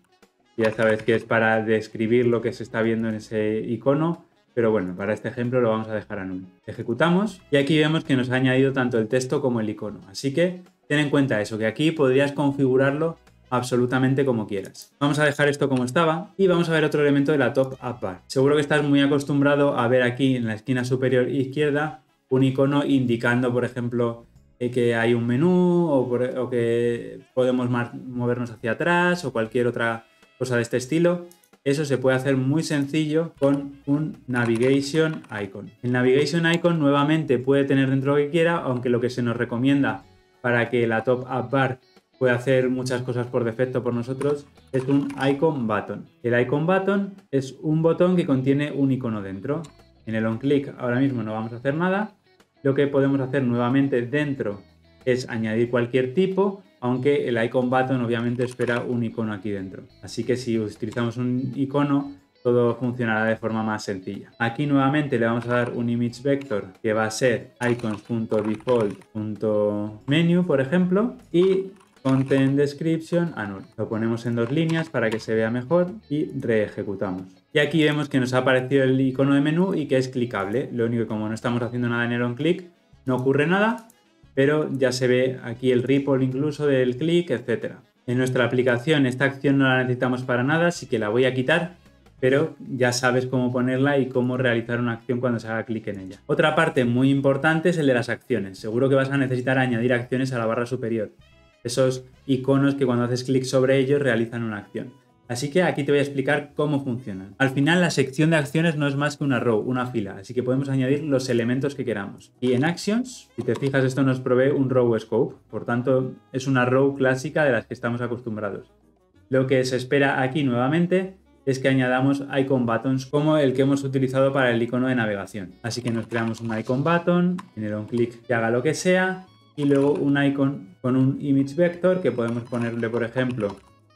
[SPEAKER 1] Ya sabes que es para describir lo que se está viendo en ese icono, pero bueno, para este ejemplo lo vamos a dejar a null. Ejecutamos y aquí vemos que nos ha añadido tanto el texto como el icono. Así que ten en cuenta eso, que aquí podrías configurarlo absolutamente como quieras. Vamos a dejar esto como estaba y vamos a ver otro elemento de la top app bar. Seguro que estás muy acostumbrado a ver aquí en la esquina superior izquierda un icono indicando, por ejemplo, eh, que hay un menú o, que podemos movernos hacia atrás o cualquier otra cosa de este estilo. Eso se puede hacer muy sencillo con un Navigation Icon. El Navigation Icon nuevamente puede tener dentro lo que quiera, aunque lo que se nos recomienda para que la Top App Bar pueda hacer muchas cosas por defecto por nosotros es un Icon Button. El Icon Button es un botón que contiene un icono dentro. En el on-click ahora mismo no vamos a hacer nada, lo que podemos hacer nuevamente dentro es añadir cualquier tipo, aunque el icon button obviamente espera un icono aquí dentro. Así que si utilizamos un icono, todo funcionará de forma más sencilla. Aquí nuevamente le vamos a dar un image vector que va a ser icons.default.menu, por ejemplo, y content description a. Lo ponemos en dos líneas para que se vea mejor y reejecutamos. Y aquí vemos que nos ha aparecido el icono de menú y que es clicable. Lo único que como no estamos haciendo nada en el on click, no ocurre nada, pero ya se ve aquí el ripple incluso del clic, etc. En nuestra aplicación esta acción no la necesitamos para nada, así que la voy a quitar, pero ya sabes cómo ponerla y cómo realizar una acción cuando se haga clic en ella. Otra parte muy importante es el de las acciones. Seguro que vas a necesitar añadir acciones a la barra superior. Esos iconos que cuando haces clic sobre ellos realizan una acción. Así que aquí te voy a explicar cómo funcionan. Al final la sección de acciones no es más que una row, una fila, así que podemos añadir los elementos que queramos. Y en Actions, si te fijas, esto nos provee un row scope, por tanto es una row clásica de las que estamos acostumbrados. Lo que se espera aquí nuevamente es que añadamos icon buttons como el que hemos utilizado para el icono de navegación. Así que nos creamos un icon button, en el on click que haga lo que sea, y luego un icon con un image vector que podemos ponerle, por ejemplo,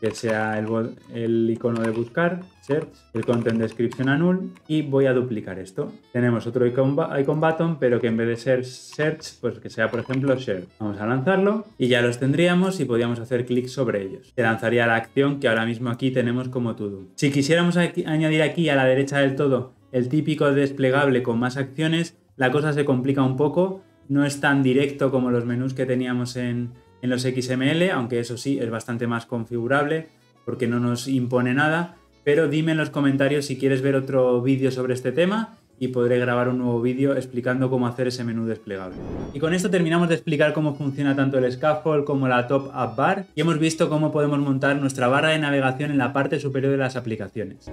[SPEAKER 1] que sea el, icono de buscar, search, el content description a null y voy a duplicar esto. Tenemos otro icon, button, pero que en vez de ser search, pues que sea por ejemplo share. Vamos a lanzarlo y ya los tendríamos y podríamos hacer clic sobre ellos. Se lanzaría la acción que ahora mismo aquí tenemos como todo. Si quisiéramos añadir aquí a la derecha del todo el típico desplegable con más acciones, la cosa se complica un poco, no es tan directo como los menús que teníamos en, en los XML, aunque eso sí es bastante más configurable porque no nos impone nada. Pero dime en los comentarios si quieres ver otro vídeo sobre este tema y podré grabar un nuevo vídeo explicando cómo hacer ese menú desplegable. Y con esto terminamos de explicar cómo funciona tanto el scaffold como la top app bar y hemos visto cómo podemos montar nuestra barra de navegación en la parte superior de las aplicaciones.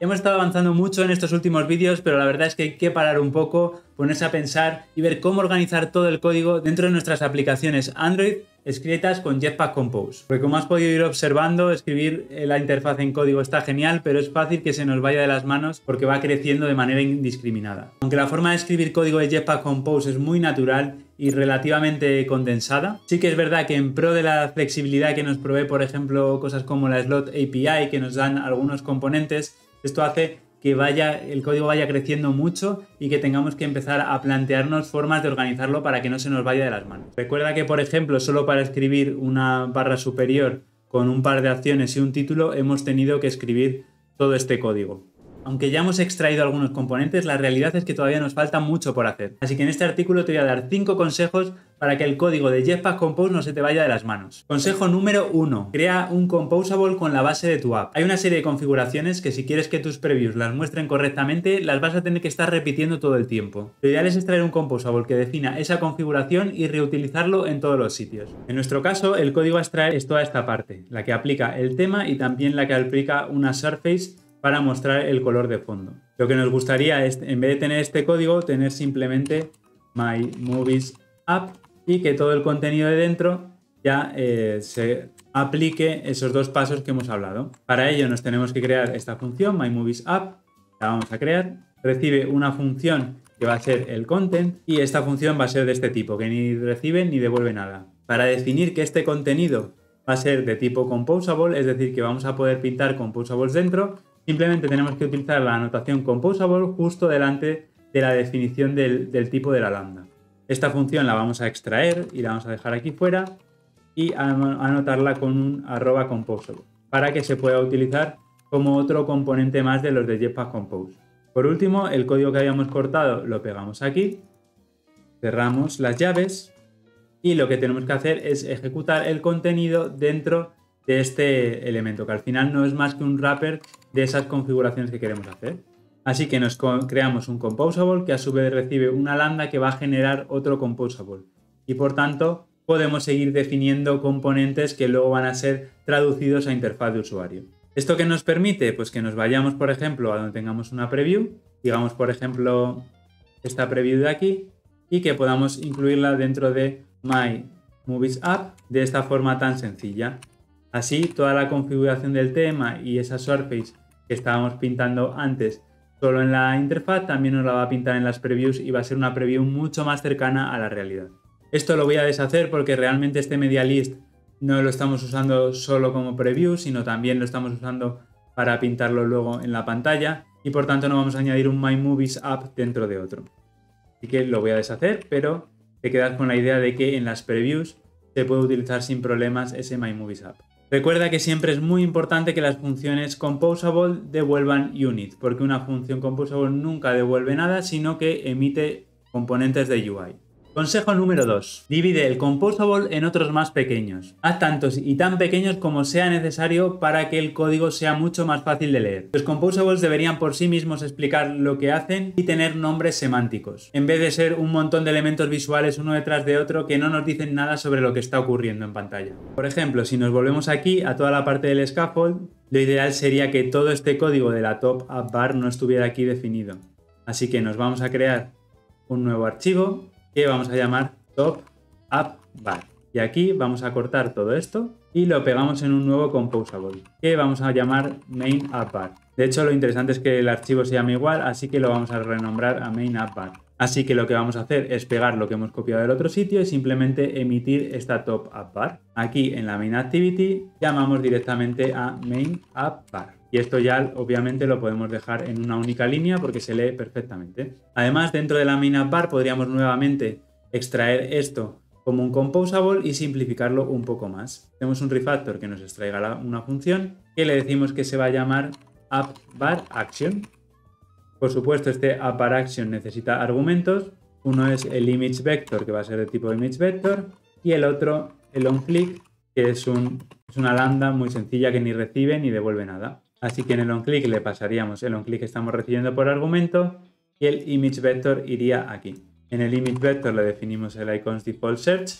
[SPEAKER 1] Hemos estado avanzando mucho en estos últimos vídeos, pero la verdad es que hay que parar un poco, ponerse a pensar y ver cómo organizar todo el código dentro de nuestras aplicaciones Android escritas con Jetpack Compose. Porque como has podido ir observando, escribir la interfaz en código está genial, pero es fácil que se nos vaya de las manos porque va creciendo de manera indiscriminada. Aunque la forma de escribir código de Jetpack Compose es muy natural y relativamente condensada. Sí que es verdad que en pro de la flexibilidad que nos provee, por ejemplo, cosas como la Slot API que nos dan algunos componentes, esto hace que vaya, el código vaya creciendo mucho y que tengamos que empezar a plantearnos formas de organizarlo para que no se nos vaya de las manos. Recuerda que, por ejemplo, solo para escribir una barra superior con un par de acciones y un título hemos tenido que escribir todo este código. Aunque ya hemos extraído algunos componentes, la realidad es que todavía nos falta mucho por hacer. Así que en este artículo te voy a dar 5 consejos para que el código de Jetpack Compose no se te vaya de las manos. Consejo número 1. Crea un composable con la base de tu app. Hay una serie de configuraciones que si quieres que tus previews las muestren correctamente, las vas a tener que estar repitiendo todo el tiempo. Lo ideal es extraer un composable que defina esa configuración y reutilizarlo en todos los sitios. En nuestro caso, el código a extraer es toda esta parte, la que aplica el tema y también la que aplica una surface para mostrar el color de fondo. Lo que nos gustaría es, en vez de tener este código, tener simplemente My Movies App y que todo el contenido de dentro ya eh, se aplique esos dos pasos que hemos hablado. Para ello nos tenemos que crear esta función, My Movies App, la vamos a crear, recibe una función que va a ser el content y esta función va a ser de este tipo, que ni recibe ni devuelve nada. Para definir que este contenido va a ser de tipo composable, es decir, que vamos a poder pintar composables dentro, Simplemente tenemos que utilizar la anotación composable justo delante de la definición del, tipo de la lambda. Esta función la vamos a extraer y la vamos a dejar aquí fuera y anotarla con un arroba composable para que se pueda utilizar como otro componente más de los de Jetpack Compose. Por último, el código que habíamos cortado lo pegamos aquí, cerramos las llaves y lo que tenemos que hacer es ejecutar el contenido dentro de este elemento, que al final no es más que un wrapper de esas configuraciones que queremos hacer. Así que nos creamos un composable que a su vez recibe una lambda que va a generar otro composable. Y por tanto, podemos seguir definiendo componentes que luego van a ser traducidos a interfaz de usuario. ¿Esto qué nos permite? Pues que nos vayamos, por ejemplo, a donde tengamos una preview, digamos, por ejemplo, esta preview de aquí, y que podamos incluirla dentro de My Movies App de esta forma tan sencilla. Así, toda la configuración del tema y esa surface que estábamos pintando antes solo en la interfaz, también nos la va a pintar en las previews y va a ser una preview mucho más cercana a la realidad. Esto lo voy a deshacer porque realmente este media list no lo estamos usando solo como preview, sino también lo estamos usando para pintarlo luego en la pantalla y por tanto no vamos a añadir un My Movies app dentro de otro. Así que lo voy a deshacer, pero te quedas con la idea de que en las previews se puede utilizar sin problemas ese My Movies app. Recuerda que siempre es muy importante que las funciones composable devuelvan unit, porque una función composable nunca devuelve nada, sino que emite componentes de UI. Consejo número 2. Divide el composable en otros más pequeños. Haz tantos y tan pequeños como sea necesario para que el código sea mucho más fácil de leer. Los composables deberían por sí mismos explicar lo que hacen y tener nombres semánticos, en vez de ser un montón de elementos visuales uno detrás de otro que no nos dicen nada sobre lo que está ocurriendo en pantalla. Por ejemplo, si nos volvemos aquí a toda la parte del scaffold, lo ideal sería que todo este código de la top app bar no estuviera aquí definido. Así que nos vamos a crear un nuevo archivo que vamos a llamar top app bar. Y aquí vamos a cortar todo esto y lo pegamos en un nuevo composable que vamos a llamar main app bar. De hecho, lo interesante es que el archivo se llama igual, así que lo vamos a renombrar a main app bar. Así que lo que vamos a hacer es pegar lo que hemos copiado del otro sitio y simplemente emitir esta top app bar. Aquí en la main activity llamamos directamente a main app bar. Y esto ya obviamente lo podemos dejar en una única línea porque se lee perfectamente. Además, dentro de la main app bar podríamos nuevamente extraer esto como un composable y simplificarlo un poco más. Tenemos un refactor que nos extraiga una función que le decimos que se va a llamar app_bar_action. Por supuesto, este app_bar_action necesita argumentos. Uno es el image vector, que va a ser de tipo image vector, y el otro, el onClick, que es, es una lambda muy sencilla que ni recibe ni devuelve nada. Así que en el onClick le pasaríamos el onClick que estamos recibiendo por argumento y el image vector iría aquí. En el image vector le definimos el icons default search,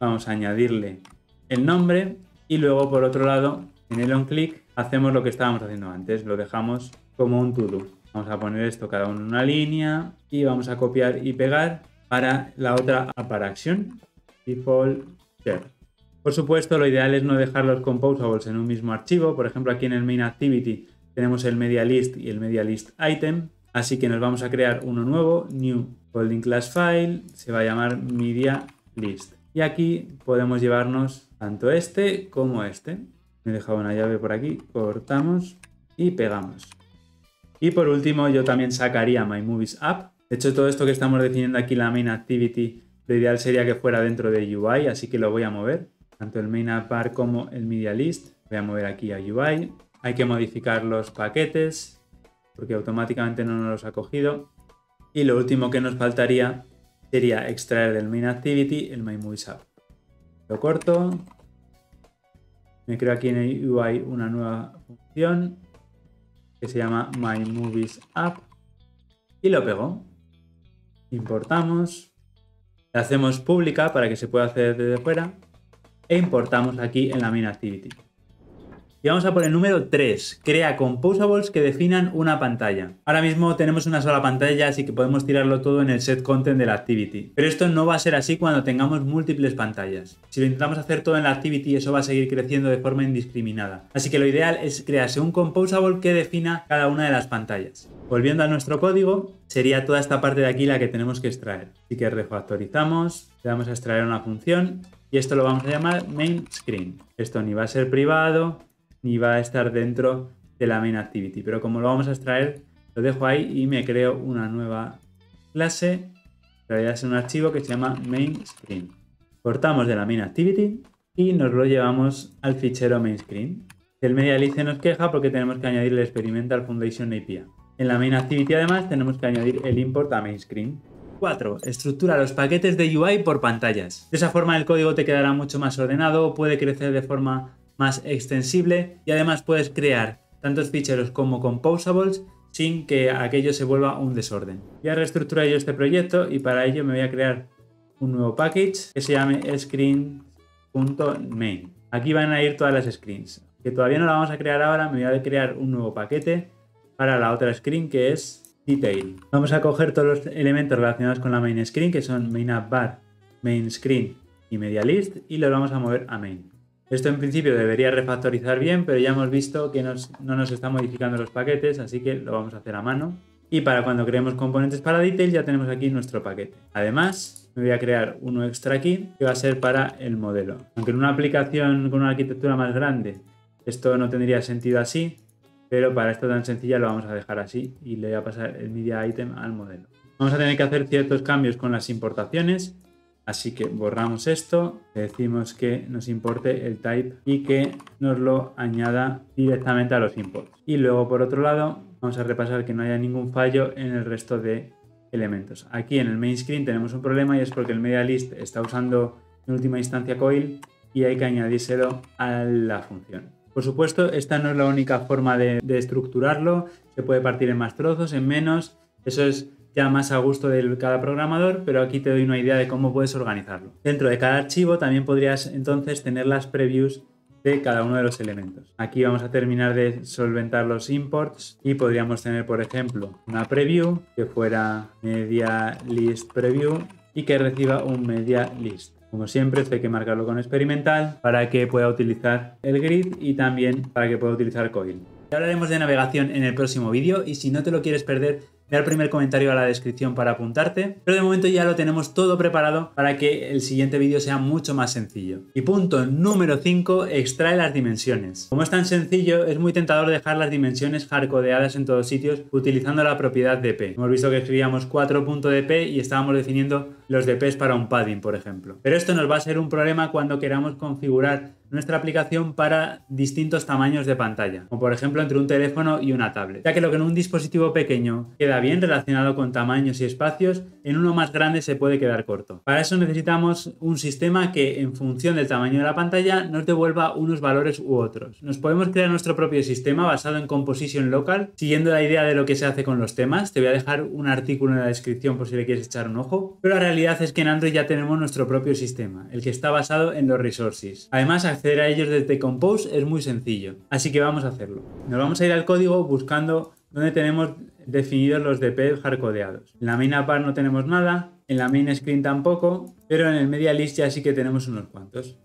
[SPEAKER 1] vamos a añadirle el nombre y luego por otro lado en el onClick hacemos lo que estábamos haciendo antes, lo dejamos como un to-do. Vamos a poner esto cada uno en una línea y vamos a copiar y pegar para la otra action default share. Por supuesto, lo ideal es no dejar los composables en un mismo archivo. Por ejemplo, aquí en el main activity tenemos el media list y el media list item. Así que nos vamos a crear uno nuevo, new holding class file, se va a llamar media list. Y aquí podemos llevarnos tanto este como este. Me he dejado una llave por aquí, cortamos y pegamos. Y por último, yo también sacaría My Movies App. De hecho, todo esto que estamos definiendo aquí, la main activity, lo ideal sería que fuera dentro de UI, así que lo voy a mover tanto el main app bar como el media list. Voy a mover aquí a UI. Hay que modificar los paquetes porque automáticamente no nos los ha cogido. Y lo último que nos faltaría sería extraer del main activity el my movies app. Lo corto. Me creo aquí en el UI una nueva función que se llama my movies app y lo pego. Importamos. La hacemos pública para que se pueda hacer desde fuera e importamos aquí en la main activity. Y vamos a por el número 3. Crea composables que definan una pantalla. Ahora mismo tenemos una sola pantalla, así que podemos tirarlo todo en el set content de la activity. Pero esto no va a ser así cuando tengamos múltiples pantallas. Si lo intentamos hacer todo en la activity, eso va a seguir creciendo de forma indiscriminada. Así que lo ideal es crearse un composable que defina cada una de las pantallas. Volviendo a nuestro código, sería toda esta parte de aquí la que tenemos que extraer. Así que refactorizamos, le vamos a extraer una función y esto lo vamos a llamar main screen. Esto ni va a ser privado ni va a estar dentro de la main activity, pero como lo vamos a extraer, lo dejo ahí y me creo una nueva clase, pero ya es un archivo que se llama main screen. Cortamos de la main activity y nos lo llevamos al fichero main screen. El MediaList nos queja porque tenemos que añadir el Experimental Foundation API. En la main activity además tenemos que añadir el import a main screen. 4. Estructura los paquetes de UI por pantallas. De esa forma el código te quedará mucho más ordenado, puede crecer de forma más extensible y además puedes crear tantos ficheros como composables sin que aquello se vuelva un desorden. Ya reestructurado yo este proyecto y para ello me voy a crear un nuevo package que se llame screen.main. Aquí van a ir todas las screens que todavía no la vamos a crear ahora, me voy a crear un nuevo paquete para la otra screen que es detail. Vamos a coger todos los elementos relacionados con la main screen que son main app bar, main screen y media list y los vamos a mover a main. Esto en principio debería refactorizar bien, pero ya hemos visto que no nos está modificando los paquetes, así que lo vamos a hacer a mano. Y para cuando creemos componentes para detail ya tenemos aquí nuestro paquete. Además, me voy a crear uno extra aquí que va a ser para el modelo. Aunque en una aplicación con una arquitectura más grande esto no tendría sentido así, pero para esto tan sencilla lo vamos a dejar así y le voy a pasar el media item al modelo. Vamos a tener que hacer ciertos cambios con las importaciones, así que borramos esto, le decimos que nos importe el type y que nos lo añada directamente a los imports. Y luego por otro lado vamos a repasar que no haya ningún fallo en el resto de elementos. Aquí en el main screen tenemos un problema y es porque el media list está usando en última instancia coil y hay que añadírselo a la función. Por supuesto, esta no es la única forma de, estructurarlo, se puede partir en más trozos, en menos, eso es ya más a gusto de cada programador, pero aquí te doy una idea de cómo puedes organizarlo. Dentro de cada archivo también podrías entonces tener las previews de cada uno de los elementos. Aquí vamos a terminar de solventar los imports y podríamos tener, por ejemplo, una preview que fuera media list preview y que reciba un media list. Como siempre, esto hay que marcarlo con experimental para que pueda utilizar el grid y también para que pueda utilizar coil. Ya hablaremos de navegación en el próximo vídeo y si no te lo quieres perder, Ve el primer comentario a la descripción para apuntarte, pero de momento ya lo tenemos todo preparado para que el siguiente vídeo sea mucho más sencillo. Y punto número 5, extrae las dimensiones. Como es tan sencillo, es muy tentador dejar las dimensiones hardcodeadas en todos sitios utilizando la propiedad dp. Hemos visto que escribíamos 4.dp y estábamos definiendo los dps para un padding, por ejemplo. Pero esto nos va a ser un problema cuando queramos configurar nuestra aplicación para distintos tamaños de pantalla, como por ejemplo entre un teléfono y una tablet, ya que lo que en un dispositivo pequeño queda bien relacionado con tamaños y espacios, en uno más grande se puede quedar corto. Para eso necesitamos un sistema que en función del tamaño de la pantalla nos devuelva unos valores u otros. Nos podemos crear nuestro propio sistema basado en Composition Local, siguiendo la idea de lo que se hace con los temas. Te voy a dejar un artículo en la descripción por si le quieres echar un ojo. Pero la realidad es que en Android ya tenemos nuestro propio sistema, el que está basado en los resources. Además, acceder a ellos desde Compose es muy sencillo, así que vamos a hacerlo. Nos vamos a ir al código buscando donde tenemos definidos los DP hardcodeados. En la main app no tenemos nada, en la main screen tampoco, pero en el media list ya sí que tenemos unos cuantos.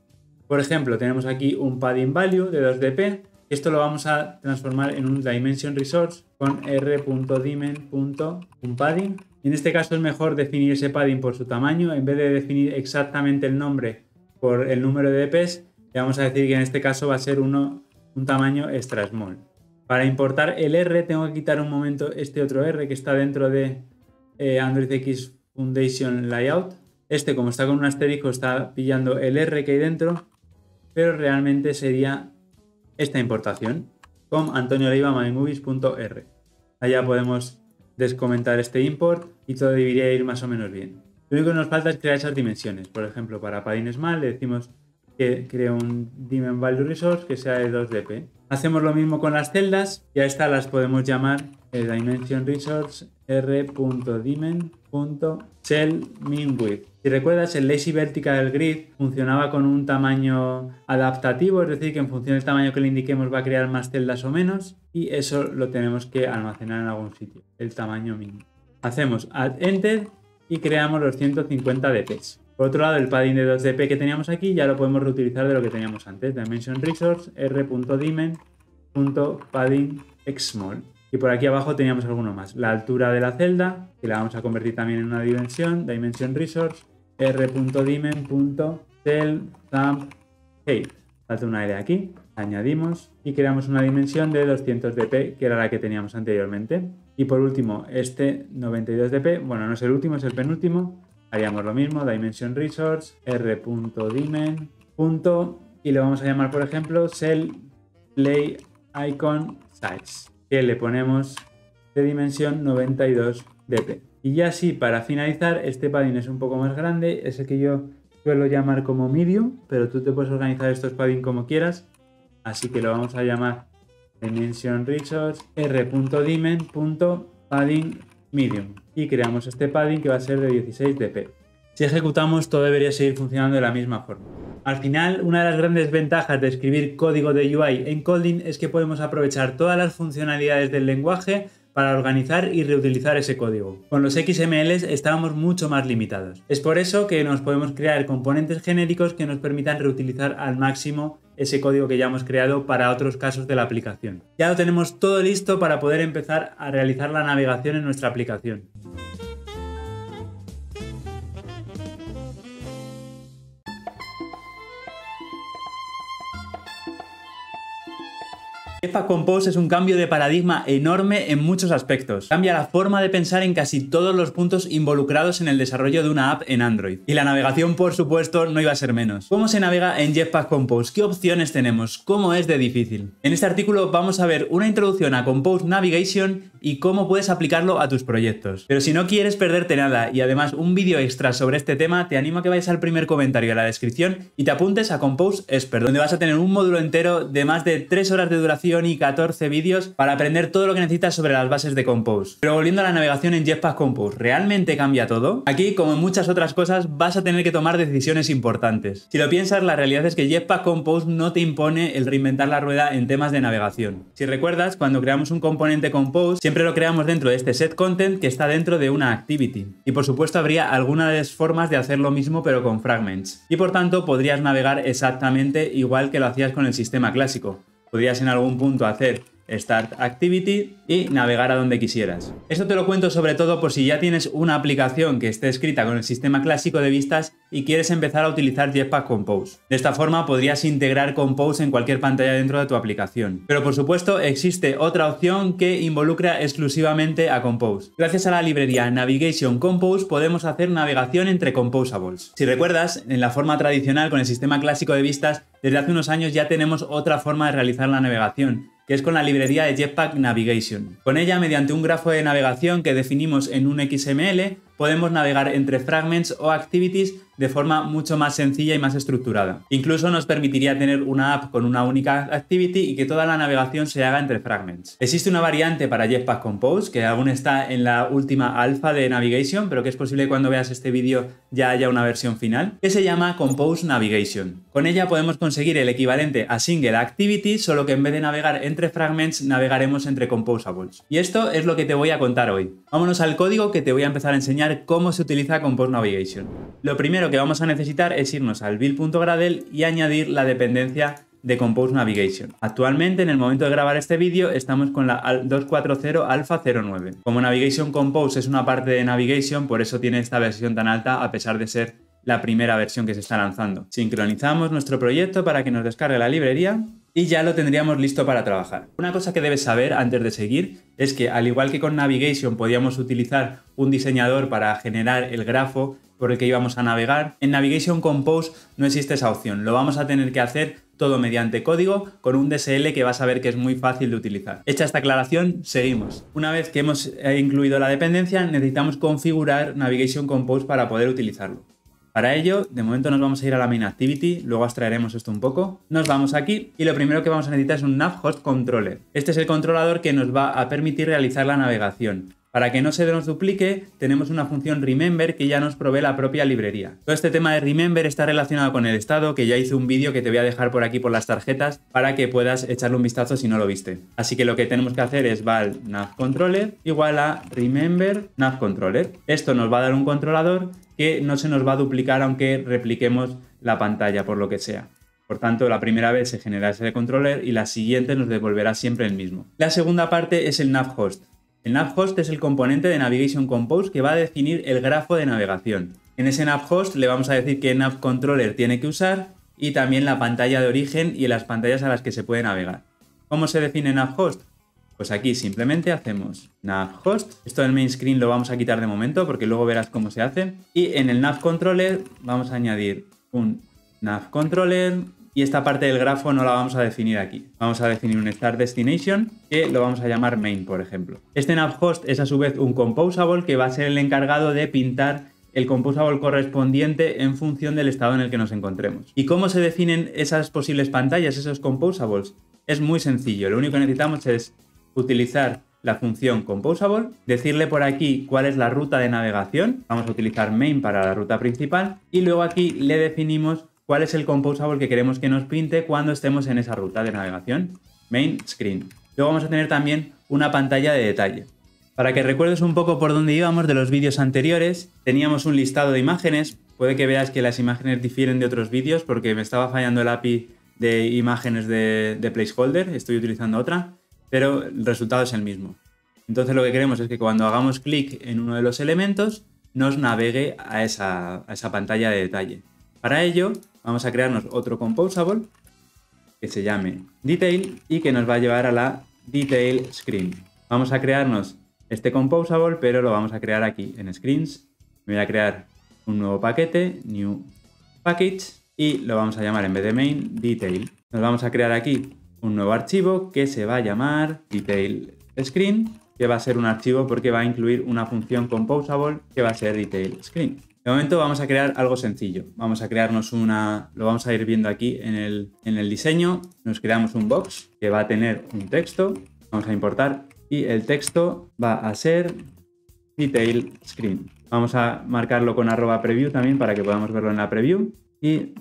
[SPEAKER 1] Por ejemplo, tenemos aquí un padding value de 2dp. Esto lo vamos a transformar en un dimension resource con r.dimen.padding. En este caso es mejor definir ese padding por su tamaño en vez de definir exactamente el nombre por el número de dps. Vamos a decir que en este caso va a ser uno, un tamaño extra small. Para importar el R tengo que quitar un momento este otro R que está dentro de eh, Android X Foundation Layout. Este, como está con un asterisco, está pillando el R que hay dentro, pero realmente sería esta importación con Antonio mymovies.r. Allá podemos descomentar este import y todo debería ir más o menos bien. Lo único que nos falta es crear esas dimensiones. Por ejemplo, para Padding Small le decimos que cree un Dimen Value Resource que sea de 2dp. Hacemos lo mismo con las celdas y a estas las podemos llamar eh, dimension resource r.dimen.shell Si recuerdas, el lazy vertical del grid funcionaba con un tamaño adaptativo, es decir, que en función del tamaño que le indiquemos va a crear más celdas o menos y eso lo tenemos que almacenar en algún sitio, el tamaño mínimo. Hacemos add enter y creamos los 150 dps. Por otro lado, el padding de 2dp que teníamos aquí ya lo podemos reutilizar de lo que teníamos antes. Dimension resource r.dimen.padding xmall. Y por aquí abajo teníamos alguno más. La altura de la celda, que la vamos a convertir también en una dimensión. Dimension resource r.dimen.cell height. falta una L aquí, añadimos y creamos una dimensión de 200 dp, que era la que teníamos anteriormente. Y por último, este 92 dp, bueno, no es el último, es el penúltimo, haríamos lo mismo, dimension resource, r.dimen, y le vamos a llamar, por ejemplo, cell play icon size, que le ponemos de dimensión 92 dp. Y ya así, para finalizar, este padding es un poco más grande, es el que yo suelo llamar como medium, pero tú te puedes organizar estos padding como quieras, así que lo vamos a llamar dimension resource r.dimen.padding medium y creamos este padding que va a ser de 16 dp. Si ejecutamos todo debería seguir funcionando de la misma forma. Al final, una de las grandes ventajas de escribir código de UI en Kotlin es que podemos aprovechar todas las funcionalidades del lenguaje para organizar y reutilizar ese código. Con los XMLs estábamos mucho más limitados. Es por eso que nos podemos crear componentes genéricos que nos permitan reutilizar al máximo ese código que ya hemos creado para otros casos de la aplicación. Ya lo tenemos todo listo para poder empezar a realizar la navegación en nuestra aplicación. Jetpack Compose es un cambio de paradigma enorme en muchos aspectos. Cambia la forma de pensar en casi todos los puntos involucrados en el desarrollo de una app en Android. Y la navegación, por supuesto, no iba a ser menos. ¿Cómo se navega en Jetpack Compose? ¿Qué opciones tenemos? ¿Cómo es de difícil? En este artículo vamos a ver una introducción a Compose Navigation y cómo puedes aplicarlo a tus proyectos. Pero si no quieres perderte nada y además un vídeo extra sobre este tema, te animo a que vayas al primer comentario de la descripción y te apuntes a Compose Expert, donde vas a tener un módulo entero de más de 3 horas de duración y 14 vídeos para aprender todo lo que necesitas sobre las bases de Compose. Pero volviendo a la navegación en Jetpack Compose, ¿realmente cambia todo? Aquí, como en muchas otras cosas, vas a tener que tomar decisiones importantes. Si lo piensas, la realidad es que Jetpack Compose no te impone el reinventar la rueda en temas de navegación. Si recuerdas, cuando creamos un componente Compose, siempre lo creamos dentro de este set content que está dentro de una activity. Y por supuesto habría algunas formas de hacer lo mismo pero con fragments. Y por tanto podrías navegar exactamente igual que lo hacías con el sistema clásico. Podrías en algún punto hacer Start Activity y navegar a donde quisieras. Esto te lo cuento sobre todo por si ya tienes una aplicación que esté escrita con el sistema clásico de vistas y quieres empezar a utilizar Jetpack Compose. De esta forma podrías integrar Compose en cualquier pantalla dentro de tu aplicación. Pero por supuesto existe otra opción que involucra exclusivamente a Compose. Gracias a la librería Navigation Compose podemos hacer navegación entre composables. Si recuerdas, en la forma tradicional con el sistema clásico de vistas, desde hace unos años ya tenemos otra forma de realizar la navegación que es con la librería de Jetpack Navigation. Con ella, mediante un grafo de navegación que definimos en un XML, podemos navegar entre fragments o activities de forma mucho más sencilla y más estructurada. Incluso nos permitiría tener una app con una única activity y que toda la navegación se haga entre fragments. Existe una variante para Jetpack Compose que aún está en la última alfa de Navigation, pero que es posible que cuando veas este vídeo ya haya una versión final, que se llama Compose Navigation. Con ella podemos conseguir el equivalente a Single Activity, solo que en vez de navegar entre fragments, navegaremos entre composables. Y esto es lo que te voy a contar hoy. Vámonos al código que te voy a empezar a enseñar cómo se utiliza Compose Navigation. Lo primero que vamos a necesitar es irnos al build.gradle y añadir la dependencia de Compose Navigation. Actualmente, en el momento de grabar este vídeo, estamos con la 240 Alpha 09. Como Navigation Compose es una parte de Navigation, por eso tiene esta versión tan alta a pesar de ser la primera versión que se está lanzando. Sincronizamos nuestro proyecto para que nos descargue la librería y ya lo tendríamos listo para trabajar. Una cosa que debes saber antes de seguir es que al igual que con Navigation podíamos utilizar un diseñador para generar el grafo por el que íbamos a navegar, en Navigation Compose no existe esa opción. Lo vamos a tener que hacer todo mediante código con un DSL que vas a ver que es muy fácil de utilizar. Hecha esta aclaración, seguimos. Una vez que hemos eh, incluido la dependencia, necesitamos configurar Navigation Compose para poder utilizarlo. Para ello, de momento nos vamos a ir a la main activity, luego extraeremos esto un poco. Nos vamos aquí y lo primero que vamos a necesitar es un nav host controller. Este es el controlador que nos va a permitir realizar la navegación. Para que no se nos duplique, tenemos una función remember que ya nos provee la propia librería. Todo este tema de remember está relacionado con el estado, que ya hice un vídeo que te voy a dejar por aquí por las tarjetas para que puedas echarle un vistazo si no lo viste. Así que lo que tenemos que hacer es val navcontroller igual a remember navcontroller. Esto nos va a dar un controlador que no se nos va a duplicar aunque repliquemos la pantalla por lo que sea. Por tanto, la primera vez se genera ese controller y la siguiente nos devolverá siempre el mismo. La segunda parte es el navhost. El navhost es el componente de Navigation Compose que va a definir el grafo de navegación. En ese navhost le vamos a decir qué navcontroller tiene que usar y también la pantalla de origen y las pantallas a las que se puede navegar. ¿Cómo se define navhost? Pues aquí simplemente hacemos navhost. Esto del main screen lo vamos a quitar de momento porque luego verás cómo se hace. Y en el nav controller vamos a añadir un nav controller y esta parte del grafo no la vamos a definir aquí. Vamos a definir un start destination que lo vamos a llamar main, por ejemplo. Este navhost es a su vez un composable que va a ser el encargado de pintar el composable correspondiente en función del estado en el que nos encontremos. ¿Y cómo se definen esas posibles pantallas, esos composables? Es muy sencillo, lo único que necesitamos es utilizar la función composable, decirle por aquí cuál es la ruta de navegación, vamos a utilizar main para la ruta principal y luego aquí le definimos cuál es el composable que queremos que nos pinte cuando estemos en esa ruta de navegación. Main screen. Luego vamos a tener también una pantalla de detalle. Para que recuerdes un poco por dónde íbamos de los vídeos anteriores, teníamos un listado de imágenes. Puede que veas que las imágenes difieren de otros vídeos porque me estaba fallando el API de imágenes de, de placeholder, estoy utilizando otra, pero el resultado es el mismo. Entonces lo que queremos es que cuando hagamos clic en uno de los elementos, nos navegue a esa, pantalla de detalle. Para ello, vamos a crearnos otro composable que se llame detail y que nos va a llevar a la detail screen. Vamos a crearnos este composable, pero lo vamos a crear aquí en screens. Voy a crear un nuevo paquete, new package, y lo vamos a llamar en vez de main detail. Nos vamos a crear aquí un nuevo archivo que se va a llamar detail screen, que va a ser un archivo porque va a incluir una función composable que va a ser detail screen. De momento vamos a crear algo sencillo. Vamos a crearnos una, lo vamos a ir viendo aquí en el, en el diseño. Nos creamos un box que va a tener un texto. Vamos a importar y el texto va a ser detail screen. Vamos a marcarlo con arroba preview también para que podamos verlo en la preview y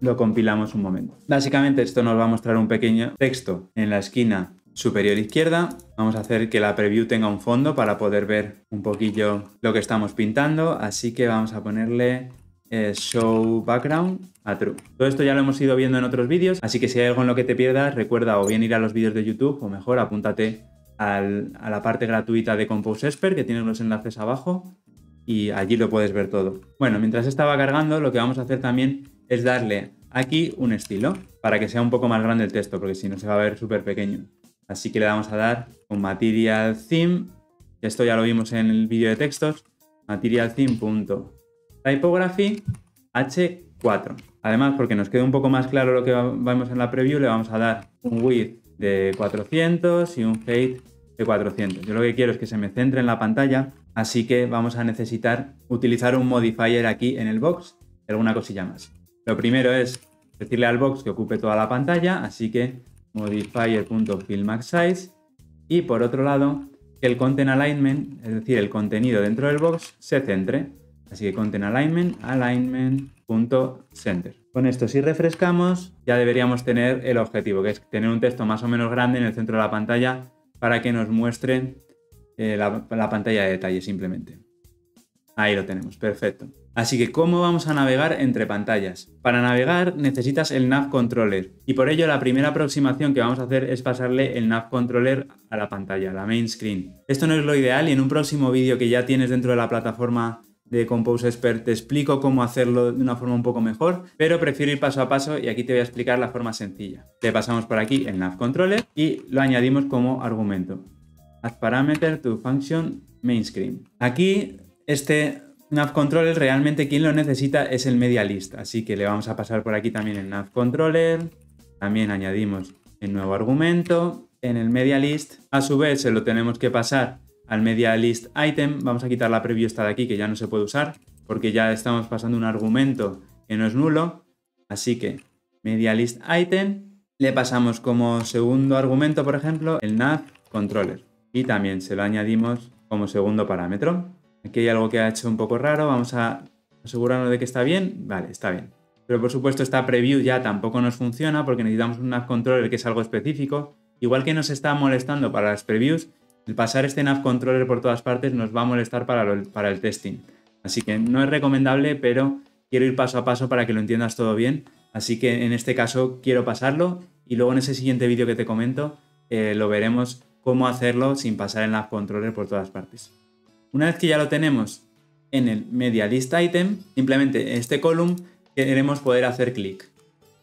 [SPEAKER 1] lo compilamos un momento. Básicamente esto nos va a mostrar un pequeño texto en la esquina superior izquierda. Vamos a hacer que la preview tenga un fondo para poder ver un poquillo lo que estamos pintando. Así que vamos a ponerle eh, show background a true. Todo esto ya lo hemos ido viendo en otros vídeos, así que si hay algo en lo que te pierdas, recuerda o bien ir a los vídeos de YouTube o mejor apúntate a la parte gratuita de Compose Expert que tienes los enlaces abajo y allí lo puedes ver todo. Bueno, mientras estaba cargando, lo que vamos a hacer también es darle aquí un estilo para que sea un poco más grande el texto, porque si no se va a ver súper pequeño. Así que le vamos a dar un material theme. Esto ya lo vimos en el vídeo de textos. Material theme.typography H4. Además, porque nos quede un poco más claro lo que vemos en la preview, le vamos a dar un width de 400 y un height de 400. Yo lo que quiero es que se me centre en la pantalla, así que vamos a necesitar utilizar un modifier aquí en el box alguna cosilla más. Lo primero es decirle al box que ocupe toda la pantalla, así que modifier.fillMaxSize y por otro lado que el content alignment, es decir, el contenido dentro del box, se centre. Así que content alignment, alignment.center. Con esto si refrescamos ya deberíamos tener el objetivo, que es tener un texto más o menos grande en el centro de la pantalla para que nos muestre eh, la pantalla de detalle simplemente. Ahí lo tenemos, perfecto. Así que, ¿cómo vamos a navegar entre pantallas? Para navegar necesitas el Nav Controller y por ello la primera aproximación que vamos a hacer es pasarle el Nav Controller a la pantalla, a la main screen. Esto no es lo ideal y en un próximo vídeo que ya tienes dentro de la plataforma de Compose Expert te explico cómo hacerlo de una forma un poco mejor, pero prefiero ir paso a paso y aquí te voy a explicar la forma sencilla. Le pasamos por aquí el Nav Controller y lo añadimos como argumento. Add parameter to function main screen. Aquí este nav controller realmente quien lo necesita es el media list, así que le vamos a pasar por aquí también el nav controller, también añadimos el nuevo argumento, en el media list, a su vez se lo tenemos que pasar al media list item, vamos a quitar la preview esta de aquí que ya no se puede usar, porque ya estamos pasando un argumento que no es nulo, así que media list item, le pasamos como segundo argumento, por ejemplo, el nav controller, y también se lo añadimos como segundo parámetro. Aquí hay algo que ha hecho un poco raro, vamos a asegurarnos de que está bien. Vale, está bien. Pero por supuesto esta preview ya tampoco nos funciona porque necesitamos un nav controller que es algo específico. Igual que nos está molestando para las previews, el pasar este nav controller por todas partes nos va a molestar para, el testing. Así que no es recomendable, pero quiero ir paso a paso para que lo entiendas todo bien. Así que en este caso quiero pasarlo y luego en ese siguiente vídeo que te comento eh, lo veremos cómo hacerlo sin pasar el nav controller por todas partes. Una vez que ya lo tenemos en el Media List Item, simplemente en este column queremos poder hacer clic.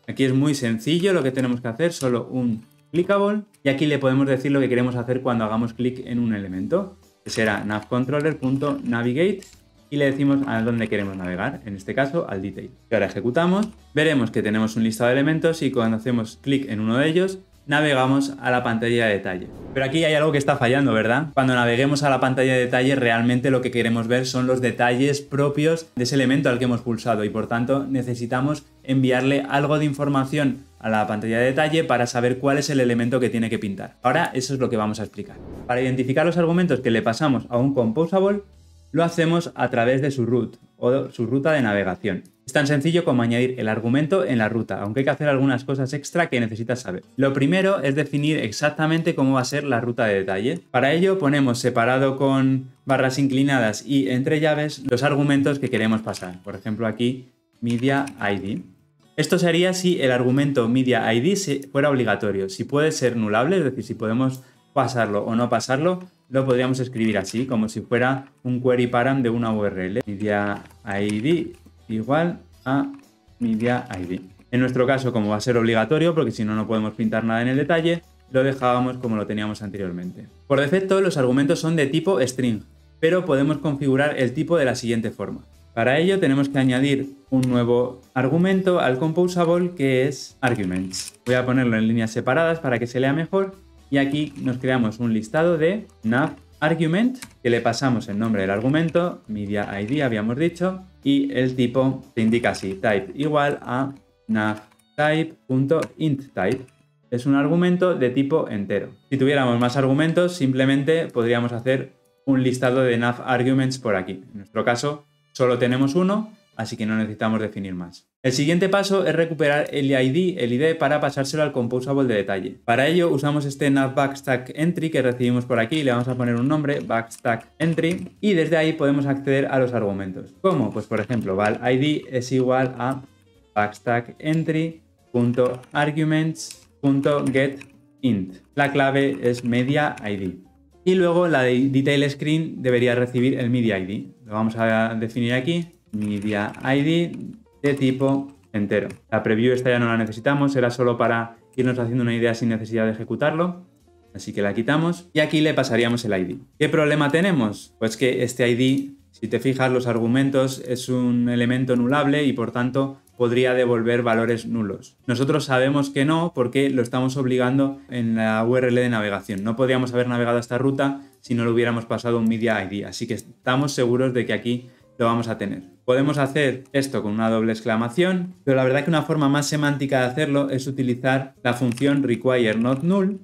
[SPEAKER 1] Aquí es muy sencillo lo que tenemos que hacer, solo un clickable y aquí le podemos decir lo que queremos hacer cuando hagamos clic en un elemento, que será navcontroller.navigate y le decimos a dónde queremos navegar, en este caso al detail. Y ahora ejecutamos, veremos que tenemos un listado de elementos y cuando hacemos clic en uno de ellos navegamos a la pantalla de detalle. Pero aquí hay algo que está fallando, ¿verdad? Cuando naveguemos a la pantalla de detalle, realmente lo que queremos ver son los detalles propios de ese elemento al que hemos pulsado y por tanto necesitamos enviarle algo de información a la pantalla de detalle para saber cuál es el elemento que tiene que pintar. Ahora eso es lo que vamos a explicar. Para identificar los argumentos que le pasamos a un composable, lo hacemos a través de su root o su ruta de navegación. Es tan sencillo como añadir el argumento en la ruta, aunque hay que hacer algunas cosas extra que necesitas saber. Lo primero es definir exactamente cómo va a ser la ruta de detalle. Para ello ponemos separado con barras inclinadas y entre llaves los argumentos que queremos pasar. Por ejemplo aquí media ID. Esto sería si el argumento media ID fuera obligatorio. Si puede ser nulable, es decir, si podemos pasarlo o no pasarlo, lo podríamos escribir así, como si fuera un query param de una URL. Media ID igual a media ID. En nuestro caso, como va a ser obligatorio, porque si no, no podemos pintar nada en el detalle, lo dejábamos como lo teníamos anteriormente. Por defecto, los argumentos son de tipo string, pero podemos configurar el tipo de la siguiente forma. Para ello tenemos que añadir un nuevo argumento al composable que es arguments. Voy a ponerlo en líneas separadas para que se lea mejor y aquí nos creamos un listado de nav argument que le pasamos el nombre del argumento, media id habíamos dicho, y el tipo se indica así, type igual a navType.intType. Es un argumento de tipo entero. Si tuviéramos más argumentos, simplemente podríamos hacer un listado de nav arguments por aquí. En nuestro caso, solo tenemos uno, así que no necesitamos definir más. El siguiente paso es recuperar el ID, el ID para pasárselo al composable de detalle. Para ello usamos este nav backstack entry que recibimos por aquí, le vamos a poner un nombre, backstack entry, y desde ahí podemos acceder a los argumentos. ¿Cómo? Pues por ejemplo, val ID es igual a backstack int. La clave es media ID. Y luego la de detail screen debería recibir el media ID. Lo vamos a definir aquí, media ID de tipo entero. La preview esta ya no la necesitamos, era solo para irnos haciendo una idea sin necesidad de ejecutarlo. Así que la quitamos y aquí le pasaríamos el ID. ¿Qué problema tenemos? Pues que este ID, si te fijas, los argumentos es un elemento nulable y por tanto podría devolver valores nulos. Nosotros sabemos que no porque lo estamos obligando en la URL de navegación. No podríamos haber navegado esta ruta si no le hubiéramos pasado un media ID. Así que estamos seguros de que aquí lo vamos a tener. Podemos hacer esto con una doble exclamación, pero la verdad que una forma más semántica de hacerlo es utilizar la función require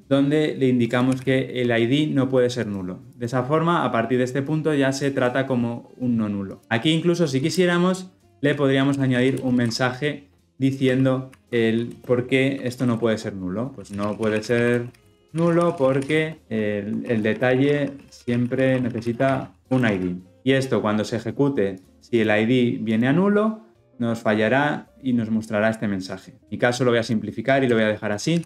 [SPEAKER 1] donde le indicamos que el ID no puede ser nulo. De esa forma, a partir de este punto ya se trata como un no nulo. Aquí incluso si quisiéramos, le podríamos añadir un mensaje diciendo el por qué esto no puede ser nulo. Pues no puede ser nulo porque el detalle siempre necesita un ID. Y esto cuando se ejecute, si el ID viene a nulo, nos fallará y nos mostrará este mensaje. En mi caso lo voy a simplificar y lo voy a dejar así,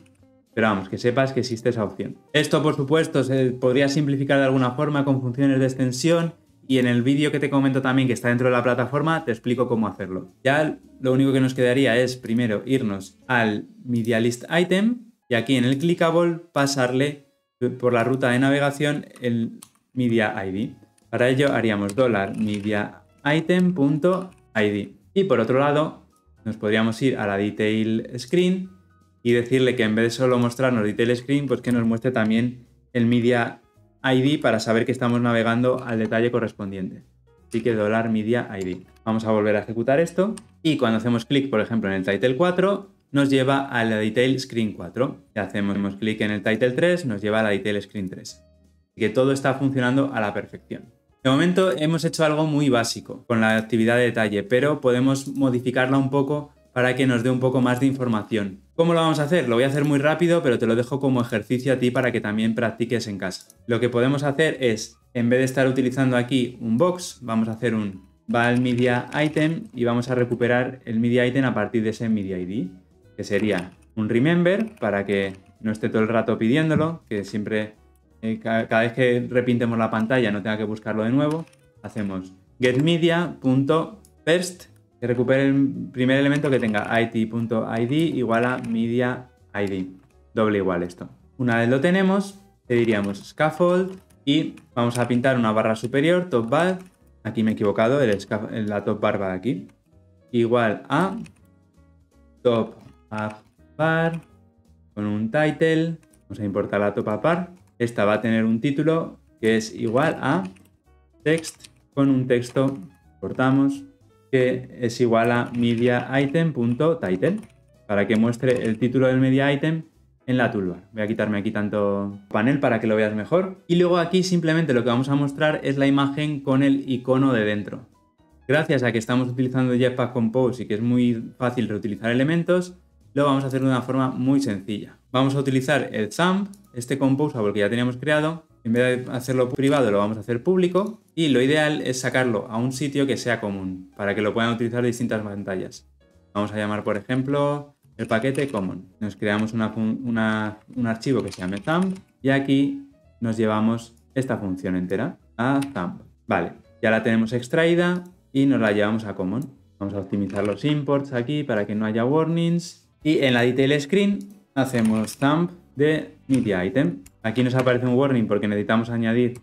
[SPEAKER 1] pero vamos, que sepas que existe esa opción. Esto, por supuesto, se podría simplificar de alguna forma con funciones de extensión y en el vídeo que te comento también que está dentro de la plataforma te explico cómo hacerlo. Ya lo único que nos quedaría es primero irnos al Media List Item y aquí en el clickable pasarle por la ruta de navegación el Media ID. Para ello haríamos $mediaitem.id. Y por otro lado, nos podríamos ir a la detail screen y decirle que en vez de solo mostrarnos detail screen, pues que nos muestre también el media ID para saber que estamos navegando al detalle correspondiente. Así que $media ID. Vamos a volver a ejecutar esto y cuando hacemos clic, por ejemplo, en el title 4, nos lleva a la detail screen 4. Si hacemos clic en el title 3, nos lleva a la detail screen 3. Así que todo está funcionando a la perfección. De momento hemos hecho algo muy básico con la actividad de detalle, pero podemos modificarla un poco para que nos dé un poco más de información. ¿Cómo lo vamos a hacer? Lo voy a hacer muy rápido, pero te lo dejo como ejercicio a ti para que también practiques en casa. Lo que podemos hacer es, en vez de estar utilizando aquí un box, vamos a hacer un val media item y vamos a recuperar el media item a partir de ese media ID, que sería un remember para que no esté todo el rato pidiéndolo, que siempre eh, cada, vez que repintemos la pantalla no tenga que buscarlo de nuevo, hacemos getMedia.first, Que recupere el primer elemento que tenga it.id igual a media id. Doble igual esto. Una vez lo tenemos, le diríamos scaffold y vamos a pintar una barra superior, top bar. Aquí me he equivocado, el la top bar va aquí. Igual a top bar con un title. Vamos a importar la top bar. Esta va a tener un título que es igual a text con un texto, cortamos, que es igual a mediaitem.title para que muestre el título del media item en la toolbar. Voy a quitarme aquí tanto panel para que lo veas mejor. Y luego aquí simplemente lo que vamos a mostrar es la imagen con el icono de dentro. Gracias a que estamos utilizando Jetpack Compose y que es muy fácil reutilizar elementos, lo vamos a hacer de una forma muy sencilla. Vamos a utilizar el thumb, este composable que ya teníamos creado, en vez de hacerlo privado lo vamos a hacer público y lo ideal es sacarlo a un sitio que sea común para que lo puedan utilizar distintas pantallas. Vamos a llamar por ejemplo el paquete common. Nos creamos un archivo que se llame thumb y aquí nos llevamos esta función entera a thumb. Vale, ya la tenemos extraída y nos la llevamos a common. Vamos a optimizar los imports aquí para que no haya warnings. Y en la detail screen hacemos thumb de media item. Aquí nos aparece un warning porque necesitamos añadir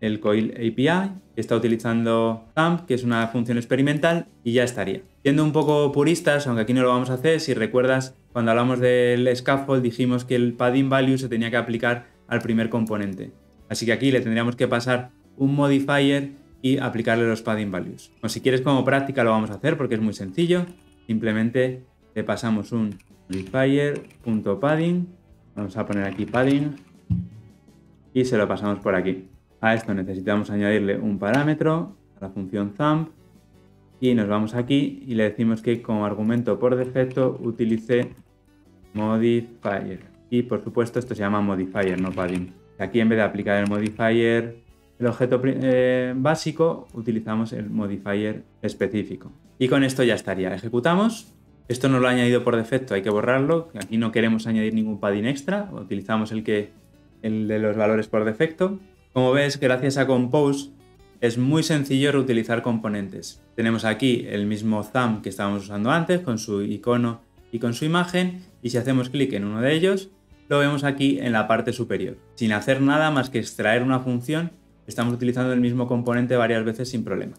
[SPEAKER 1] el coil API, que está utilizando thumb, que es una función experimental, y ya estaría. Siendo un poco puristas, aunque aquí no lo vamos a hacer, si recuerdas, cuando hablamos del scaffold dijimos que el padding value se tenía que aplicar al primer componente. Así que aquí le tendríamos que pasar un modifier y aplicarle los padding values. O si quieres como práctica lo vamos a hacer porque es muy sencillo. Simplemente le pasamos un modifier.padding. Vamos a poner aquí padding y se lo pasamos por aquí. A esto necesitamos añadirle un parámetro a la función thumb y nos vamos aquí y le decimos que como argumento por defecto utilice modifier. Y por supuesto esto se llama modifier, no padding. Aquí en vez de aplicar el modifier, el objeto eh, básico, utilizamos el modifier específico. Y con esto ya estaría. Ejecutamos. Esto no lo ha añadido por defecto, hay que borrarlo. Aquí no queremos añadir ningún padding extra. Utilizamos el, que, el de los valores por defecto. Como ves, gracias a Compose es muy sencillo reutilizar componentes. Tenemos aquí el mismo thumb que estábamos usando antes con su icono y con su imagen y si hacemos clic en uno de ellos lo vemos aquí en la parte superior. Sin hacer nada más que extraer una función estamos utilizando el mismo componente varias veces sin problema.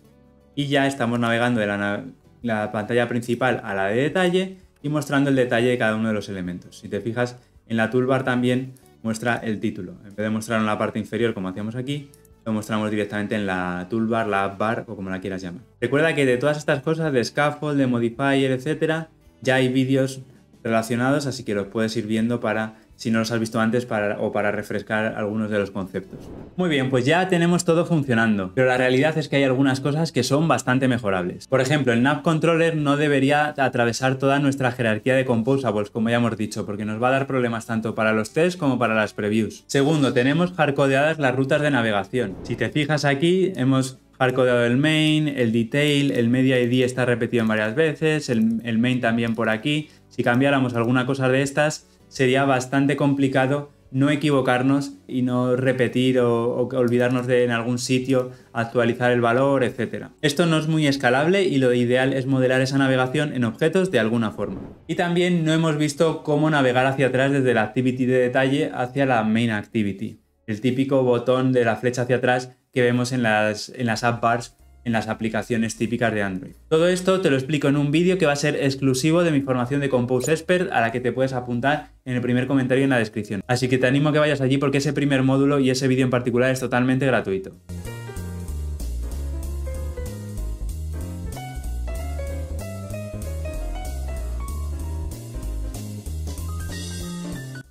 [SPEAKER 1] Y ya estamos navegando de la, la pantalla principal a la de detalle y mostrando el detalle de cada uno de los elementos. Si te fijas en la toolbar también muestra el título. En vez de mostrarlo en la parte inferior como hacíamos aquí, lo mostramos directamente en la toolbar, la app bar o como la quieras llamar. Recuerda que de todas estas cosas, de scaffold, de modifier, etcétera, ya hay vídeos relacionados, así que los puedes ir viendo para si no los has visto antes para, o para refrescar algunos de los conceptos. Muy bien, pues ya tenemos todo funcionando, pero la realidad es que hay algunas cosas que son bastante mejorables. Por ejemplo, el nav controller no debería atravesar toda nuestra jerarquía de composables, como ya hemos dicho, porque nos va a dar problemas tanto para los tests como para las previews. Segundo, tenemos hardcodeadas las rutas de navegación. Si te fijas aquí, hemos hardcodeado el main, el detail, el media ID está repetido en varias veces, el, el main también por aquí. Si cambiáramos alguna cosa de estas, sería bastante complicado no equivocarnos y no repetir o, olvidarnos de en algún sitio actualizar el valor, etc. Esto no es muy escalable y lo ideal es modelar esa navegación en objetos de alguna forma. Y también no hemos visto cómo navegar hacia atrás desde la activity de detalle hacia la main activity, el típico botón de la flecha hacia atrás que vemos en las, en las app bars en las aplicaciones típicas de Android. Todo esto te lo explico en un vídeo que va a ser exclusivo de mi formación de Compose Expert a la que te puedes apuntar en el primer comentario en la descripción. Así que te animo a que vayas allí porque ese primer módulo y ese vídeo en particular es totalmente gratuito.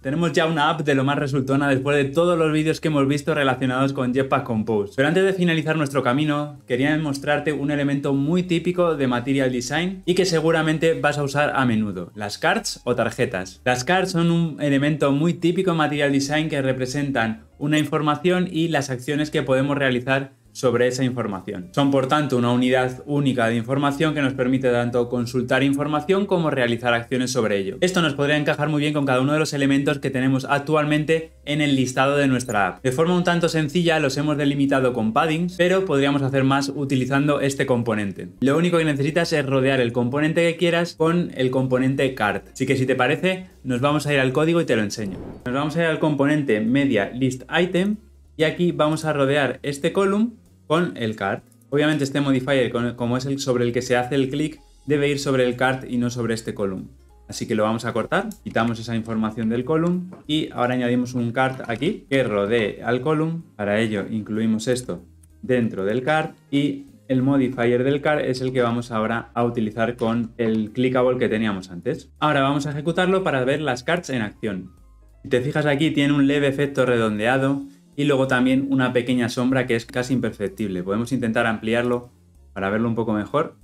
[SPEAKER 1] Tenemos ya una app de lo más resultona después de todos los vídeos que hemos visto relacionados con Jetpack Compose. Pero antes de finalizar nuestro camino, quería mostrarte un elemento muy típico de Material Design y que seguramente vas a usar a menudo, las cards o tarjetas. Las cards son un elemento muy típico en Material Design que representan una información y las acciones que podemos realizar sobre esa información. Son por tanto una unidad única de información que nos permite tanto consultar información como realizar acciones sobre ello. Esto nos podría encajar muy bien con cada uno de los elementos que tenemos actualmente en el listado de nuestra app. De forma un tanto sencilla los hemos delimitado con paddings, pero podríamos hacer más utilizando este componente. Lo único que necesitas es rodear el componente que quieras con el componente card. Así que si te parece, nos vamos a ir al código y te lo enseño. Nos vamos a ir al componente media list item y aquí vamos a rodear este column con el card. Obviamente este modifier, como es el sobre el que se hace el clic, debe ir sobre el card y no sobre este column. Así que lo vamos a cortar, quitamos esa información del column y ahora añadimos un card aquí que rodee al column. Para ello incluimos esto dentro del card y el modifier del card es el que vamos ahora a utilizar con el clickable que teníamos antes. Ahora vamos a ejecutarlo para ver las cards en acción. Si te fijas aquí tiene un leve efecto redondeado y luego también una pequeña sombra que es casi imperceptible. Podemos intentar ampliarlo para verlo un poco mejor.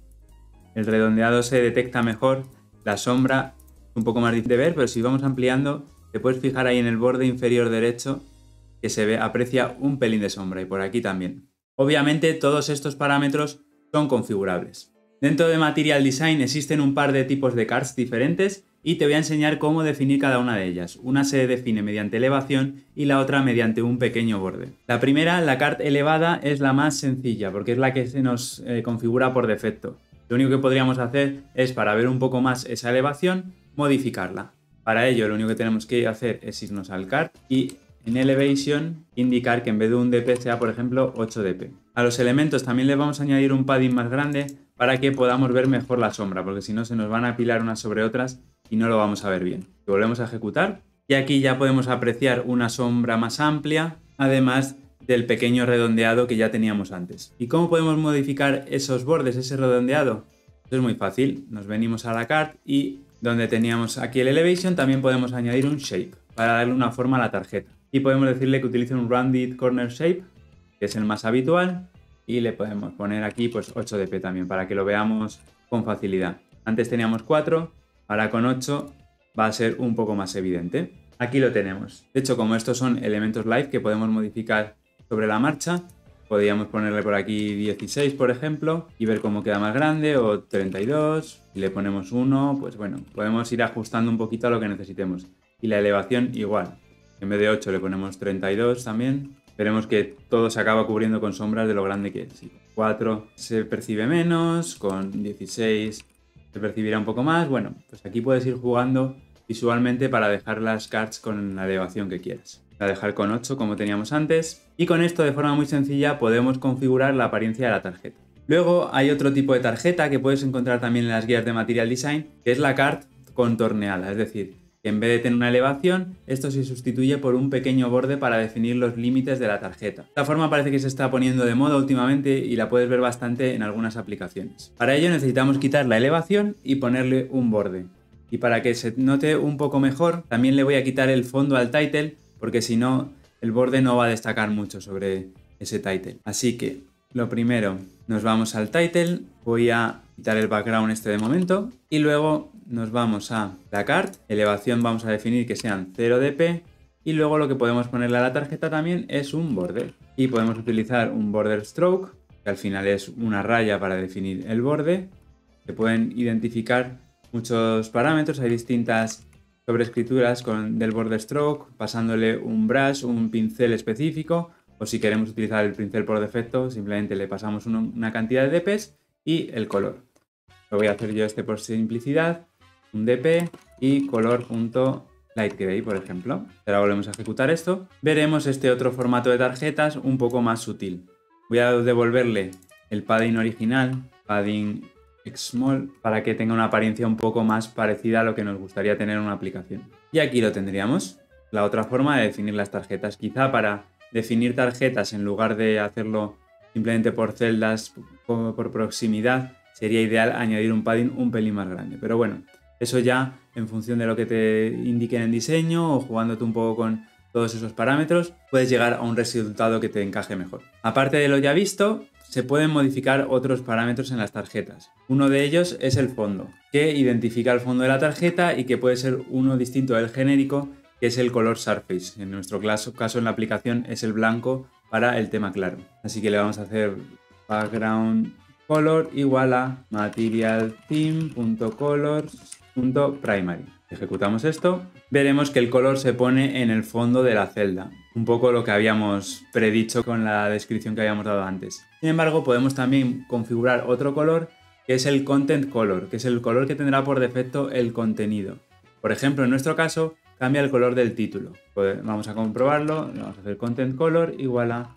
[SPEAKER 1] El redondeado se detecta mejor, la sombra un poco más difícil de ver, pero si vamos ampliando, te puedes fijar ahí en el borde inferior derecho que se ve, aprecia un pelín de sombra y por aquí también. Obviamente todos estos parámetros son configurables. Dentro de Material Design existen un par de tipos de cards diferentes y te voy a enseñar cómo definir cada una de ellas. Una se define mediante elevación y la otra mediante un pequeño borde. La primera, la card elevada, es la más sencilla porque es la que se nos eh, configura por defecto. Lo único que podríamos hacer es, para ver un poco más esa elevación, modificarla. Para ello, lo único que tenemos que hacer es irnos al card y en Elevation indicar que en vez de un dp sea, por ejemplo, 8 dp. A los elementos también le vamos a añadir un padding más grande para que podamos ver mejor la sombra, porque si no se nos van a apilar unas sobre otras y no lo vamos a ver bien. Volvemos a ejecutar y aquí ya podemos apreciar una sombra más amplia, además del pequeño redondeado que ya teníamos antes. ¿Y cómo podemos modificar esos bordes, ese redondeado? es muy fácil, nos venimos a la card y donde teníamos aquí el elevation también podemos añadir un shape para darle una forma a la tarjeta. Y podemos decirle que utilice un rounded corner shape, que es el más habitual, y le podemos poner aquí pues 8 dp también para que lo veamos con facilidad. Antes teníamos 4, Ahora con 8 va a ser un poco más evidente. Aquí lo tenemos. De hecho, como estos son elementos live que podemos modificar sobre la marcha, podríamos ponerle por aquí 16, por ejemplo, y ver cómo queda más grande, o 32, y le ponemos 1, pues bueno, podemos ir ajustando un poquito a lo que necesitemos. Y la elevación igual. En vez de 8 le ponemos 32 también. Veremos que todo se acaba cubriendo con sombras de lo grande que es. 4 se percibe menos, con 16 se percibirá un poco más. Bueno, pues aquí puedes ir jugando visualmente para dejar las cards con la elevación que quieras. La dejar con 8 como teníamos antes. Y con esto de forma muy sencilla podemos configurar la apariencia de la tarjeta. Luego hay otro tipo de tarjeta que puedes encontrar también en las guías de Material Design, que es la card contorneada, es decir, en vez de tener una elevación, esto se sustituye por un pequeño borde para definir los límites de la tarjeta. Esta forma parece que se está poniendo de moda últimamente y la puedes ver bastante en algunas aplicaciones. Para ello necesitamos quitar la elevación y ponerle un borde. Y para que se note un poco mejor, también le voy a quitar el fondo al title, porque si no, el borde no va a destacar mucho sobre ese title. Así que, lo primero, nos vamos al title, voy a quitar el background este de momento y luego nos vamos a la card, elevación vamos a definir que sean 0 dp y luego lo que podemos ponerle a la tarjeta también es un border. Y podemos utilizar un border stroke, que al final es una raya para definir el borde. Se pueden identificar muchos parámetros, hay distintas sobrescrituras con, del border stroke, pasándole un brush, un pincel específico, o si queremos utilizar el pincel por defecto, simplemente le pasamos una cantidad de dps y el color. Lo voy a hacer yo este por simplicidad un dp y color.lightgray, por ejemplo. Ahora volvemos a ejecutar esto. Veremos este otro formato de tarjetas un poco más sutil. Voy a devolverle el padding original, padding small, para que tenga una apariencia un poco más parecida a lo que nos gustaría tener en una aplicación. Y aquí lo tendríamos. La otra forma de definir las tarjetas, quizá para definir tarjetas en lugar de hacerlo simplemente por celdas, por proximidad, sería ideal añadir un padding un pelín más grande. Pero bueno, eso ya en función de lo que te indiquen en diseño o jugándote un poco con todos esos parámetros, puedes llegar a un resultado que te encaje mejor. Aparte de lo ya visto, se pueden modificar otros parámetros en las tarjetas. Uno de ellos es el fondo, que identifica el fondo de la tarjeta y que puede ser uno distinto del genérico, que es el color surface. En nuestro caso, en la aplicación es el blanco para el tema claro. Así que le vamos a hacer background color igual a material theme.colors.primary. Ejecutamos esto, veremos que el color se pone en el fondo de la celda, un poco lo que habíamos predicho con la descripción que habíamos dado antes. Sin embargo, podemos también configurar otro color que es el content color, que es el color que tendrá por defecto el contenido. Por ejemplo, en nuestro caso, cambia el color del título. Pues vamos a comprobarlo, vamos a hacer content color igual a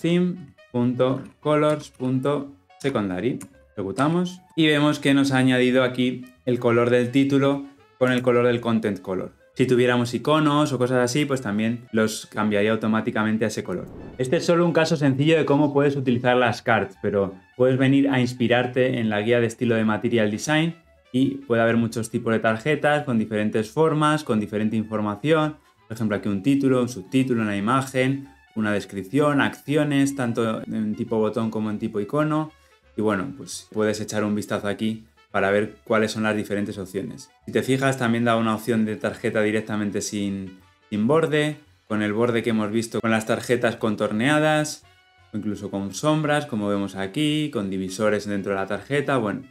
[SPEAKER 1] theme.colors.secondary. Ejecutamos y vemos que nos ha añadido aquí el color del título con el color del content color. Si tuviéramos iconos o cosas así, pues también los cambiaría automáticamente a ese color. Este es solo un caso sencillo de cómo puedes utilizar las cards, pero puedes venir a inspirarte en la guía de estilo de Material Design y puede haber muchos tipos de tarjetas con diferentes formas, con diferente información. Por ejemplo, aquí un título, un subtítulo, una imagen, una descripción, acciones, tanto en tipo botón como en tipo icono. Y bueno, pues puedes echar un vistazo aquí para ver cuáles son las diferentes opciones. Si te fijas, también da una opción de tarjeta directamente sin, sin borde, con el borde que hemos visto con las tarjetas contorneadas, o incluso con sombras, como vemos aquí, con divisores dentro de la tarjeta. Bueno,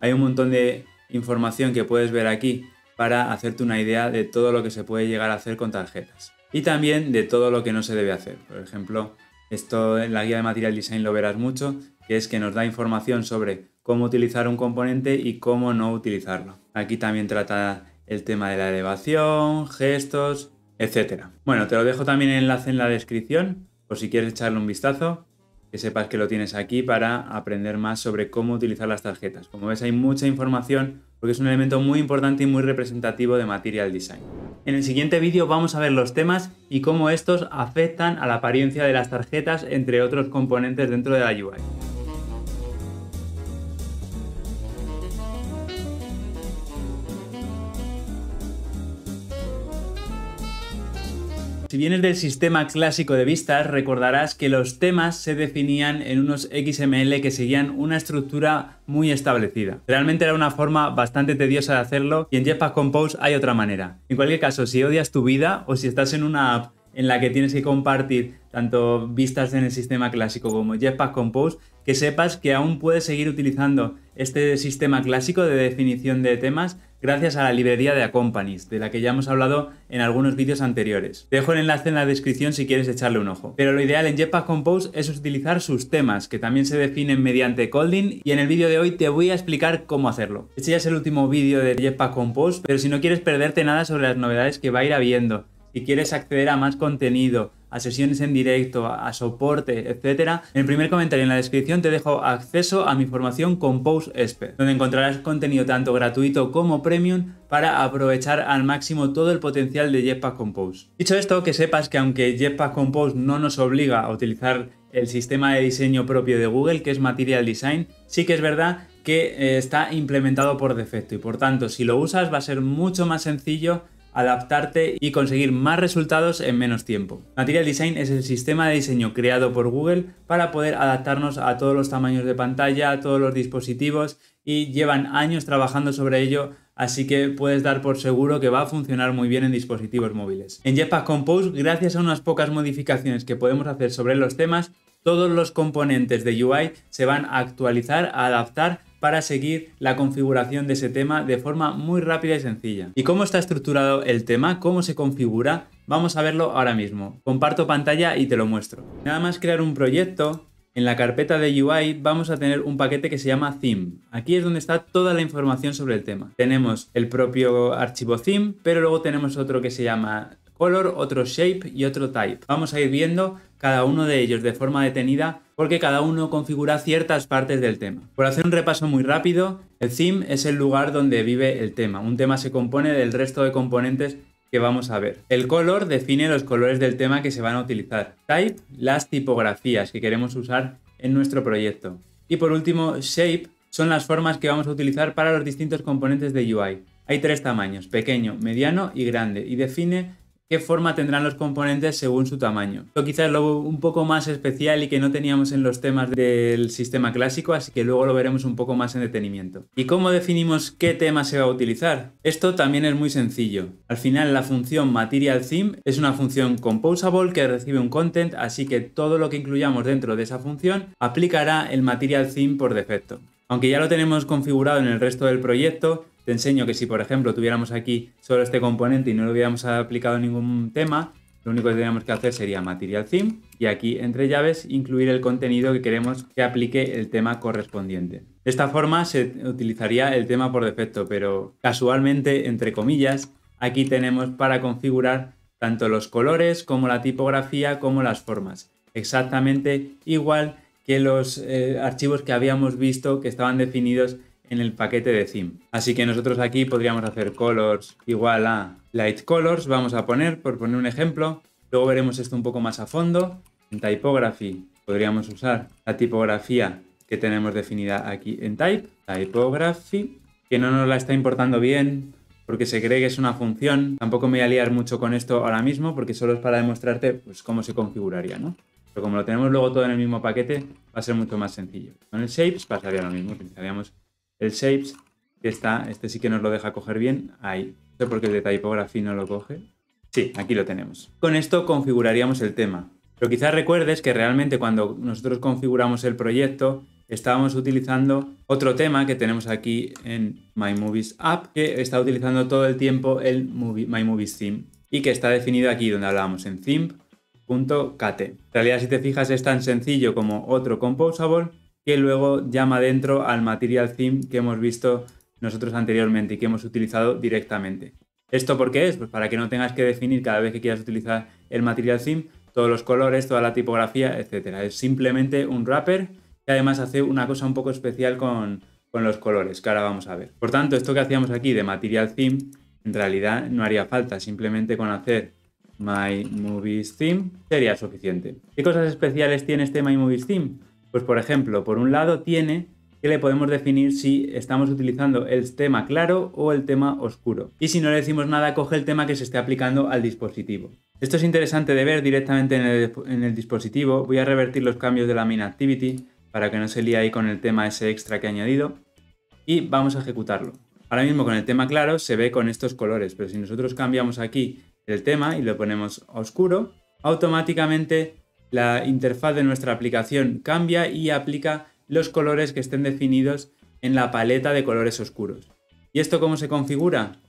[SPEAKER 1] hay un montón de información que puedes ver aquí para hacerte una idea de todo lo que se puede llegar a hacer con tarjetas. Y también de todo lo que no se debe hacer. Por ejemplo, esto en la guía de Material Design lo verás mucho, que es que nos da información sobre cómo utilizar un componente y cómo no utilizarlo. Aquí también trata el tema de la elevación, gestos, etc. Bueno, te lo dejo también el enlace en la descripción por si quieres echarle un vistazo que sepas que lo tienes aquí para aprender más sobre cómo utilizar las tarjetas. Como ves hay mucha información porque es un elemento muy importante y muy representativo de Material Design. En el siguiente vídeo vamos a ver los temas y cómo estos afectan a la apariencia de las tarjetas entre otros componentes dentro de la UI. Si vienes del sistema clásico de vistas, recordarás que los temas se definían en unos XML que seguían una estructura muy establecida. Realmente era una forma bastante tediosa de hacerlo y en Jetpack Compose hay otra manera. En cualquier caso, si odias tu vida o si estás en una app en la que tienes que compartir tanto vistas en el sistema clásico como Jetpack Compose, que sepas que aún puedes seguir utilizando este sistema clásico de definición de temas gracias a la librería de Accompanies, de la que ya hemos hablado en algunos vídeos anteriores. dejo el enlace en la descripción si quieres echarle un ojo. Pero lo ideal en Jetpack Compose es utilizar sus temas, que también se definen mediante Colding, y en el vídeo de hoy te voy a explicar cómo hacerlo. Este ya es el último vídeo de Jetpack Compose, pero si no quieres perderte nada sobre las novedades que va a ir habiendo, si quieres acceder a más contenido, a sesiones en directo, a soporte, etc., en el primer comentario en la descripción te dejo acceso a mi formación Compose Expert, donde encontrarás contenido tanto gratuito como premium para aprovechar al máximo todo el potencial de Jetpack Compose. Dicho esto, que sepas que aunque Jetpack Compose no nos obliga a utilizar el sistema de diseño propio de Google, que es Material Design, sí que es verdad que eh, está implementado por defecto y por tanto si lo usas va a ser mucho más sencillo adaptarte y conseguir más resultados en menos tiempo. Material Design es el sistema de diseño creado por Google para poder adaptarnos a todos los tamaños de pantalla, a todos los dispositivos y llevan años trabajando sobre ello, así que puedes dar por seguro que va a funcionar muy bien en dispositivos móviles. En Jetpack Compose, gracias a unas pocas modificaciones que podemos hacer sobre los temas, todos los componentes de UI se van a actualizar, a adaptar para seguir la configuración de ese tema de forma muy rápida y sencilla. ¿Y cómo está estructurado el tema? ¿Cómo se configura? Vamos a verlo ahora mismo. Comparto pantalla y te lo muestro. Nada más crear un proyecto, en la carpeta de UI vamos a tener un paquete que se llama theme. Aquí es donde está toda la información sobre el tema. Tenemos el propio archivo theme, pero luego tenemos otro que se llama color, otro shape y otro type. Vamos a ir viendo cada uno de ellos de forma detenida porque cada uno configura ciertas partes del tema. Por hacer un repaso muy rápido, el theme es el lugar donde vive el tema. Un tema se compone del resto de componentes que vamos a ver. El color define los colores del tema que se van a utilizar. Type, las tipografías que queremos usar en nuestro proyecto. Y por último, shape son las formas que vamos a utilizar para los distintos componentes de UI. Hay tres tamaños, pequeño, mediano y grande, y define qué forma tendrán los componentes según su tamaño. Esto quizás lo un poco más especial y que no teníamos en los temas del sistema clásico, así que luego lo veremos un poco más en detenimiento. ¿Y cómo definimos qué tema se va a utilizar? Esto también es muy sencillo. Al final la función material theme es una función composable que recibe un content, así que todo lo que incluyamos dentro de esa función aplicará el material theme por defecto. Aunque ya lo tenemos configurado en el resto del proyecto, te enseño que si por ejemplo tuviéramos aquí solo este componente y no lo hubiéramos aplicado ningún tema, lo único que tendríamos que hacer sería Material Theme y aquí entre llaves incluir el contenido que queremos que aplique el tema correspondiente. De esta forma se utilizaría el tema por defecto, pero casualmente, entre comillas, aquí tenemos para configurar tanto los colores como la tipografía como las formas. Exactamente igual que los eh, archivos que habíamos visto que estaban definidos en el paquete de theme. Así que nosotros aquí podríamos hacer colors igual a light colors, vamos a poner, por poner un ejemplo. Luego veremos esto un poco más a fondo. En typography podríamos usar la tipografía que tenemos definida aquí en type, typography, que no nos la está importando bien porque se cree que es una función. Tampoco me voy a liar mucho con esto ahora mismo porque solo es para demostrarte pues, cómo se configuraría, ¿no? Pero como lo tenemos luego todo en el mismo paquete, va a ser mucho más sencillo. Con el shapes pasaría lo mismo, utilizaríamos el shapes, que está, este sí que nos lo deja coger bien, ahí. No sé por qué el de typography no lo coge. Sí, aquí lo tenemos. Con esto configuraríamos el tema. Pero quizás recuerdes que realmente cuando nosotros configuramos el proyecto, estábamos utilizando otro tema que tenemos aquí en My Movies App, que está utilizando todo el tiempo el movie, My Movies Theme y que está definido aquí donde hablábamos en theme.kt. En realidad, si te fijas, es tan sencillo como otro composable que luego llama dentro al material theme que hemos visto nosotros anteriormente y que hemos utilizado directamente. ¿Esto por qué es? Pues para que no tengas que definir cada vez que quieras utilizar el material theme todos los colores, toda la tipografía, etc. Es simplemente un wrapper que además hace una cosa un poco especial con, con los colores, que ahora vamos a ver. Por tanto, esto que hacíamos aquí de material theme, en realidad no haría falta, simplemente con hacer My Movies Theme sería suficiente. ¿Qué cosas especiales tiene este My Movies Theme? Pues por ejemplo, por un lado tiene que le podemos definir si estamos utilizando el tema claro o el tema oscuro. Y si no le decimos nada, coge el tema que se esté aplicando al dispositivo. Esto es interesante de ver directamente en el, dispositivo. Voy a revertir los cambios de la main activity para que no se líe ahí con el tema ese extra que he añadido. Y vamos a ejecutarlo. Ahora mismo con el tema claro se ve con estos colores, pero si nosotros cambiamos aquí el tema y lo ponemos oscuro, automáticamente la interfaz de nuestra aplicación cambia y aplica los colores que estén definidos en la paleta de colores oscuros. ¿Y esto cómo se configura?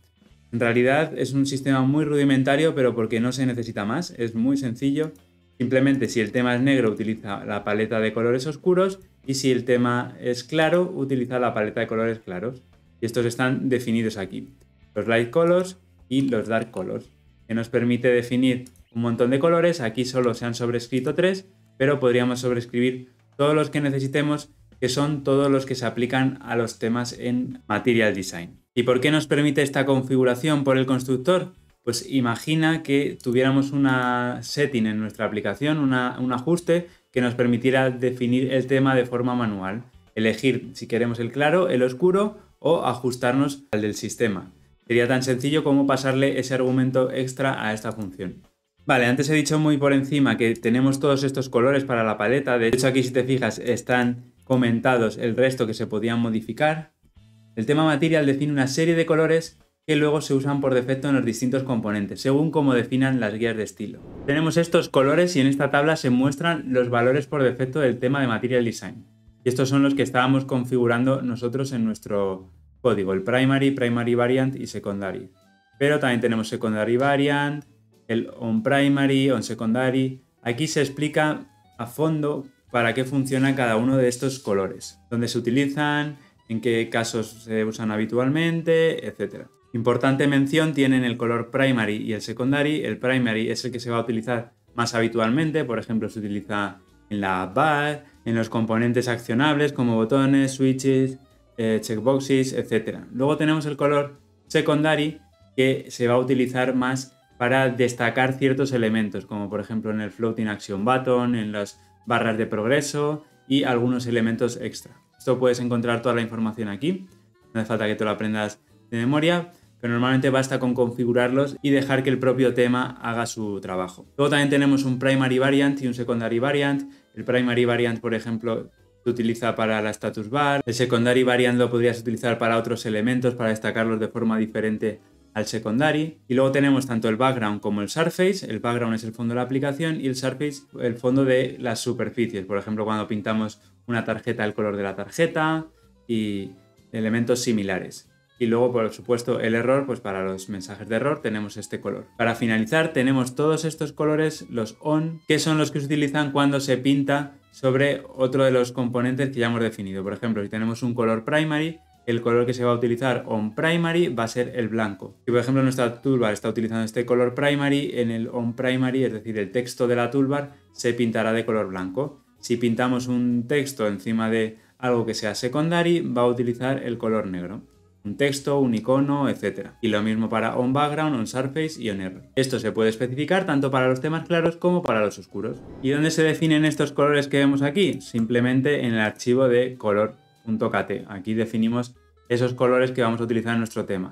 [SPEAKER 1] En realidad es un sistema muy rudimentario, pero porque no se necesita más, es muy sencillo. Simplemente si el tema es negro utiliza la paleta de colores oscuros y si el tema es claro utiliza la paleta de colores claros. Y estos están definidos aquí. Los light colors y los dark colors, que nos permite definir un montón de colores, aquí solo se han sobrescrito tres, pero podríamos sobrescribir todos los que necesitemos, que son todos los que se aplican a los temas en Material Design. ¿Y por qué nos permite esta configuración por el constructor? Pues imagina que tuviéramos una setting en nuestra aplicación, un ajuste que nos permitiera definir el tema de forma manual, elegir si queremos el claro, el oscuro o ajustarnos al del sistema. Sería tan sencillo como pasarle ese argumento extra a esta función. Vale, antes he dicho muy por encima que tenemos todos estos colores para la paleta. De hecho, aquí si te fijas están comentados el resto que se podían modificar. El tema material define una serie de colores que luego se usan por defecto en los distintos componentes, según como definan las guías de estilo. Tenemos estos colores y en esta tabla se muestran los valores por defecto del tema de Material Design. Y estos son los que estábamos configurando nosotros en nuestro código, el primary, primary variant y secondary. Pero también tenemos secondary variant, el on primary, on secondary. Aquí se explica a fondo para qué funciona cada uno de estos colores, dónde se utilizan, en qué casos se usan habitualmente, etc. Importante mención tienen el color primary y el secondary. El primary es el que se va a utilizar más habitualmente, por ejemplo, se utiliza en la bar, en los componentes accionables como botones, switches, eh, checkboxes, etc. Luego tenemos el color secondary que se va a utilizar más para destacar ciertos elementos, como por ejemplo en el Floating Action Button, en las barras de progreso y algunos elementos extra. Esto puedes encontrar toda la información aquí, no hace falta que te lo aprendas de memoria, pero normalmente basta con configurarlos y dejar que el propio tema haga su trabajo. Luego también tenemos un primary variant y un secondary variant. El primary variant, por ejemplo, se utiliza para la status bar. El secondary variant lo podrías utilizar para otros elementos, para destacarlos de forma diferente al secondary. Y luego tenemos tanto el background como el surface. El background es el fondo de la aplicación y el surface el fondo de las superficies. Por ejemplo, cuando pintamos una tarjeta, el color de la tarjeta y elementos similares. Y luego, por supuesto, el error, pues para los mensajes de error tenemos este color. Para finalizar, tenemos todos estos colores, los on, que son los que se utilizan cuando se pinta sobre otro de los componentes que ya hemos definido. Por ejemplo, si tenemos un color primary, el color que se va a utilizar on primary va a ser el blanco. Si por ejemplo nuestra toolbar está utilizando este color primary, en el on primary, es decir, el texto de la toolbar, se pintará de color blanco. Si pintamos un texto encima de algo que sea secondary, va a utilizar el color negro un texto, un icono, etc. Y lo mismo para on background, on surface y on error. Esto se puede especificar tanto para los temas claros como para los oscuros. ¿Y dónde se definen estos colores que vemos aquí? Simplemente en el archivo de color.kt. Aquí definimos esos colores que vamos a utilizar en nuestro tema.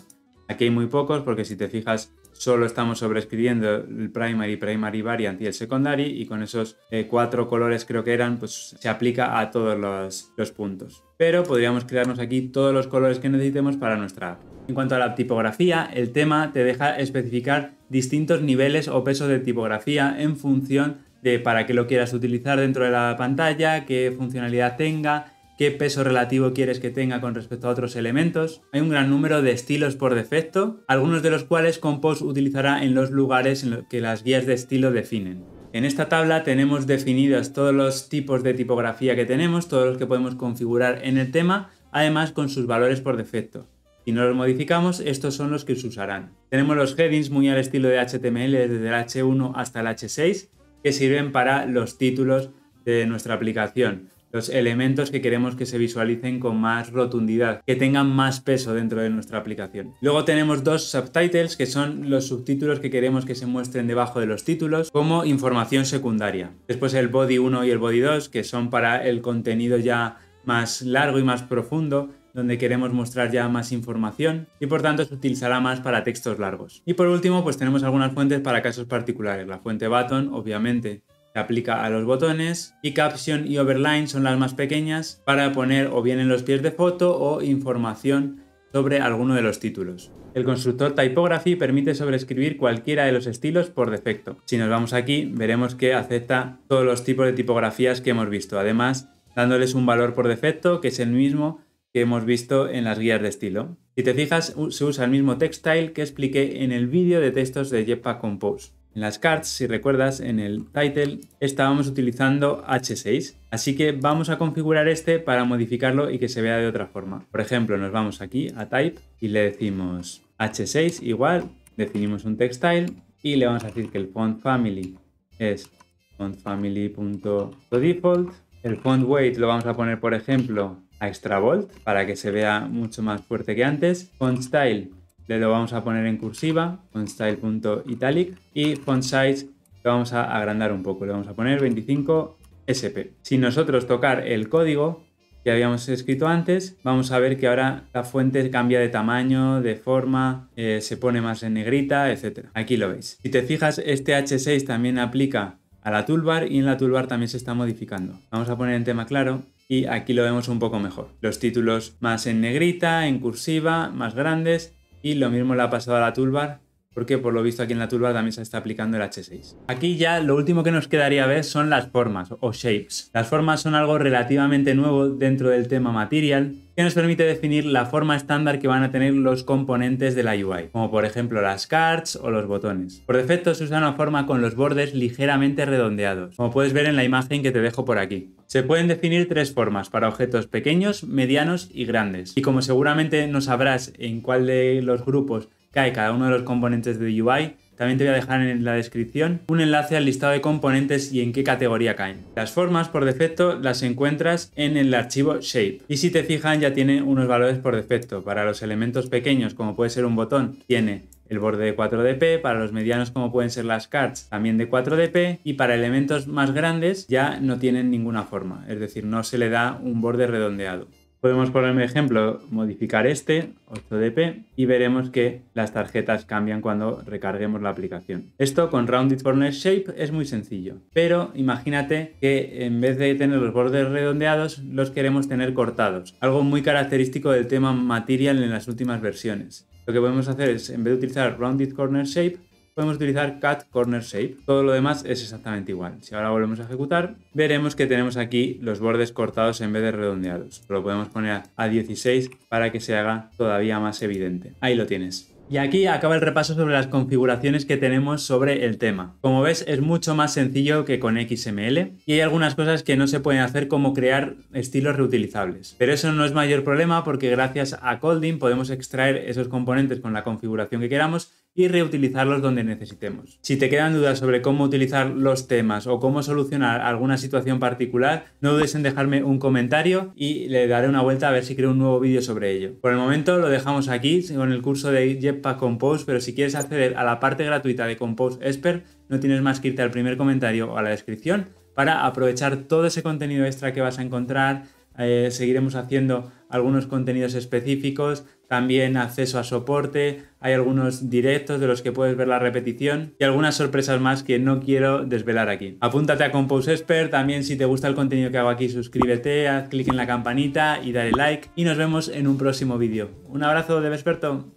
[SPEAKER 1] Aquí hay muy pocos porque si te fijas solo estamos sobreescribiendo el primary, primary variant y el secondary y con esos eh, cuatro colores creo que eran, pues se aplica a todos los, los puntos. Pero podríamos crearnos aquí todos los colores que necesitemos para nuestra app. En cuanto a la tipografía, el tema te deja especificar distintos niveles o pesos de tipografía en función de para qué lo quieras utilizar dentro de la pantalla, qué funcionalidad tenga qué peso relativo quieres que tenga con respecto a otros elementos. Hay un gran número de estilos por defecto, algunos de los cuales Compose utilizará en los lugares en los que las guías de estilo definen. En esta tabla tenemos definidos todos los tipos de tipografía que tenemos, todos los que podemos configurar en el tema, además con sus valores por defecto. Si no los modificamos, estos son los que se usarán. Tenemos los headings muy al estilo de HTML desde el H1 hasta el H6, que sirven para los títulos de nuestra aplicación los elementos que queremos que se visualicen con más rotundidad, que tengan más peso dentro de nuestra aplicación. Luego tenemos dos subtitles que son los subtítulos que queremos que se muestren debajo de los títulos como información secundaria. Después el body 1 y el body 2 que son para el contenido ya más largo y más profundo donde queremos mostrar ya más información y por tanto se utilizará más para textos largos. Y por último, pues tenemos algunas fuentes para casos particulares. La fuente button, obviamente, aplica a los botones y caption y overline son las más pequeñas para poner o bien en los pies de foto o información sobre alguno de los títulos. El constructor Typography permite sobreescribir cualquiera de los estilos por defecto. Si nos vamos aquí, veremos que acepta todos los tipos de tipografías que hemos visto, además dándoles un valor por defecto que es el mismo que hemos visto en las guías de estilo. Si te fijas, se usa el mismo textile que expliqué en el vídeo de textos de Jetpack Compose. En las cards, si recuerdas, en el title estábamos utilizando H6, así que vamos a configurar este para modificarlo y que se vea de otra forma. Por ejemplo, nos vamos aquí a Type y le decimos H6 igual, definimos un textile y le vamos a decir que el font family es fontfamily.default. El font weight lo vamos a poner, por ejemplo, a extra bold para que se vea mucho más fuerte que antes. Font style le lo vamos a poner en cursiva con style.italic y font size lo vamos a agrandar un poco, le vamos a poner 25 SP. Sin nosotros tocar el código que habíamos escrito antes, vamos a ver que ahora la fuente cambia de tamaño, de forma, eh, se pone más en negrita, etc. Aquí lo veis. Si te fijas, este H6 también aplica a la toolbar y en la toolbar también se está modificando. Vamos a poner en tema claro y aquí lo vemos un poco mejor. Los títulos más en negrita, en cursiva, más grandes y lo mismo le ha pasado a la toolbar, porque por lo visto aquí en la toolbar también se está aplicando el H6. Aquí ya lo último que nos quedaría ver son las formas o shapes. Las formas son algo relativamente nuevo dentro del tema material que nos permite definir la forma estándar que van a tener los componentes de la UI, como por ejemplo las cards o los botones. Por defecto se usa una forma con los bordes ligeramente redondeados, como puedes ver en la imagen que te dejo por aquí. Se pueden definir tres formas para objetos pequeños, medianos y grandes. Y como seguramente no sabrás en cuál de los grupos cae cada uno de los componentes de UI, también te voy a dejar en la descripción un enlace al listado de componentes y en qué categoría caen. Las formas por defecto las encuentras en el archivo shape y si te fijan ya tiene unos valores por defecto. Para los elementos pequeños como puede ser un botón tiene el borde de 4dp, para los medianos como pueden ser las cards también de 4dp y para elementos más grandes ya no tienen ninguna forma, es decir, no se le da un borde redondeado. Podemos poner ejemplo, modificar este, 8DP, y veremos que las tarjetas cambian cuando recarguemos la aplicación. Esto con Rounded Corner Shape es muy sencillo, pero imagínate que en vez de tener los bordes redondeados, los queremos tener cortados, algo muy característico del tema Material en las últimas versiones. Lo que podemos hacer es, en vez de utilizar Rounded Corner Shape, podemos utilizar cut corner shape. Todo lo demás es exactamente igual. Si ahora volvemos a ejecutar, veremos que tenemos aquí los bordes cortados en vez de redondeados. Lo podemos poner a 16 para que se haga todavía más evidente. Ahí lo tienes. Y aquí acaba el repaso sobre las configuraciones que tenemos sobre el tema. Como ves es mucho más sencillo que con XML y hay algunas cosas que no se pueden hacer como crear estilos reutilizables. Pero eso no es mayor problema porque gracias a Colding podemos extraer esos componentes con la configuración que queramos y reutilizarlos donde necesitemos. Si te quedan dudas sobre cómo utilizar los temas o cómo solucionar alguna situación particular, no dudes en dejarme un comentario y le daré una vuelta a ver si creo un nuevo vídeo sobre ello. Por el momento lo dejamos aquí con el curso de Jetpack Compose, pero si quieres acceder a la parte gratuita de Compose Expert, no tienes más que irte al primer comentario o a la descripción para aprovechar todo ese contenido extra que vas a encontrar. Eh, seguiremos haciendo algunos contenidos específicos, también acceso a soporte, hay algunos directos de los que puedes ver la repetición y algunas sorpresas más que no quiero desvelar aquí. Apúntate a Compose Expert, también si te gusta el contenido que hago aquí suscríbete, haz clic en la campanita y dale like y nos vemos en un próximo vídeo. Un abrazo de experto.